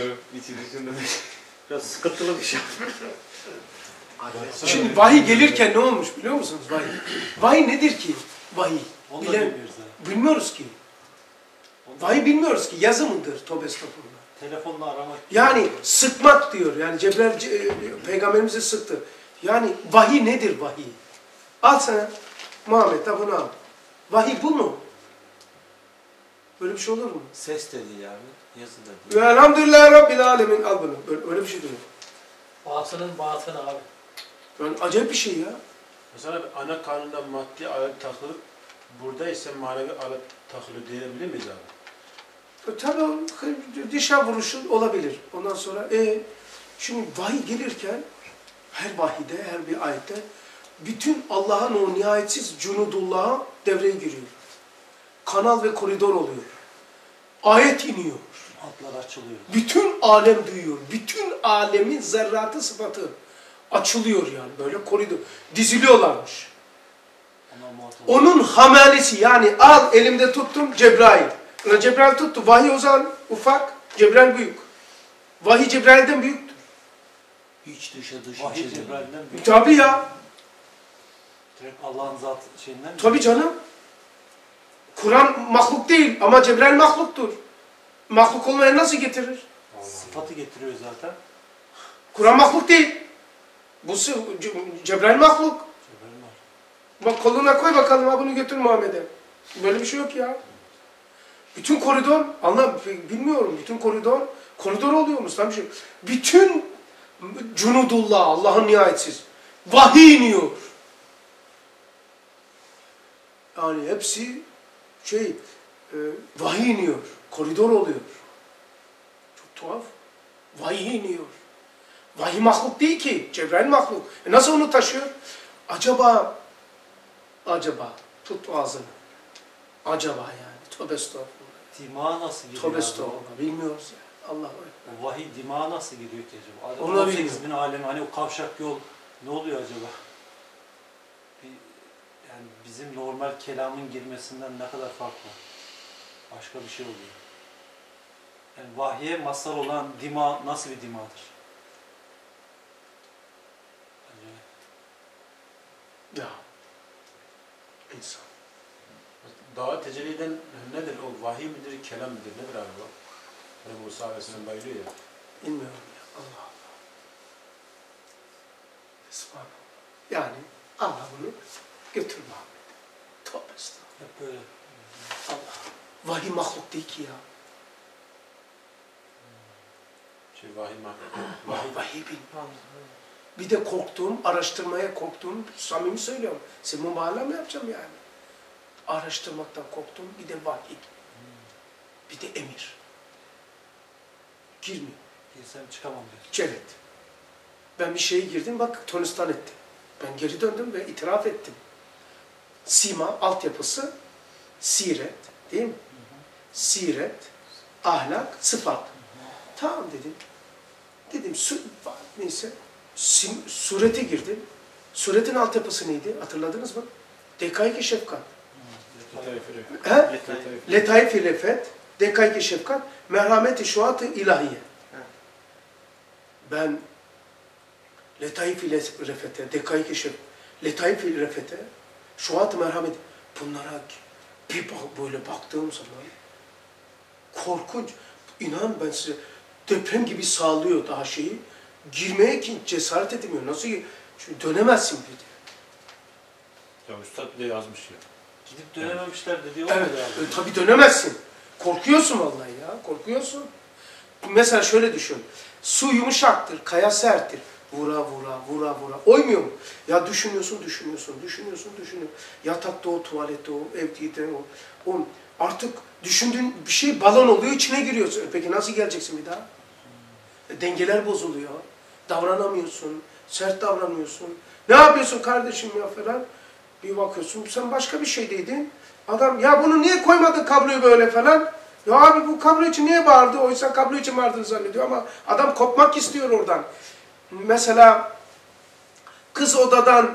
biraz sıkıntılı bir şey. Şimdi vahiy gelirken ne olmuş biliyor musunuz vahiy? Vahiy nedir ki? Vahiy. Onu da Bilen- bilmiyoruz ha. Bilmiyoruz ki. Onu da- Vahiy bilmiyoruz ki. Yazı mıdır? Tövbe estağfurullah. Telefonla aramak. Yani sıkmak diyor. Yani Cebrail ce- peygamberimizi sıktı. Yani vahiy nedir vahiy? Al sana Muhammed ha bunu al. Vahiy bu mu? Böyle bir şey olur mu? Ses de değil abi. Yazı da değil. Ve elhamdülillah Rabbil alemin al bunu. Öyle, öyle bir şey değil. Batının batını abi. Yani acayip bir şey ya. Mesela bir ana karnında maddi alet takılıp burada ise manevi alet takılı diyebilir miyiz abi? E, Tabii o dışa vuruşu olabilir. Ondan sonra e, şimdi vahiy gelirken her vahide, her bir ayette bütün Allah'ın o nihayetsiz cunudullah'a devreye giriyor. Kanal ve koridor oluyor. Ayet iniyor. Hatlar açılıyor. Bütün alem duyuyor. Bütün alemin zerratı sıfatı açılıyor yani böyle koridor. Diziliyorlarmış. Onun hamalesi yani al elimde tuttum Cebrail. Ulan Cebrail tuttu. Vahiy o zaman ufak, Cebrail büyük. Vahiy Cebrail'den büyüktür. Hiç dışa dış Vahiy. Cebrail'den büyük. Tabii ya. Direkt Allah'ın zat şeyinden mi? Tabii canım. Kur'an mahluk değil ama Cebrail mahluktur. Mahluk olmayan nasıl getirir? Sıfatı getiriyor zaten. Kur'an mahluk değil. Bu Cebrail mahluk. Bak koluna koy bakalım ha bunu götür Muhammed'e. Böyle bir şey yok ya. Bütün koridor, Allah bilmiyorum bütün koridor, koridor oluyor mu? Tam şey. Bütün cunudullah, Allah'ın nihayetsiz. Vahiy iniyor. Yani hepsi şey, e, vahiy iniyor. Koridor oluyor. Çok tuhaf. Vahiy iniyor. Vahiy mahluk değil ki. Cebrail mahluk. E nasıl onu taşıyor? Acaba acaba tut ağzını. Acaba yani. Tövbe estağfurullah. Dima nasıl giriyor? Tövbe estağfurullah. Bilmiyoruz ya. Allah O vahiy dima nasıl giriyor ki acaba? Onu da 18 bin alem hani o kavşak yol ne oluyor acaba? Bir, Yani bizim normal kelamın girmesinden ne kadar farklı. Başka bir şey oluyor. Yani vahye masal olan dima nasıl bir dimadır? Bence Ya. İnsan. Dağa tecelli eden nedir? O vahiy midir, kelam midir? Nedir abi o? Hani Musa Aleyhisselam bayılıyor ya. Bilmiyorum ya. Allah Allah. Subhanallah. Yani Allah bunu götür Muhammed. Tövbe estağfurullah. hep böyle. Allah. Vahiy mahluk değil ki ya. Şey vahiy mahkum. Vahiy. Vahiy bil. Bir de korktuğum, araştırmaya korktuğum, samimi söylüyorum. Size mübalağa mı yapacağım yani? Araştırmaktan korktuğum bir de vahiy. Bir de emir. Girmiyor. Girsem çıkamam diyor. Celet. Ben bir şeye girdim bak tonistan ettim. Ben geri döndüm ve itiraf ettim. Sima altyapısı siret değil mi? Siret, ahlak, sıfat. Tamam dedim. Dedim neyse sim, surete girdim. Suretin altyapısı neydi? Hatırladınız mı? Dekayki şefkat. Letaifi. Lefet, dekayki şefkat, merhamet-i şuat-ı ilahiye. Ben letaif-i lefete, dekayki şefkat, letaif-i lefete, şuat-ı merhamet, bunlara bir bak, böyle baktığım zaman korkunç, inan ben size deprem gibi sağlıyor daha şeyi, girmeye ki cesaret edemiyor. Nasıl, çünkü dönemezsin dedi. Ya Üstad bile yazmış ya. Gidip dönememişler de diyor. Evet, e, tabii dönemezsin. Korkuyorsun vallahi ya, korkuyorsun. Mesela şöyle düşün. Su yumuşaktır, kaya serttir. Vura vura, vura vura. Oymuyor mu? Ya düşünüyorsun, düşünüyorsun, düşünüyorsun, düşünüyorsun. Yatakta o, tuvalette o, evde o. o. Artık düşündüğün bir şey balon oluyor, içine giriyorsun. E Peki nasıl geleceksin bir daha? E, dengeler bozuluyor. Davranamıyorsun, sert davranıyorsun. Ne yapıyorsun kardeşim ya falan? Bir bakıyorsun sen başka bir şeydeydin. Adam ya bunu niye koymadın kabloyu böyle falan. Ya abi bu kablo için niye bağırdı? Oysa kablo için bağırdığını zannediyor ama adam kopmak istiyor oradan. Mesela kız odadan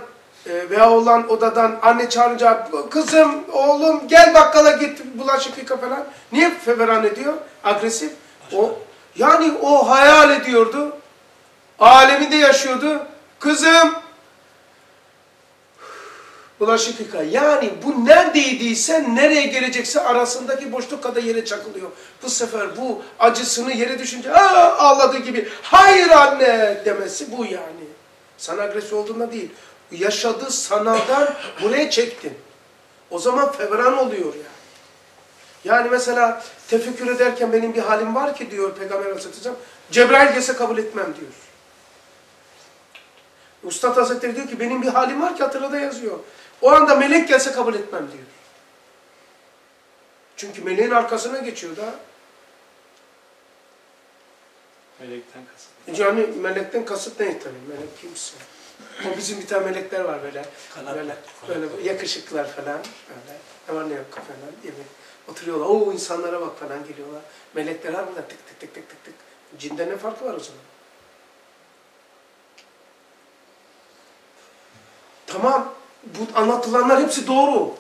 e, veya oğlan odadan anne çağırınca kızım oğlum gel bakkala git bulaşık yıka falan. Niye feveran ediyor? Agresif. O yani o hayal ediyordu. Aleminde yaşıyordu. Kızım bulaşık yıka. Yani bu neredeydiyse, nereye gelecekse arasındaki boşluk kadar yere çakılıyor. Bu sefer bu acısını yere düşünce Aa, ağladığı gibi hayır anne demesi bu yani. Sana agresif olduğunda değil. Yaşadığı sanaldan buraya çektin. O zaman fevran oluyor yani. Yani mesela tefekkür ederken benim bir halim var ki diyor Peygamber Aleyhisselam. Cebrail gelse kabul etmem diyor. Ustad Hazretleri diyor ki benim bir halim var ki hatırlada yazıyor. O anda melek gelse kabul etmem diyor. Çünkü meleğin arkasına geçiyor da. Melekten kasıt. Yani melekten kasıt ne tabii? Melek kimse. O bizim bir tane melekler var böyle. Kanat. Böyle, böyle yakışıklılar falan. Böyle. Ne var ne yok falan diye mi? Oturuyorlar. O insanlara bak falan geliyorlar. Melekler var burada tık tık tık tık tık tık. Cinde ne farkı var o zaman? Tamam. Bu anlatılanlar hepsi doğru.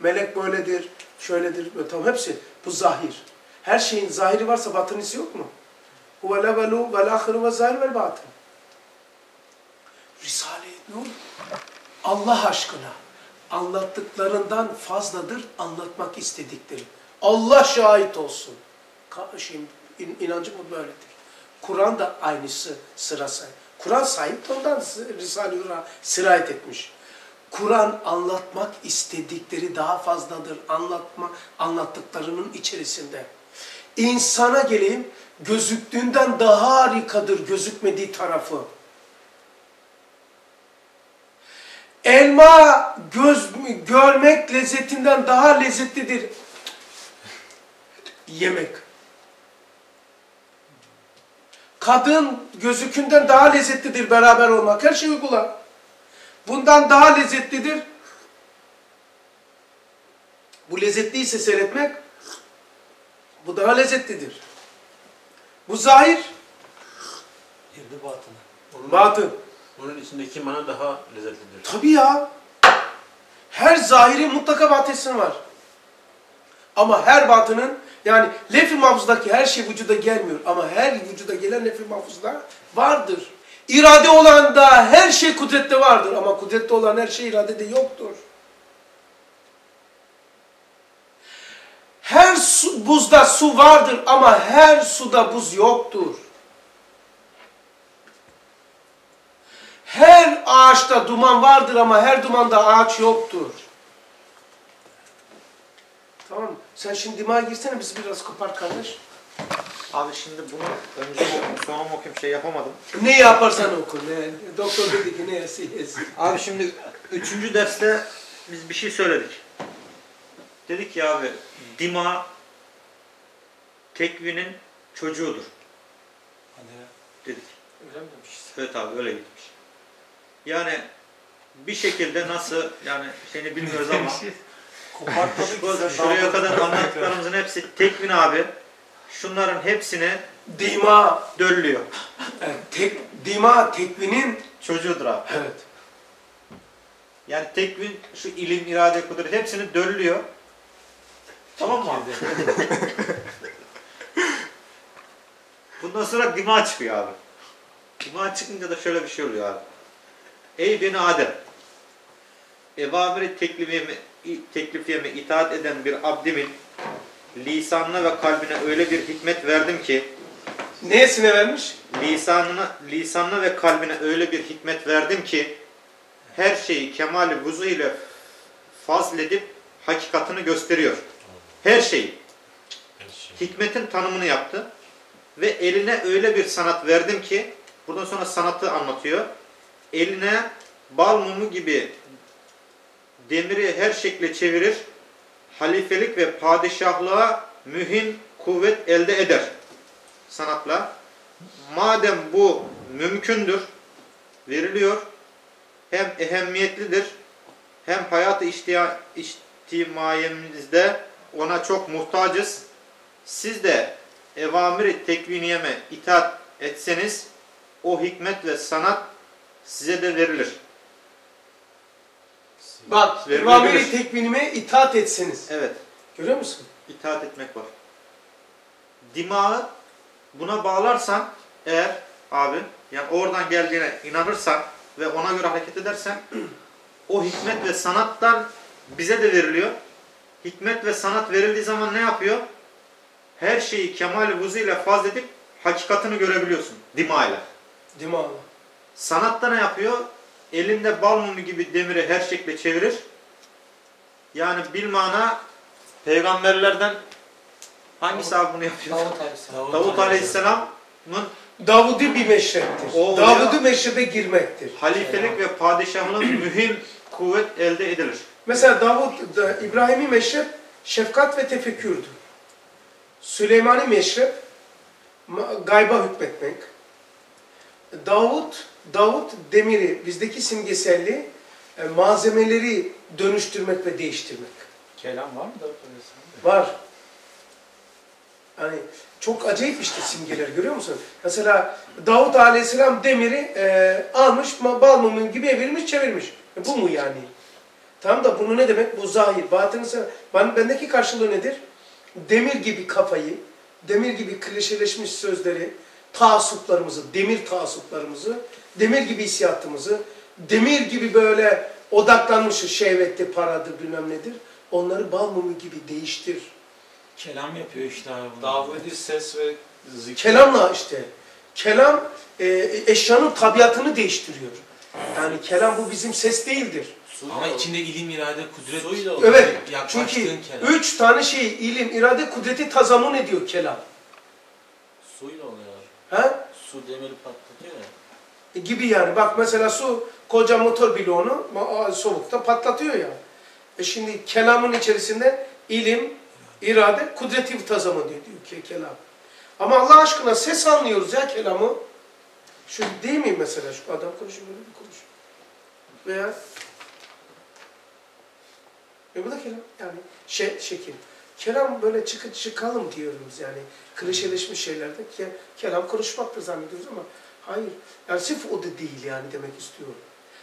Melek böyledir, şöyledir. böyle Tamam hepsi. Bu zahir. Her şeyin zahiri varsa batınisi yok mu? Huve levelu vel ahiru ve zahir vel batın. Risale-i Nur Allah aşkına anlattıklarından fazladır anlatmak istedikleri. Allah şahit olsun. Kardeşim in, inancım bu böyledir. Kur'an da aynısı sırası. Kur'an sahip ondan Risale-i sirayet etmiş. Kur'an anlatmak istedikleri daha fazladır. Anlatma, anlattıklarının içerisinde. İnsana geleyim, gözüktüğünden daha harikadır gözükmediği tarafı. Elma göz görmek lezzetinden daha lezzetlidir. Yemek. Kadın gözükünden daha lezzetlidir beraber olmak. Her şey uygula. Bundan daha lezzetlidir. Bu lezzetliyse seyretmek, bu daha lezzetlidir. Bu zahir, Girdi batına. Onun, batın. onun içindeki mana daha lezzetlidir. Tabii ya. Her zahirin mutlaka batısının var. Ama her batının yani lef-i mahfuzdaki her şey vücuda gelmiyor. Ama her vücuda gelen lef-i mahfuzda vardır. İrade olan da her şey kudrette vardır. Ama kudrette olan her şey iradede yoktur. Her su, buzda su vardır ama her suda buz yoktur. Her ağaçta duman vardır ama her dumanda ağaç yoktur. Tamam mı? Sen şimdi dimağa girsene bizi biraz kopar kardeş. Abi şimdi bunu önce okuyayım sonra mı okuyayım şey yapamadım. Ne yaparsan oku. Ne, doktor dedi ki ne yesi yesin. Abi şimdi üçüncü derste biz bir şey söyledik. Dedik ki abi dima tekvinin çocuğudur Hadi ya. dedik. Öyle mi demişiz? Evet abi öyle gitmiş. Yani bir şekilde nasıl yani şeyini bilmiyoruz ama bu- şuraya kadar anlattıklarımızın hepsi tekvin abi. Şunların hepsini Dima, döllüyor. evet, tek, dima tekvinin, Çocuğudur abi. evet. Yani tekvin şu ilim, irade, kudret hepsini döllüyor. Tamam mı abi? Bundan sonra dima çıkıyor abi. Dima çıkınca da şöyle bir şey oluyor abi. Ey beni Adem! Evamiri teklifiyeme, teklifiyeme itaat eden bir abdimin lisanına ve kalbine öyle bir hikmet verdim ki Neyesine vermiş? lisanına, lisanına ve kalbine öyle bir hikmet verdim ki her şeyi kemali vuzu ile fazledip hakikatını gösteriyor. Her şeyi. Hikmetin tanımını yaptı. Ve eline öyle bir sanat verdim ki buradan sonra sanatı anlatıyor. Eline bal mumu gibi demiri her şekle çevirir. Halifelik ve padişahlığa mühim kuvvet elde eder. Sanatla. Madem bu mümkündür, veriliyor, hem ehemmiyetlidir, hem içtia- içtimaiyemizde ona çok muhtacız. Siz de evamiri tekviniyeme itaat etseniz, o hikmet ve sanat size de verilir. Bak. İmamiri tekvinime itaat etseniz. Evet, Görüyor musun? itaat etmek var. Dimağı buna bağlarsan eğer abi, yani oradan geldiğine inanırsan ve ona göre hareket edersen o hikmet ve sanattan bize de veriliyor. Hikmet ve sanat verildiği zaman ne yapıyor? Her şeyi kemal vuzu ile faz edip hakikatini görebiliyorsun dima ile. Dima. Sanatta ne yapıyor? Elinde bal mumu gibi demiri her şekle çevirir. Yani bilmana peygamberlerden hangisi abi bunu yapıyor? Davut Aleyhisselam. Davut Aleyhisselam'ın Davudi bir meşreptir. O Davudi meşrebe girmektir. halifelik ve padişahlığın mühim kuvvet elde edilir. Mesela Davud, da, İbrahim'i meşrep şefkat ve tefekkürdü. Süleymani meşrep gayba hükmetmek. Davud, Davud demiri, bizdeki simgeselliği e, malzemeleri dönüştürmek ve değiştirmek. Kelam var mı da? Öylesine? Var. Yani çok acayip işte simgeler görüyor musun? Mesela Davut Aleyhisselam demiri e, almış, bal gibi evirmiş, çevirmiş. E, bu mu yani? Tamam da bunu ne demek? Bu zahir. Batını ben, bendeki karşılığı nedir? Demir gibi kafayı, demir gibi klişeleşmiş sözleri, taassuplarımızı, demir taassuplarımızı, demir gibi hissiyatımızı, demir gibi böyle odaklanmışız şehvetli paradır bilmem nedir. Onları bal mumu gibi değiştir. Kelam yapıyor işte abi bunu. Davudi ses ve zikir. Kelamla işte. Kelam e, eşyanın tabiatını değiştiriyor. Yani kelam bu bizim ses değildir. Ama içinde ilim, irade, kudret. Suyla olur. Evet. Çünkü kelam. üç tane şey ilim, irade, kudreti tazamun ediyor kelam. Suyla oluyor. Ha? Su ya. E, gibi yani. Bak mesela su koca motor bloğunu soğukta patlatıyor ya. E şimdi kelamın içerisinde ilim, irade, kudreti tazamun ediyor ki kelam. Ama Allah aşkına ses anlıyoruz ya kelamı. Şu değil mi mesela şu adam konuşuyor böyle bir konuşuyor. Veya e bu da kelam yani şey, şekil. Kelam böyle çıkı çıkalım diyoruz yani. Klişeleşmiş şeylerde ke, kelam konuşmaktır zannediyoruz ama hayır. Yani sırf o da değil yani demek istiyorum.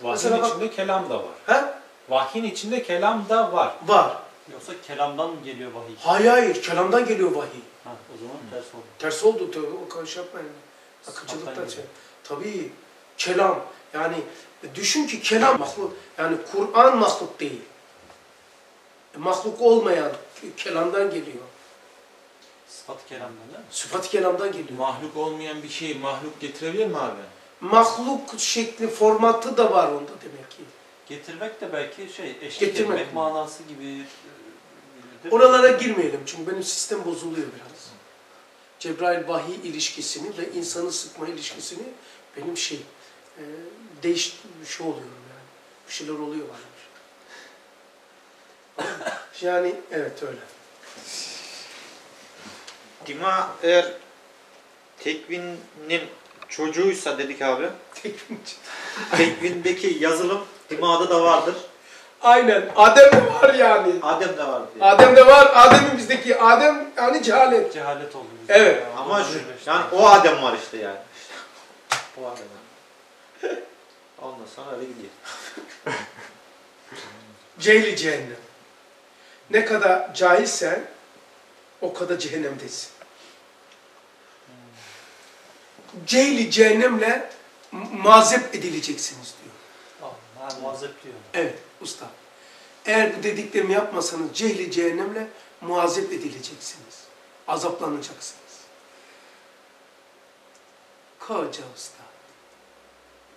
Vahyin Mesela bak- içinde kelam da var. Ha? Vahyin içinde kelam da var. Var. Yoksa kelamdan mı geliyor vahiy? Hayır hayır. Kelamdan geliyor vahiy. Ha, o zaman ters oldu. Ters oldu tabii. O kadar şey yapmayın. Akıcılıktan Sıfattan şey. Tabii. Kelam. Yani düşün ki kelam mahluk. Yani Kur'an mahluk değil. E, Mahluk olmayan kelamdan geliyor. Sıfat kelamdan değil mi? Sıfat kelamdan geliyor. Mahluk olmayan bir şeyi mahluk getirebilir mi abi? Mahluk şekli, formatı da var onda demek ki. Getirmek de belki şey eşlik Getirmek etmek mi? manası gibi. e? Oralara girmeyelim çünkü benim sistem bozuluyor biraz. Cebrail vahiy ilişkisini ve insanı sıkma ilişkisini benim şey e, değiş şey oluyorum yani. Bir şeyler oluyor bana. yani evet öyle. Dima eğer tekvinin çocuğuysa dedik abi. Tekvindeki yazılım dimada da vardır. Aynen. Adem'de var yani. Adem de var diye. Adem'de var. Adem'in bizdeki Adem yani cehalet. Cehalet oldu. bizde. Evet. Ya, Ama şu, yani o Adem var işte yani. o Adem. yani. Ondan sonra öyle gidiyor. Cehli cehennem. Ne kadar cahilsen o kadar cehennemdesin. Cehli cehennemle m- mazep edileceksiniz diyor. Ha, muazzep diyor. Evet usta. Eğer bu dediklerimi yapmasanız cehli cehennemle muazzep edileceksiniz. Azaplanacaksınız. Koca usta.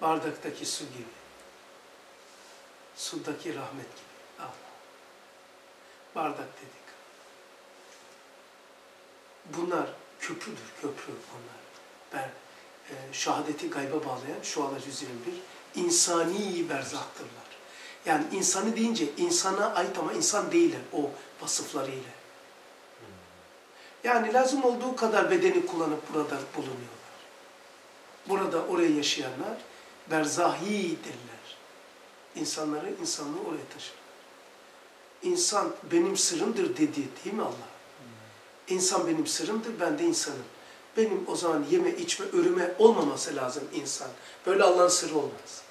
Bardaktaki su gibi. Sudaki rahmet gibi. Allah. Bardak dedik. Bunlar köprüdür, köprü onlar. Ben e, şehadeti gayba bağlayan şu ala 121 insani berzahtırlar. Yani insanı deyince insana ait ama insan değiller o vasıflarıyla. Yani lazım olduğu kadar bedeni kullanıp burada bulunuyorlar. Burada oraya yaşayanlar berzahi derler. İnsanları, insanlığı oraya taşır. İnsan benim sırrımdır dedi değil mi Allah? İnsan benim sırrımdır, ben de insanım. Benim o zaman yeme, içme, örüme olmaması lazım insan. Böyle Allah'ın sırrı olmaz.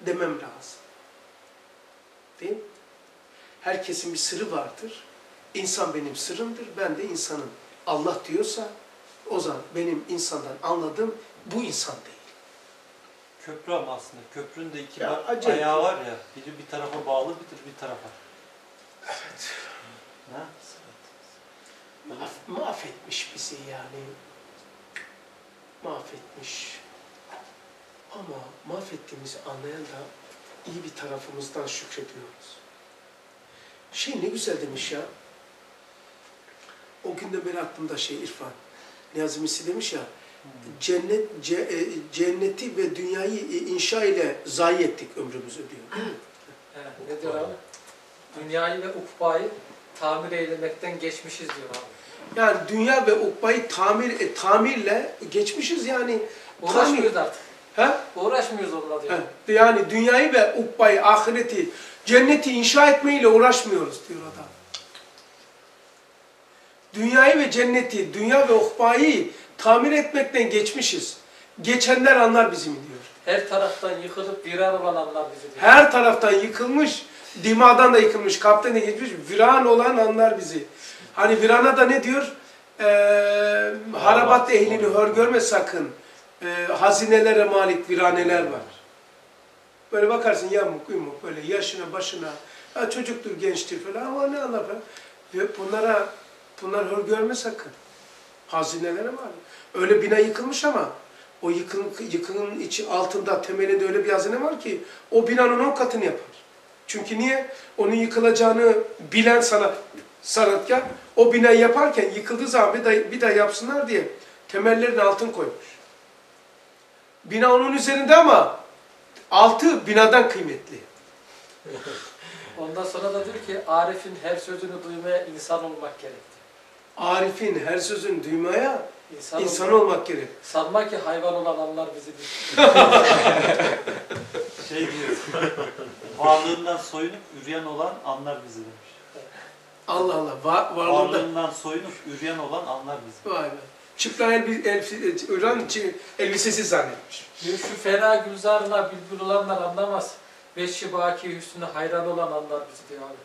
Demem lazım. Değil mi? Herkesin bir sırrı vardır. İnsan benim sırrımdır, ben de insanım. Allah diyorsa o zaman benim insandan anladığım bu insan değil. Köprü ama aslında. Köprünün de iki Ya, acayip. ayağı var ya. Biri bir tarafa bağlı, biri bir tarafa. Evet. Ha? Mahvetmiş bizi yani. Mahvetmiş. Ama mahvettiğimizi anlayan da iyi bir tarafımızdan şükrediyoruz. Şey ne güzel demiş ya. O günden beri aklımda şey İrfan. Niyazi Misri demiş ya. Cennet, ce- e, cenneti ve dünyayı e, inşa ile zayi ettik ömrümüzü diyor. Evet, ne diyor abi? Dünyayı ve ukbayı tamir eylemekten geçmişiz diyor abi. Yani dünya ve ukbayı tamir e, tamirle geçmişiz yani. Tamir. Uğraşmıyoruz artık. Ha? Uğraşmıyoruz onunla diyor. Evet, Yani dünyayı ve ukbayı, ahireti, cenneti inşa etmeyle uğraşmıyoruz diyor adam. Dünyayı ve cenneti, dünya ve ukbayı tamir etmekten geçmişiz. Geçenler anlar bizim diyor. Her taraftan yıkılıp viran olan anlar bizi diyor. Her taraftan yıkılmış, dimadan da yıkılmış, kalpten de geçmiş, viran olan anlar bizi. Hani virana da ne diyor? Ee, harabat ehlini hör görme sakın. Ee, hazinelere malik viraneler var. Böyle bakarsın yamuk yumuk böyle yaşına başına. Ha, çocuktur gençtir falan ama ne anlar falan. Ve bunlara bunlar hör görme sakın. Hazinelere malik. Öyle bina yıkılmış ama o yıkın, yıkının içi altında temelinde öyle bir hazine var ki o binanın on katını yapar. Çünkü niye? Onun yıkılacağını bilen sana sanatkar o binayı yaparken yıkıldığı zaman bir daha, bir daha yapsınlar diye temellerini altın koymuş. Bina onun üzerinde ama altı binadan kıymetli. Ondan sonra da diyor ki Arif'in her sözünü duymaya insan olmak gerek. Arif'in her sözünü duymaya İnsan, insan olmak. olmak gerek. Sanma ki hayvan olan anlar bizi. Şey diyor. varlığından soyunup üreyen olan anlar bizi demiş. Allah Allah. Va varlığında. Varlığından soyunup üreyen olan anlar bizi. Vay be. Çıplak elbi, elbise, ölen çi- elbisesiz zannetmiş. Şu fena gülzarına bülbül olanlar anlamaz. Veşşi baki hüsnüne hayran olan anlar bizi diyor abi.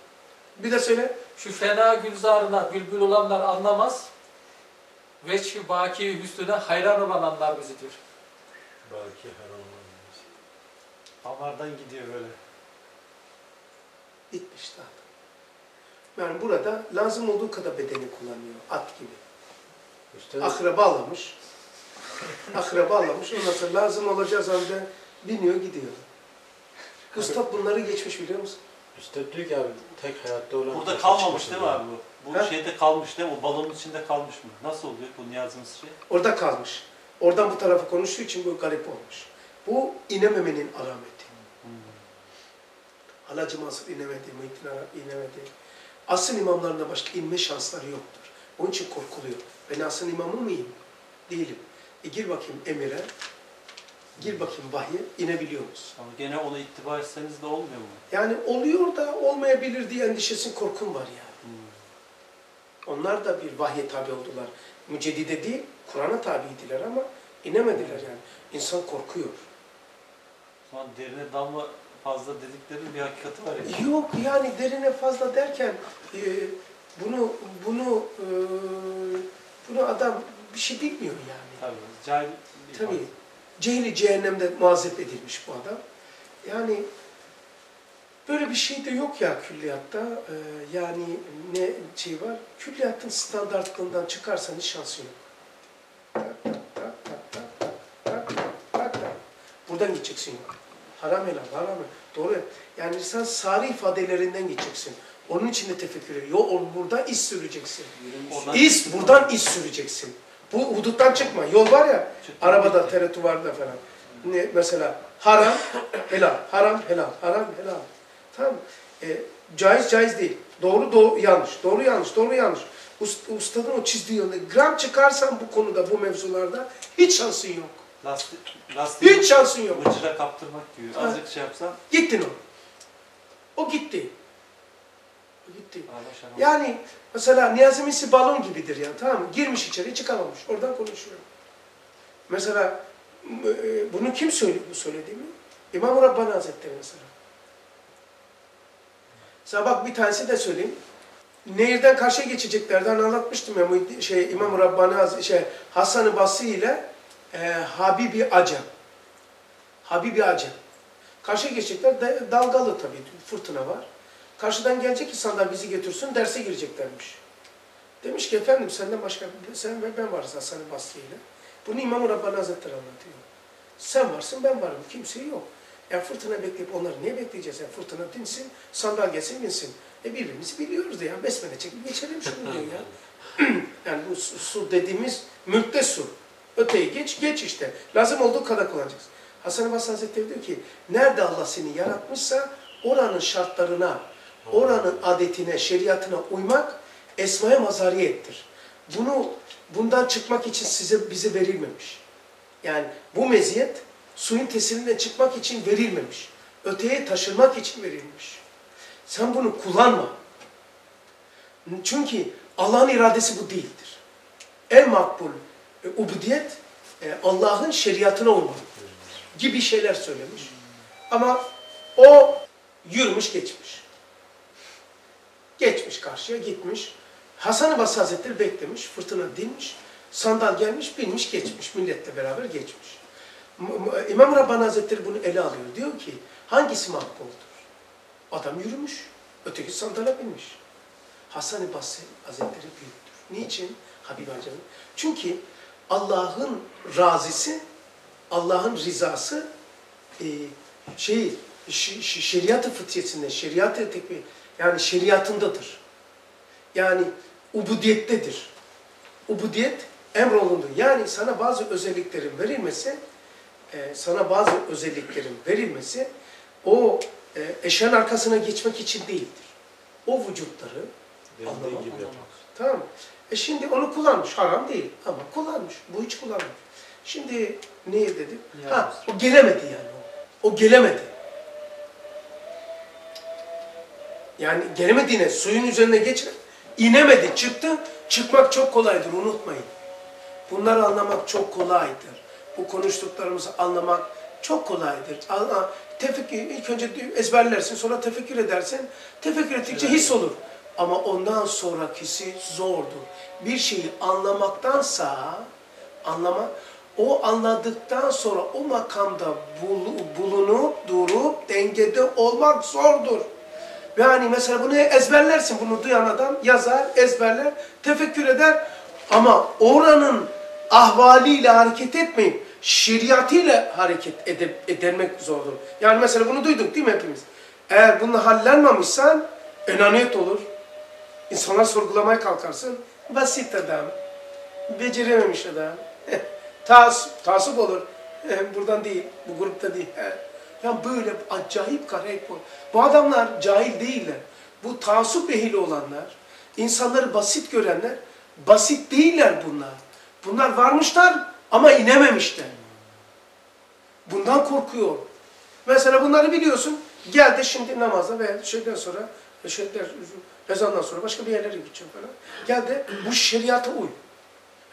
Bir de söyle. Şu fena gülzarına bülbül olanlar anlamaz. Veşşi baki hüsnüne hayran olan anlar bizi diyor. Belki her olmaz. Damardan gidiyor böyle. Bitmiş zaten. Yani burada lazım olduğu kadar bedeni kullanıyor. At gibi. Bağlamış. Ahıra bağlamış. Ondan sonra lazım olacağı zaman biniyor gidiyor. Üstad bunları geçmiş biliyor musun? Üstad diyor ki abi tek hayatta olan... Burada kalmamış değil mi abi bu? Bu Ha? şeyde kalmış değil mi? O balonun içinde kalmış mı? Nasıl oluyor bu niyazımız şey? Orada kalmış. Oradan bu tarafa konuştuğu için bu garip olmuş. Bu inememenin alameti. Halacı Mansur inemedi, Muhittin inemedi. Asıl imamlarında başka inme şansları yoktur. Onun için korkuluyor. Ben asıl imamı mıyım? Değilim. E gir bakayım emire, gir bakayım vahye, inebiliyor musun? Ama gene ona ittiba etseniz de olmuyor mu? Yani oluyor da olmayabilir diye endişesin, korkun var ya. Onlar da bir vahye tabi oldular. Mücedide değil, Kur'an'a tabiydiler ama inemediler yani. İnsan korkuyor. O zaman derine dalma fazla dediklerinin bir hakikati var ya. Yok yani derine fazla derken e, bunu bunu e, bunu adam bir şey bilmiyor yani. Tabii. Cahil Tabii. Cehli cehennemde muazzep edilmiş bu adam. Yani böyle bir şey de yok ya külliyatta. E, yani ne şey var? Külliyatın standartlığından çıkarsan hiç şansı yok. Buradan gideceksin yok. Haram helal, haram. Doğru. Yani sen sari ifadelerinden gideceksin. Onun için de tefekkür ediyor. Yol burada iz süreceksin. İz, buradan iz süreceksin. Bu huduttan çıkma. Yol var ya, Çıktı. arabada, tereddüt vardı falan. Ne, mesela haram, helal, haram, helal, haram, helal. Tamam mı? E, caiz, caiz değil. Doğru, doğru, yanlış. Doğru, yanlış, doğru, yanlış. Ust, ustadın o çizdiği yolda gram çıkarsan bu konuda, bu mevzularda hiç şansın yok. Lastik, lastiği Hiç şansın yok. mıcıra kaptırmak gibi. Azıcık şey yapsan Gittin o. O gitti. O gitti. Yani mesela Niyazi Misri balon gibidir yani tamam mı? Girmiş içeri çıkamamış. Oradan konuşuyor. Mesela e, bunu kim söylüyor bu söylediğimi? İmam-ı Rabbani Hazretleri mesela. Mesela bak bir tanesi de söyleyeyim. Nehirden karşıya geçeceklerden anlatmıştım ya şey İmam-ı Rabbani şey Hasan-ı Basri ile e, Habibi Acem. Habibi Acem. Karşıya geçecekler de, dalgalı tabii fırtına var. Karşıdan gelecek ki sandal bizi götürsün derse gireceklermiş. Demiş ki efendim senden başka sen ve ben varız Hasan-ı Basri ile. Bunu İmam-ı Rabbani Hazretleri anlatıyor. Sen varsın ben varım kimse yok. Yani fırtına bekleyip onları niye bekleyeceğiz? Yani fırtına dinsin, sandal gelsin binsin. E birbirimizi biliyoruz da ya besmele çekip geçelim şunu diyor ya. yani bu su, su dediğimiz mülkte su. Öteyi geç, geç işte. Lazım olduğu kadar kullanacaksın. Hasan-ı Basri Hazretleri diyor ki, nerede Allah seni yaratmışsa oranın şartlarına, oranın adetine, şeriatına uymak esmaya mazariyettir. Bunu bundan çıkmak için size bize verilmemiş. Yani bu meziyet suyun tesirinden çıkmak için verilmemiş. Öteye taşırmak için verilmiş. Sen bunu kullanma. Çünkü Allah'ın iradesi bu değildir. En makbul e, ubudiyet e, Allah'ın şeriatına uymak gibi şeyler söylemiş. Ama o yürümüş geçmiş. Geçmiş karşıya gitmiş. Hasan-ı Hazretleri beklemiş. Fırtına dinmiş. Sandal gelmiş, binmiş, geçmiş. Milletle beraber geçmiş. İmam Rabbani Hazretleri bunu ele alıyor. Diyor ki hangisi makbuldur? Adam yürümüş. Öteki sandala binmiş. Hasan-ı Basri Hazretleri büyüktür. Niçin? Habib Hoca'nın. Çünkü Allah'ın razisi, Allah'ın rızası e, şey şeriat-ı fıtriyetinde, şeriat-ı tekbir, yani şeriatındadır. Yani ubudiyettedir. Ubudiyet emrolundu. Yani sana bazı özelliklerin verilmesi, e, sana bazı özelliklerin verilmesi o e, eşeğin arkasına geçmek için değildir. O vücutları Anlamak. Tamam mı? E şimdi onu kullanmış. Haram değil ama kullanmış. Bu hiç kullanmamış. Şimdi niye dedim? Ha, o gelemedi yani. O, o gelemedi. Yani gelemediğine suyun üzerine geçer. inemedi, çıktı. Çıkmak çok kolaydır, unutmayın. Bunları anlamak çok kolaydır. Bu konuştuklarımızı anlamak çok kolaydır. Tefekkür, ilk önce ezberlersin, sonra tefekkür edersin. Tefekkür ettikçe his olur. Ama ondan sonrakisi zordur. Bir şeyi anlamaktansa, anlama, o anladıktan sonra o makamda bul- bulunup, durup, dengede olmak zordur. Yani mesela bunu ezberlersin, bunu duyan adam yazar, ezberler, tefekkür eder. Ama oranın ahvaliyle hareket etmeyip, şeriatıyla hareket edip, edermek zordur. Yani mesela bunu duyduk değil mi hepimiz? Eğer bununla hallenmemişsen, enaniyet olur. İnsanlar sorgulamaya kalkarsın. Basit adam, becerememiş adam. Tas, tasip olur. Buradan değil, bu grupta değil. Ya böyle acayip karayip bu. Bu adamlar cahil değiller. Bu taassup ehli olanlar, insanları basit görenler, basit değiller bunlar. Bunlar varmışlar ama inememişler. Bundan korkuyor. Mesela bunları biliyorsun. Gel de şimdi namaza veya şeyden sonra, şeyden, ezandan sonra başka bir yerlere gideceğim falan. Gel de bu şeriata uy.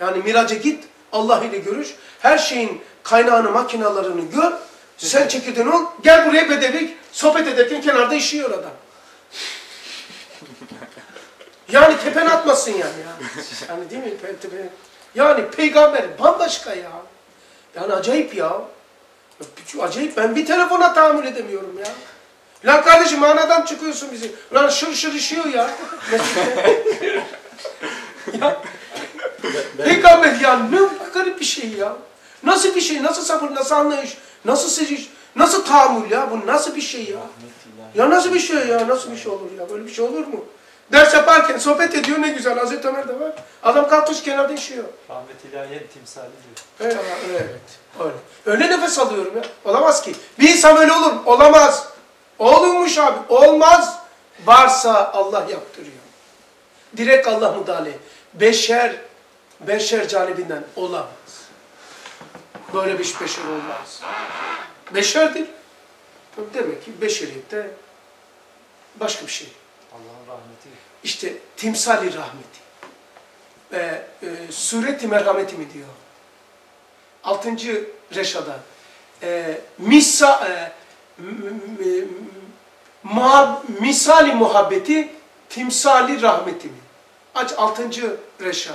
Yani miraca git, Allah ile görüş. Her şeyin kaynağını, makinalarını gör. Sen çekirdeğin ol. Gel buraya bedelik. Sohbet ederken kenarda işiyor adam. Yani tepene atmasın yani ya. Yani değil mi? Yani peygamber bambaşka ya. Yani acayip ya. Acayip. Ben bir telefona tahammül edemiyorum ya. Lan kardeşim manadan çıkıyorsun bizi. Lan şır şır işiyor ya. ya. Peygamber ya ne garip bir şey ya. Nasıl bir şey, nasıl sabır, nasıl anlayış, nasıl seçiş, nasıl tahammül ya. Bu nasıl bir şey ya. Ya nasıl bir şey ya, nasıl bir şey olur ya. Böyle bir şey olur mu? Ders yaparken sohbet ediyor ne güzel. Hazreti Ömer de var. Adam kalkmış kenarda işiyor. Rahmet ilahiyen timsali diyor. Evet, evet. Öyle. Öyle nefes alıyorum ya. Olamaz ki. Bir insan öyle olur? Olamaz. Olurmuş abi. Olmaz. Varsa Allah yaptırıyor. Direkt Allah müdahale. Beşer, beşer canibinden olamaz. Böyle bir beşer olmaz. Beşerdir. Demek ki beşeriyette başka bir şey. Allah'ın rahmeti. İşte timsali rahmeti. Ve e, sureti merhameti mi diyor? Altıncı reşada. E, misa, e, m- m- muhab- misali muhabbeti, timsali rahmeti mi? Aç altıncı reşa.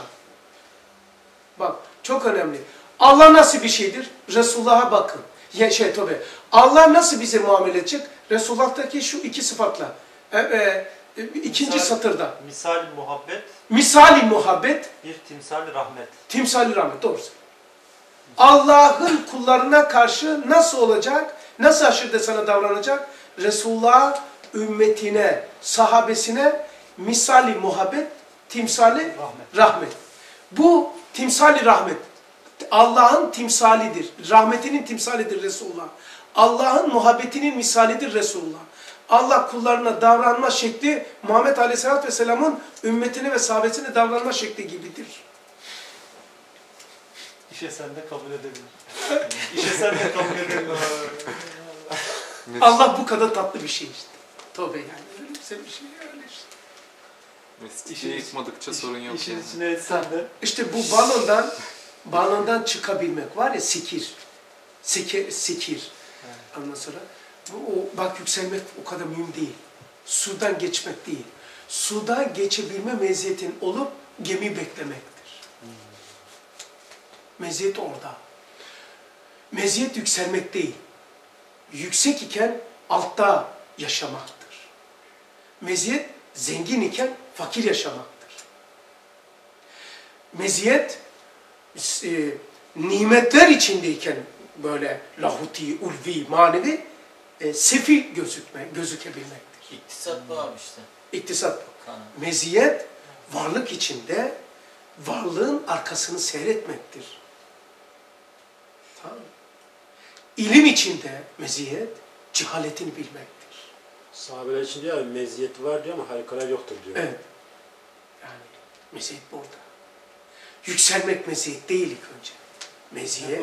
Bak çok önemli. Allah nasıl bir şeydir? Resulullah'a bakın. Ya şey tabi. Allah nasıl bize muamele edecek? Resulullah'taki şu iki sıfatla. E, e, e, ikinci Misal- satırda. Misal muhabbet, Misali muhabbet, bir timsal rahmet. timsali rahmet. Doğrusu. Allah'ın kullarına karşı nasıl olacak? Nasıl aşırıda sana davranacak? Resulullah ümmetine, sahabesine misali muhabbet, timsali Rahmet. rahmet. Bu timsali rahmet. Allah'ın timsalidir. Rahmetinin timsalidir Resulullah. Allah'ın muhabbetinin misalidir Resulullah. Allah kullarına davranma şekli Muhammed Aleyhisselatü Vesselam'ın ümmetine ve sahabesine davranma şekli gibidir. İşe sen de kabul edebilir. İşe sen de kabul edebilir. Mes- Allah bu kadar tatlı bir şey işte. Tövbe yani. Öyle bir şey öyle işte. Mescidiye yıkmadıkça sorun yok İşin yani. içine etsen de. İşte bu balondan balondan çıkabilmek var ya sikir. Sikir, sikir. Ondan sonra bu, o, bak yükselmek o kadar mühim değil. Sudan geçmek değil. Suda geçebilme meziyetin olup gemi beklemektir. Meziyet orada. Meziyet yükselmek değil. Yüksek iken altta yaşamaktır. Meziyet zengin iken fakir yaşamaktır. Meziyet e, nimetler içindeyken böyle lahuti, ulvi, manevi e, sefil gözükme, gözükebilmektir. İktisat bu abi işte. İktisat bu. Kanun. Meziyet varlık içinde varlığın arkasını seyretmektir. Tamam mı? İlim içinde meziyet cehaletini bilmektir. Sahabeler için diyor ya meziyeti var diyor ama harikalar yoktur diyor. Evet. Yani meziyet burada. Yükselmek meziyet değil ilk önce. Meziyet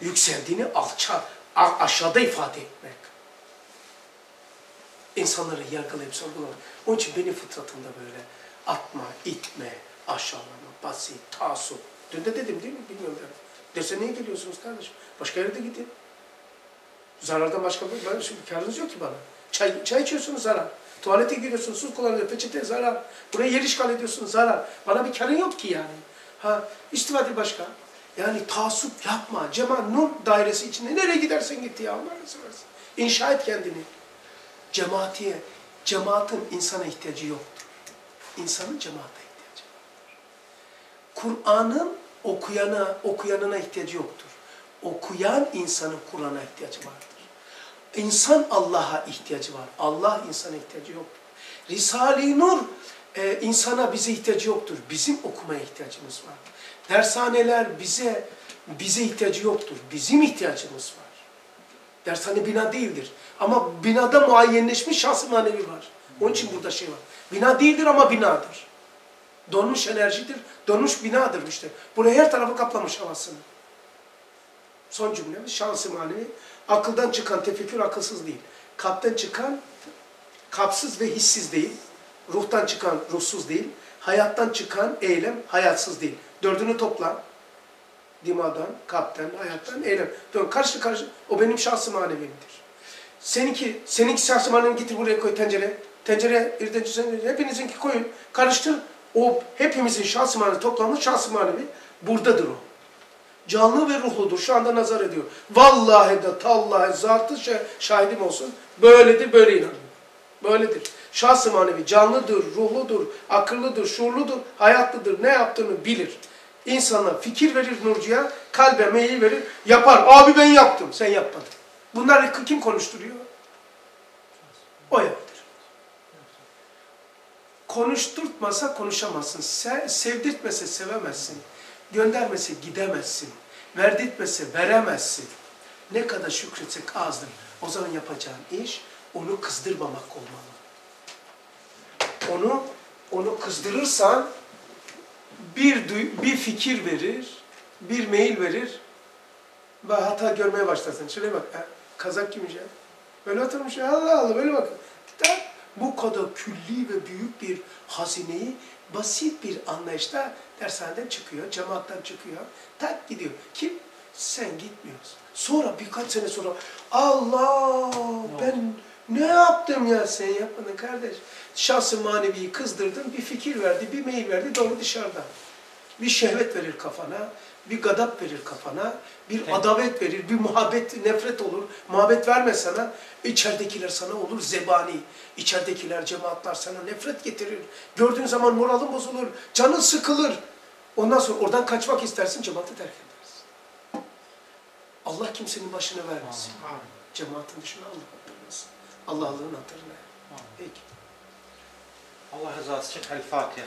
yükseldiğini alça, a- aşağıda ifade etmek. İnsanları yargılayıp sorgulamak. Onun için benim fıtratımda böyle atma, itme, aşağılama, basit, taassup. Dün de dedim değil mi? Bilmiyorum. Derse niye geliyorsunuz kardeşim? Başka yerde gidin. Zarardan başka bir ben şimdi karınız yok ki bana. Çay, çay içiyorsunuz zarar. Tuvalete giriyorsunuz, su kullanıyorsunuz, peçete zarar. Buraya yer işgal ediyorsunuz zarar. Bana bir karın yok ki yani. Ha, istifade başka. Yani taassup yapma. Cemaat nur dairesi içinde nereye gidersen git ya Allah'ını seversen. İnşa et kendini. Cemaatiye, cemaatin insana ihtiyacı yoktur. İnsanın cemaate ihtiyacı. Kur'an'ın okuyana, okuyanına ihtiyacı yoktur. Okuyan insanın Kur'an'a ihtiyacı vardır. İnsan Allah'a ihtiyacı var. Allah insana ihtiyacı yoktur. Risale-i Nur e, insana bize ihtiyacı yoktur. Bizim okumaya ihtiyacımız var. Dershaneler bize bize ihtiyacı yoktur. Bizim ihtiyacımız var. Dershane bina değildir. Ama binada muayyenleşmiş şahsı manevi var. Onun için burada şey var. Bina değildir ama binadır. Donmuş enerjidir, donmuş binadır işte. Buraya her tarafı kaplamış havasını. Son cümlemiz şansı manevi. Akıldan çıkan tefekkür akılsız değil. Kalpten çıkan kapsız ve hissiz değil. Ruhtan çıkan ruhsuz değil. Hayattan çıkan eylem hayatsız değil. Dördünü topla. Dimadan, kalpten, hayattan, eylem. Dön karşı karşı. O benim şahsı manevimdir. Seninki, seninki şahsı manevi getir buraya koy tencere. Tencere, irdenci, hepinizinki koyun. Karıştır. O hepimizin şahsı manevi toplamı şahsı manevi. Buradadır o. Canlı ve ruhludur. Şu anda nazar ediyor. Vallahi de tallahi şah- şahidim olsun. Böyledir, böyle inanıyorum. Böyledir. Şahs-ı manevi canlıdır, ruhludur, akıllıdır, şuurludur, hayatlıdır. Ne yaptığını bilir. İnsana fikir verir nurcuya, kalbe meyil verir. Yapar. Abi ben yaptım, sen yapmadın. Bunları kim konuşturuyor? O yaptır. Konuşturtmasa konuşamazsın. Se sevdirtmese sevemezsin. Göndermese gidemezsin. Verdirtmese veremezsin. Ne kadar şükretsek azdır. O zaman yapacağın iş onu kızdırmamak olmalı. Onu onu kızdırırsan bir bir fikir verir, bir mail verir ve hata görmeye başlarsın. Şuraya bak, ha, kazak kimmiş ya? Böyle oturmuş ya, Allah Allah, böyle bak. Bu kadar külli ve büyük bir hazineyi basit bir anlayışta dershaneden çıkıyor, cemaatten çıkıyor, tak gidiyor. Kim? Sen gitmiyorsun. Sonra birkaç sene sonra Allah ben ne yaptım ya sen yapmadın kardeş. Şahsı maneviyi kızdırdın, bir fikir verdi, bir mail verdi, doğru dışarıda. Bir şehvet verir kafana, bir gadap verir kafana, bir Evet. adavet verir, bir muhabbet, nefret olur. Muhabbet verme sana, içeridekiler sana olur zebani. İçeridekiler, cemaatler sana nefret getirir. Gördüğün zaman moralin bozulur, canın sıkılır. Ondan sonra oradan kaçmak istersin, cemaati terk edersin. Allah kimsenin başını vermesin. Cemaatin dışına Allah attırmasın. Allah'lığın hatırına. Peki. Allah rızası için El Fatiha.